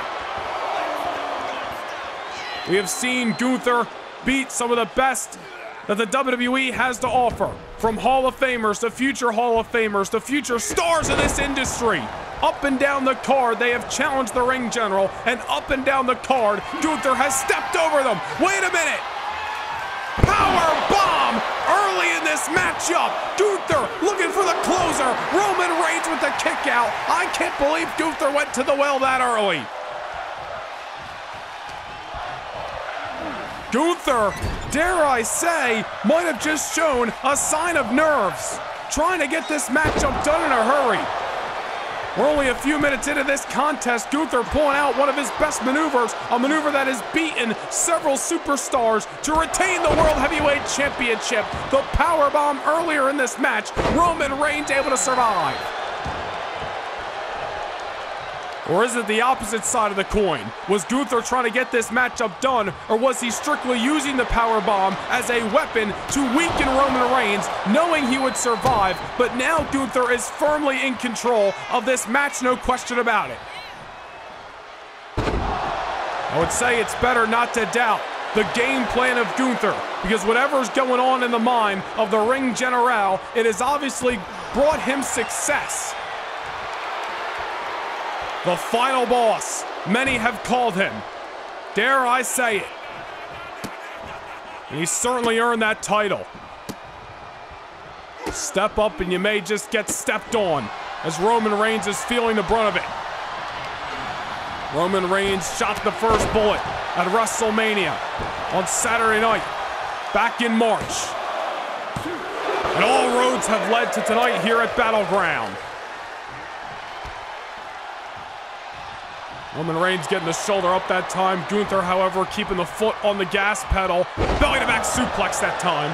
We have seen Gunther beat some of the best that the WWE has to offer. From Hall of Famers to future Hall of Famers to future stars of this industry. Up and down the card, they have challenged the ring general, and up and down the card, Gunther has stepped over them. Wait a minute! Power bomb early in this matchup. Gunther looking for the closer. Roman Reigns with the kick out. I can't believe Gunther went to the well that early. Gunther, dare I say, might have just shown a sign of nerves, trying to get this matchup done in a hurry. We're only a few minutes into this contest. Gunther pulling out one of his best maneuvers, a maneuver that has beaten several superstars to retain the World Heavyweight Championship. The power bomb earlier in this match, Roman Reigns able to survive. Or is it the opposite side of the coin? Was Gunther trying to get this matchup done, or was he strictly using the power bomb as a weapon to weaken Roman Reigns, knowing he would survive? But now Gunther is firmly in control of this match, no question about it. I would say it's better not to doubt the game plan of Gunther because whatever's going on in the mind of the ring general, it has obviously brought him success. The final boss, many have called him. Dare I say it? And he certainly earned that title. Step up and you may just get stepped on as Roman Reigns is feeling the brunt of it. Roman Reigns shot the first bullet at WrestleMania on Saturday night, back in March. And all roads have led to tonight here at Battleground. Roman Reigns getting the shoulder up that time. Gunther, however, keeping the foot on the gas pedal. Belly to back suplex that time.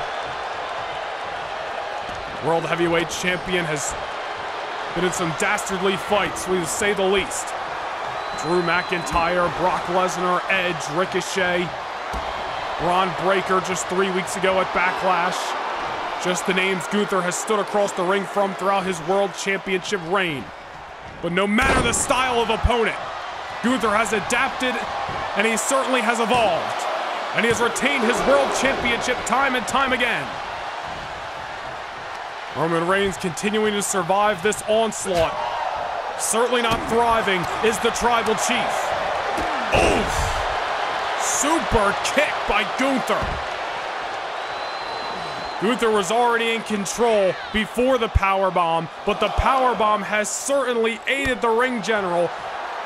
World Heavyweight Champion has been in some dastardly fights, to say the least. Drew McIntyre, Brock Lesnar, Edge, Ricochet, Bron Breakker just three weeks ago at Backlash. Just the names Gunther has stood across the ring from throughout his World Championship reign. But no matter the style of opponent, Gunther has adapted and he certainly has evolved. And he has retained his World Championship time and time again. Roman Reigns continuing to survive this onslaught. Certainly not thriving is the Tribal Chief. Oof! Super kick by Gunther. Gunther was already in control before the power bomb, but the power bomb has certainly aided the ring general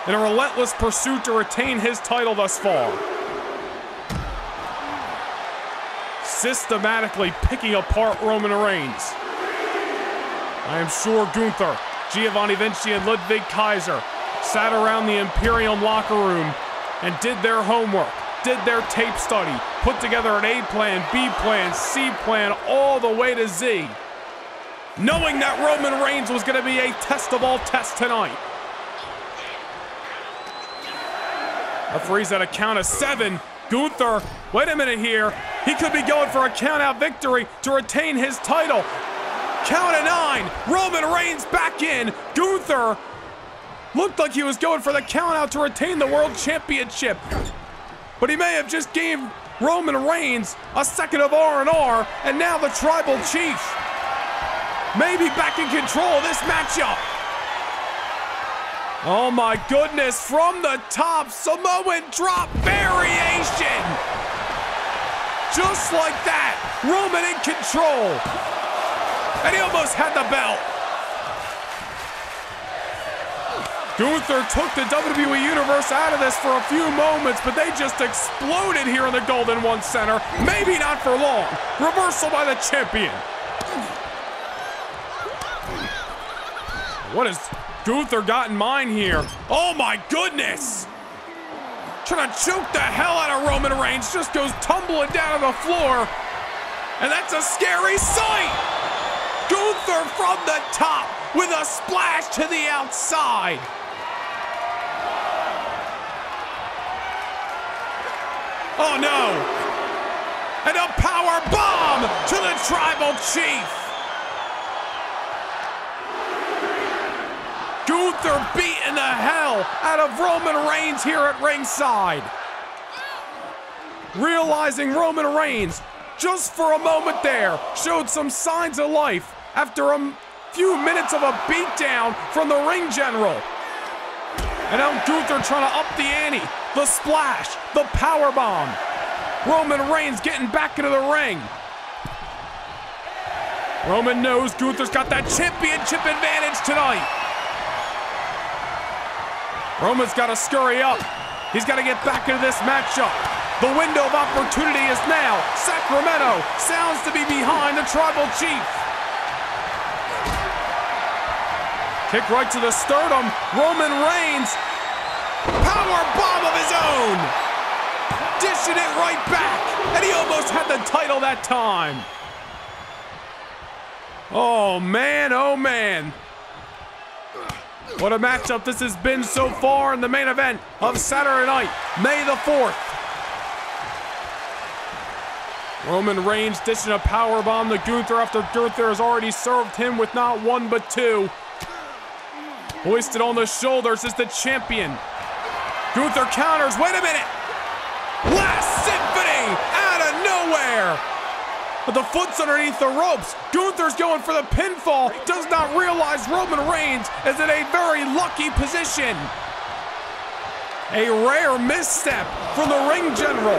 in a relentless pursuit to retain his title thus far. Systematically picking apart Roman Reigns. I am sure Gunther, Giovanni Vinci, and Ludwig Kaiser sat around the Imperium locker room and did their homework, did their tape study, put together an A plan, B plan, C plan, all the way to Z, knowing that Roman Reigns was going to be a test of all tests tonight. Referees at a count of seven. Gunther, wait a minute here. He could be going for a count-out victory to retain his title. Count of nine. Roman Reigns back in. Gunther looked like he was going for the count-out to retain the World Championship. But he may have just gave Roman Reigns a second of R&R, and now the Tribal Chief may be back in control of this matchup. Oh my goodness, from the top, Samoan drop variation. Just like that, Roman in control. And he almost had the belt. Gunther took the WWE Universe out of this for a few moments, but they just exploded here in the Golden One Center. Maybe not for long. Reversal by the champion. What is Gunther got in mind here. Oh my goodness! Trying to choke the hell out of Roman Reigns, just goes tumbling down to the floor. And that's a scary sight! Gunther from the top with a splash to the outside. Oh no! And a power bomb to the tribal chief. Gunther beating the hell out of Roman Reigns here at ringside. Realizing Roman Reigns, just for a moment there, showed some signs of life after a few minutes of a beatdown from the ring general. And now Gunther trying to up the ante, the splash, the power bomb. Roman Reigns getting back into the ring. Roman knows Gunther's got that championship advantage tonight. Roman's got to scurry up. He's got to get back into this matchup. The window of opportunity is now. Sacramento sounds to be behind the Tribal Chief. Kick right to the sternum. Roman Reigns. Power bomb of his own. Dishing it right back. And he almost had the title that time. Oh, man. Oh, man. What a matchup this has been so far in the main event of Saturday night, May the 4th. Roman Reigns dishing a power bomb to Gunther after Gunther has already served him with not one but two. Hoisted on the shoulders is the champion. Gunther counters. Wait a minute. Last Symphony. Out of nowhere. But the foot's underneath the ropes. Gunther's going for the pinfall. Does not realize Roman Reigns is in a very lucky position. A rare misstep from the ring general.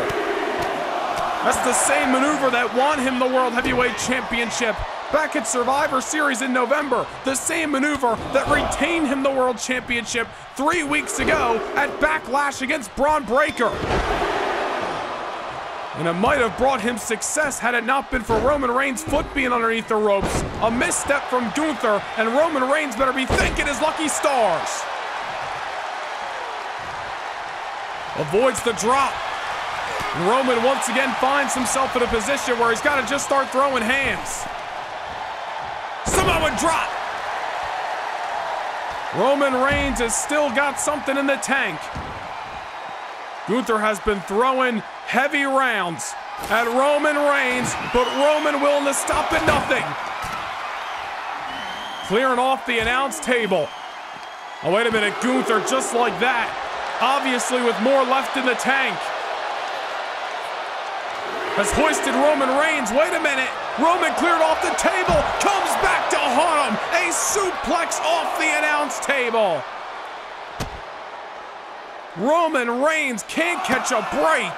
That's the same maneuver that won him the World Heavyweight Championship back at Survivor Series in November. The same maneuver that retained him the World Championship three weeks ago at Backlash against Bron Breakker. And it might have brought him success had it not been for Roman Reigns' foot being underneath the ropes. A misstep from Gunther, and Roman Reigns better be thanking his lucky stars. Avoids the drop. And Roman once again finds himself in a position where he's got to just start throwing hands. Samoan drop. Roman Reigns has still got something in the tank. Gunther has been throwing heavy rounds at Roman Reigns, but Roman willing to stop at nothing. Clearing off the announce table. Oh, wait a minute, Gunther just like that. Obviously with more left in the tank. Has hoisted Roman Reigns. Wait a minute. Roman cleared off the table. Comes back to haunt him. A suplex off the announce table. Roman Reigns can't catch a break.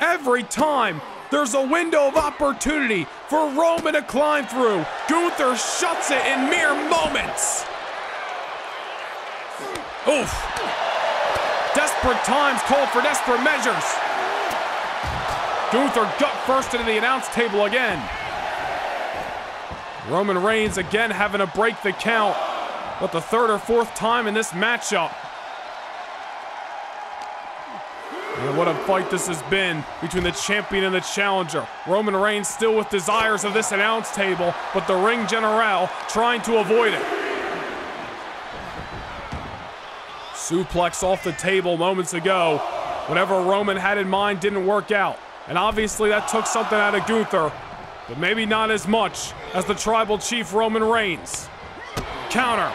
Every time there's a window of opportunity for Roman to climb through, Gunther shuts it in mere moments. Oof. Desperate times call for desperate measures. Gunther gut first into the announce table again. Roman Reigns again having to break the count, but the third or fourth time in this matchup. And what a fight this has been between the champion and the challenger. Roman Reigns still with desires of this announce table, but the ring general trying to avoid it. Suplex off the table moments ago. Whatever Roman had in mind didn't work out. And obviously that took something out of Gunther, but maybe not as much as the tribal chief Roman Reigns. Counter.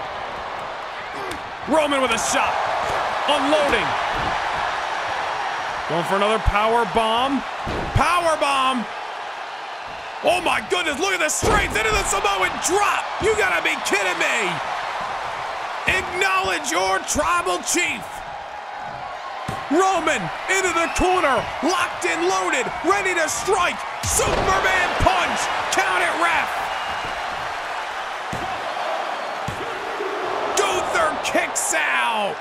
Roman with a shot. Unloading. Going for another power bomb. Power bomb. Oh my goodness, look at the strength into the Samoan drop. You gotta be kidding me. Acknowledge your tribal chief. Roman into the corner, locked and loaded, ready to strike. Superman punch. Count it, ref. Gunther kicks out.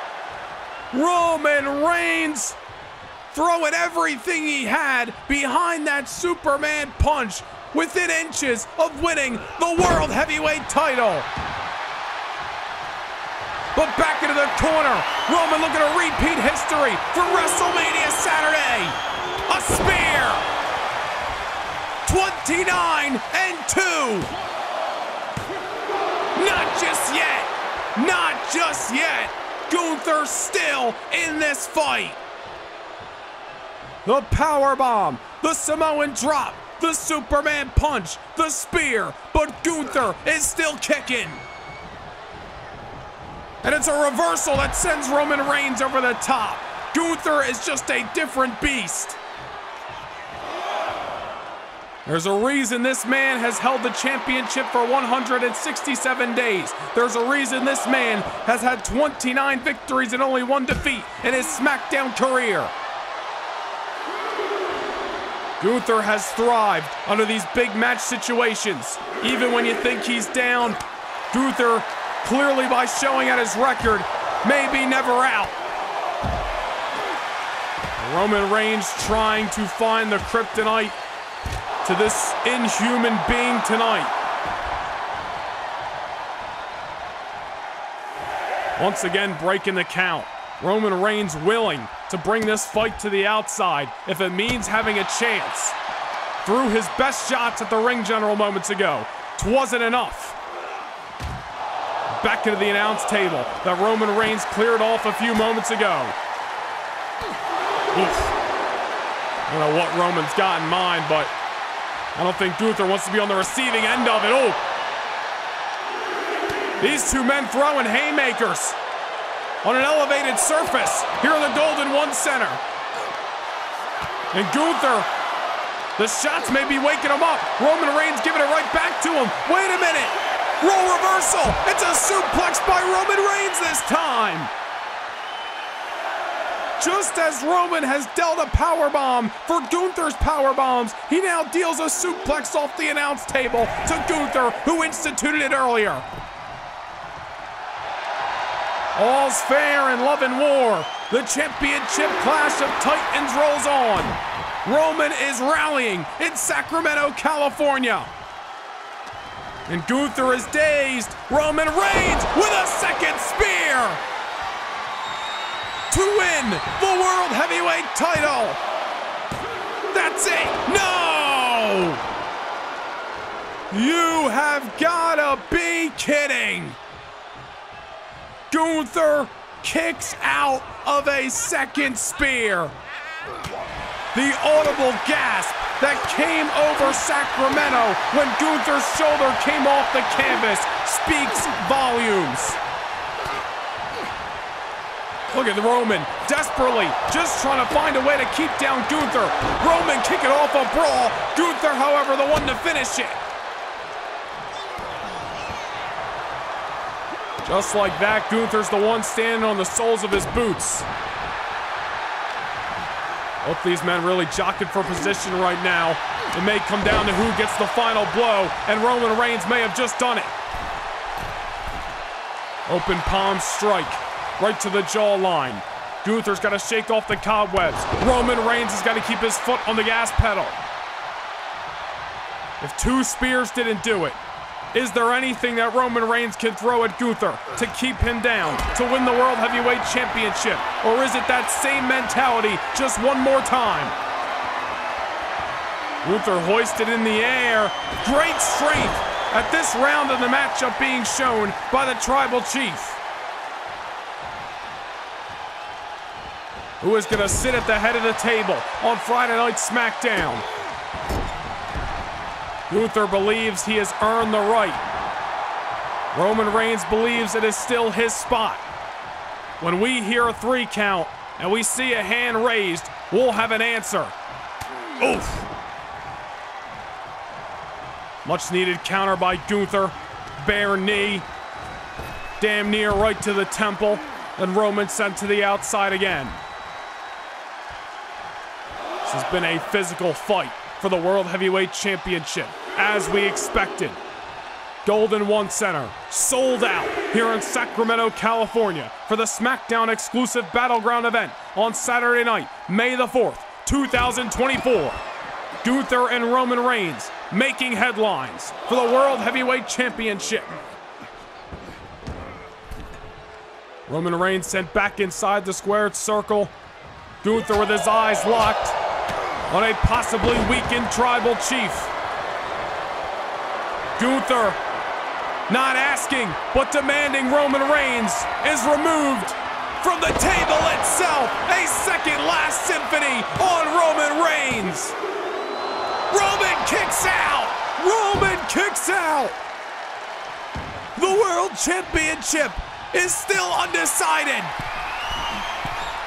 Roman Reigns throwing everything he had behind that Superman punch within inches of winning the World Heavyweight title. But back into the corner, Roman looking to repeat history for WrestleMania Saturday. A spear. 29 and 2. Not just yet. Not just yet. Gunther still in this fight. The power bomb, the Samoan drop, the Superman punch, the spear, but Gunther is still kicking. And it's a reversal that sends Roman Reigns over the top. Gunther is just a different beast. There's a reason this man has held the championship for 167 days. There's a reason this man has had 29 victories and only one defeat in his SmackDown career. Gunther has thrived under these big match situations. Even when you think he's down, Gunther, clearly by showing at his record, may be never out. Roman Reigns trying to find the kryptonite to this inhuman being tonight. Once again, breaking the count. Roman Reigns willing to bring this fight to the outside if it means having a chance. Threw his best shots at the ring general moments ago. Twasn't enough. Back into the announce table that Roman Reigns cleared off a few moments ago. Oof. I don't know what Roman's got in mind, but I don't think Gunther wants to be on the receiving end of it. Oh! These two men throwing haymakers on an elevated surface here in the Golden One Center. And Gunther The shots may be waking him up. Roman Reigns giving it right back to him. Wait a minute. Role reversal. It's a suplex by Roman Reigns this time. Just as Roman has dealt a power bomb for Gunther's power bombs, he now deals a suplex off the announce table to Gunther, who instituted it earlier. All's fair in love and war. The championship clash of titans rolls on. Roman is rallying in Sacramento, California. And Gunther is dazed. Roman Reigns with a second spear to win the World Heavyweight title. That's it. No! You have gotta be kidding. Gunther kicks out of a second spear. The audible gasp that came over Sacramento when Gunther's shoulder came off the canvas speaks volumes. Look at the Roman, desperately, just trying to find a way to keep down Gunther. Roman kicking off a brawl. Gunther, however, the one to finish it. Just like that, Gunther's the one standing on the soles of his boots. Both these men really jockeying for position right now. It may come down to who gets the final blow, and Roman Reigns may have just done it. Open palm strike right to the jawline. Gunther's got to shake off the cobwebs. Roman Reigns has got to keep his foot on the gas pedal. If two spears didn't do it, is there anything that Roman Reigns can throw at Gunther to keep him down, to win the World Heavyweight Championship? Or is it that same mentality just one more time? Gunther hoisted in the air. Great strength at this round of the matchup being shown by the Tribal Chief. who is going to sit at the head of the table on Friday Night SmackDown. Gunther believes he has earned the right. Roman Reigns believes it is still his spot. When we hear a three count and we see a hand raised, we'll have an answer. Oof. Much needed counter by Gunther. Bare knee. Damn near right to the temple. And Roman sent to the outside again. This has been a physical fight for the World Heavyweight Championship, as we expected. Golden One Center, sold out here in Sacramento, California for the SmackDown exclusive Battleground event on Saturday night, May the 4th, 2024. Gunther and Roman Reigns making headlines for the World Heavyweight Championship. Roman Reigns sent back inside the squared circle. Gunther with his eyes locked on a possibly weakened tribal chief. Gunther, not asking, but demanding Roman Reigns is removed from the table itself. A second last symphony on Roman Reigns. Roman kicks out. Roman kicks out. The World Championship is still undecided.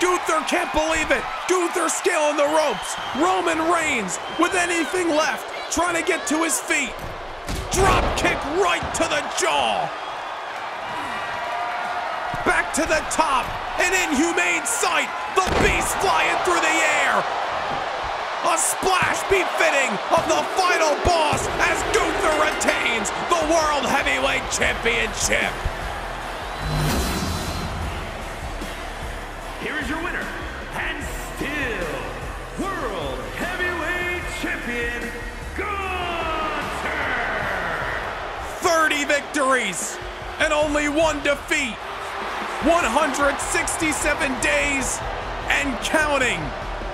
Gunther can't believe it. Gunther scaling the ropes. Roman Reigns with anything left, trying to get to his feet. Drop kick right to the jaw. Back to the top. An inhumane sight. The beast flying through the air. A splash befitting of the final boss as Gunther retains the World Heavyweight Championship. Here is your winner, and still World Heavyweight Champion, Gunther! 30 victories and only one defeat. 167 days and counting.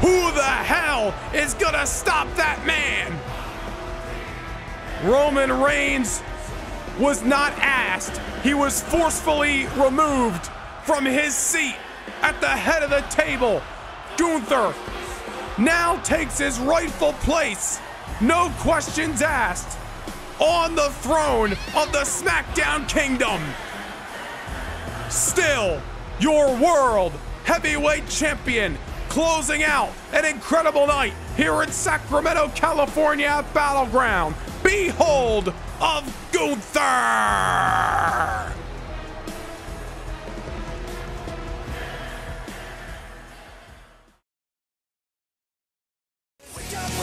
Who the hell is gonna stop that man? Roman Reigns was not asked. He was forcefully removed from his seat at the head of the table. Gunther now takes his rightful place, no questions asked, on the throne of the SmackDown Kingdom. Still, your world heavyweight champion, closing out an incredible night here in Sacramento, California at Battleground. Behold of Gunther! We up.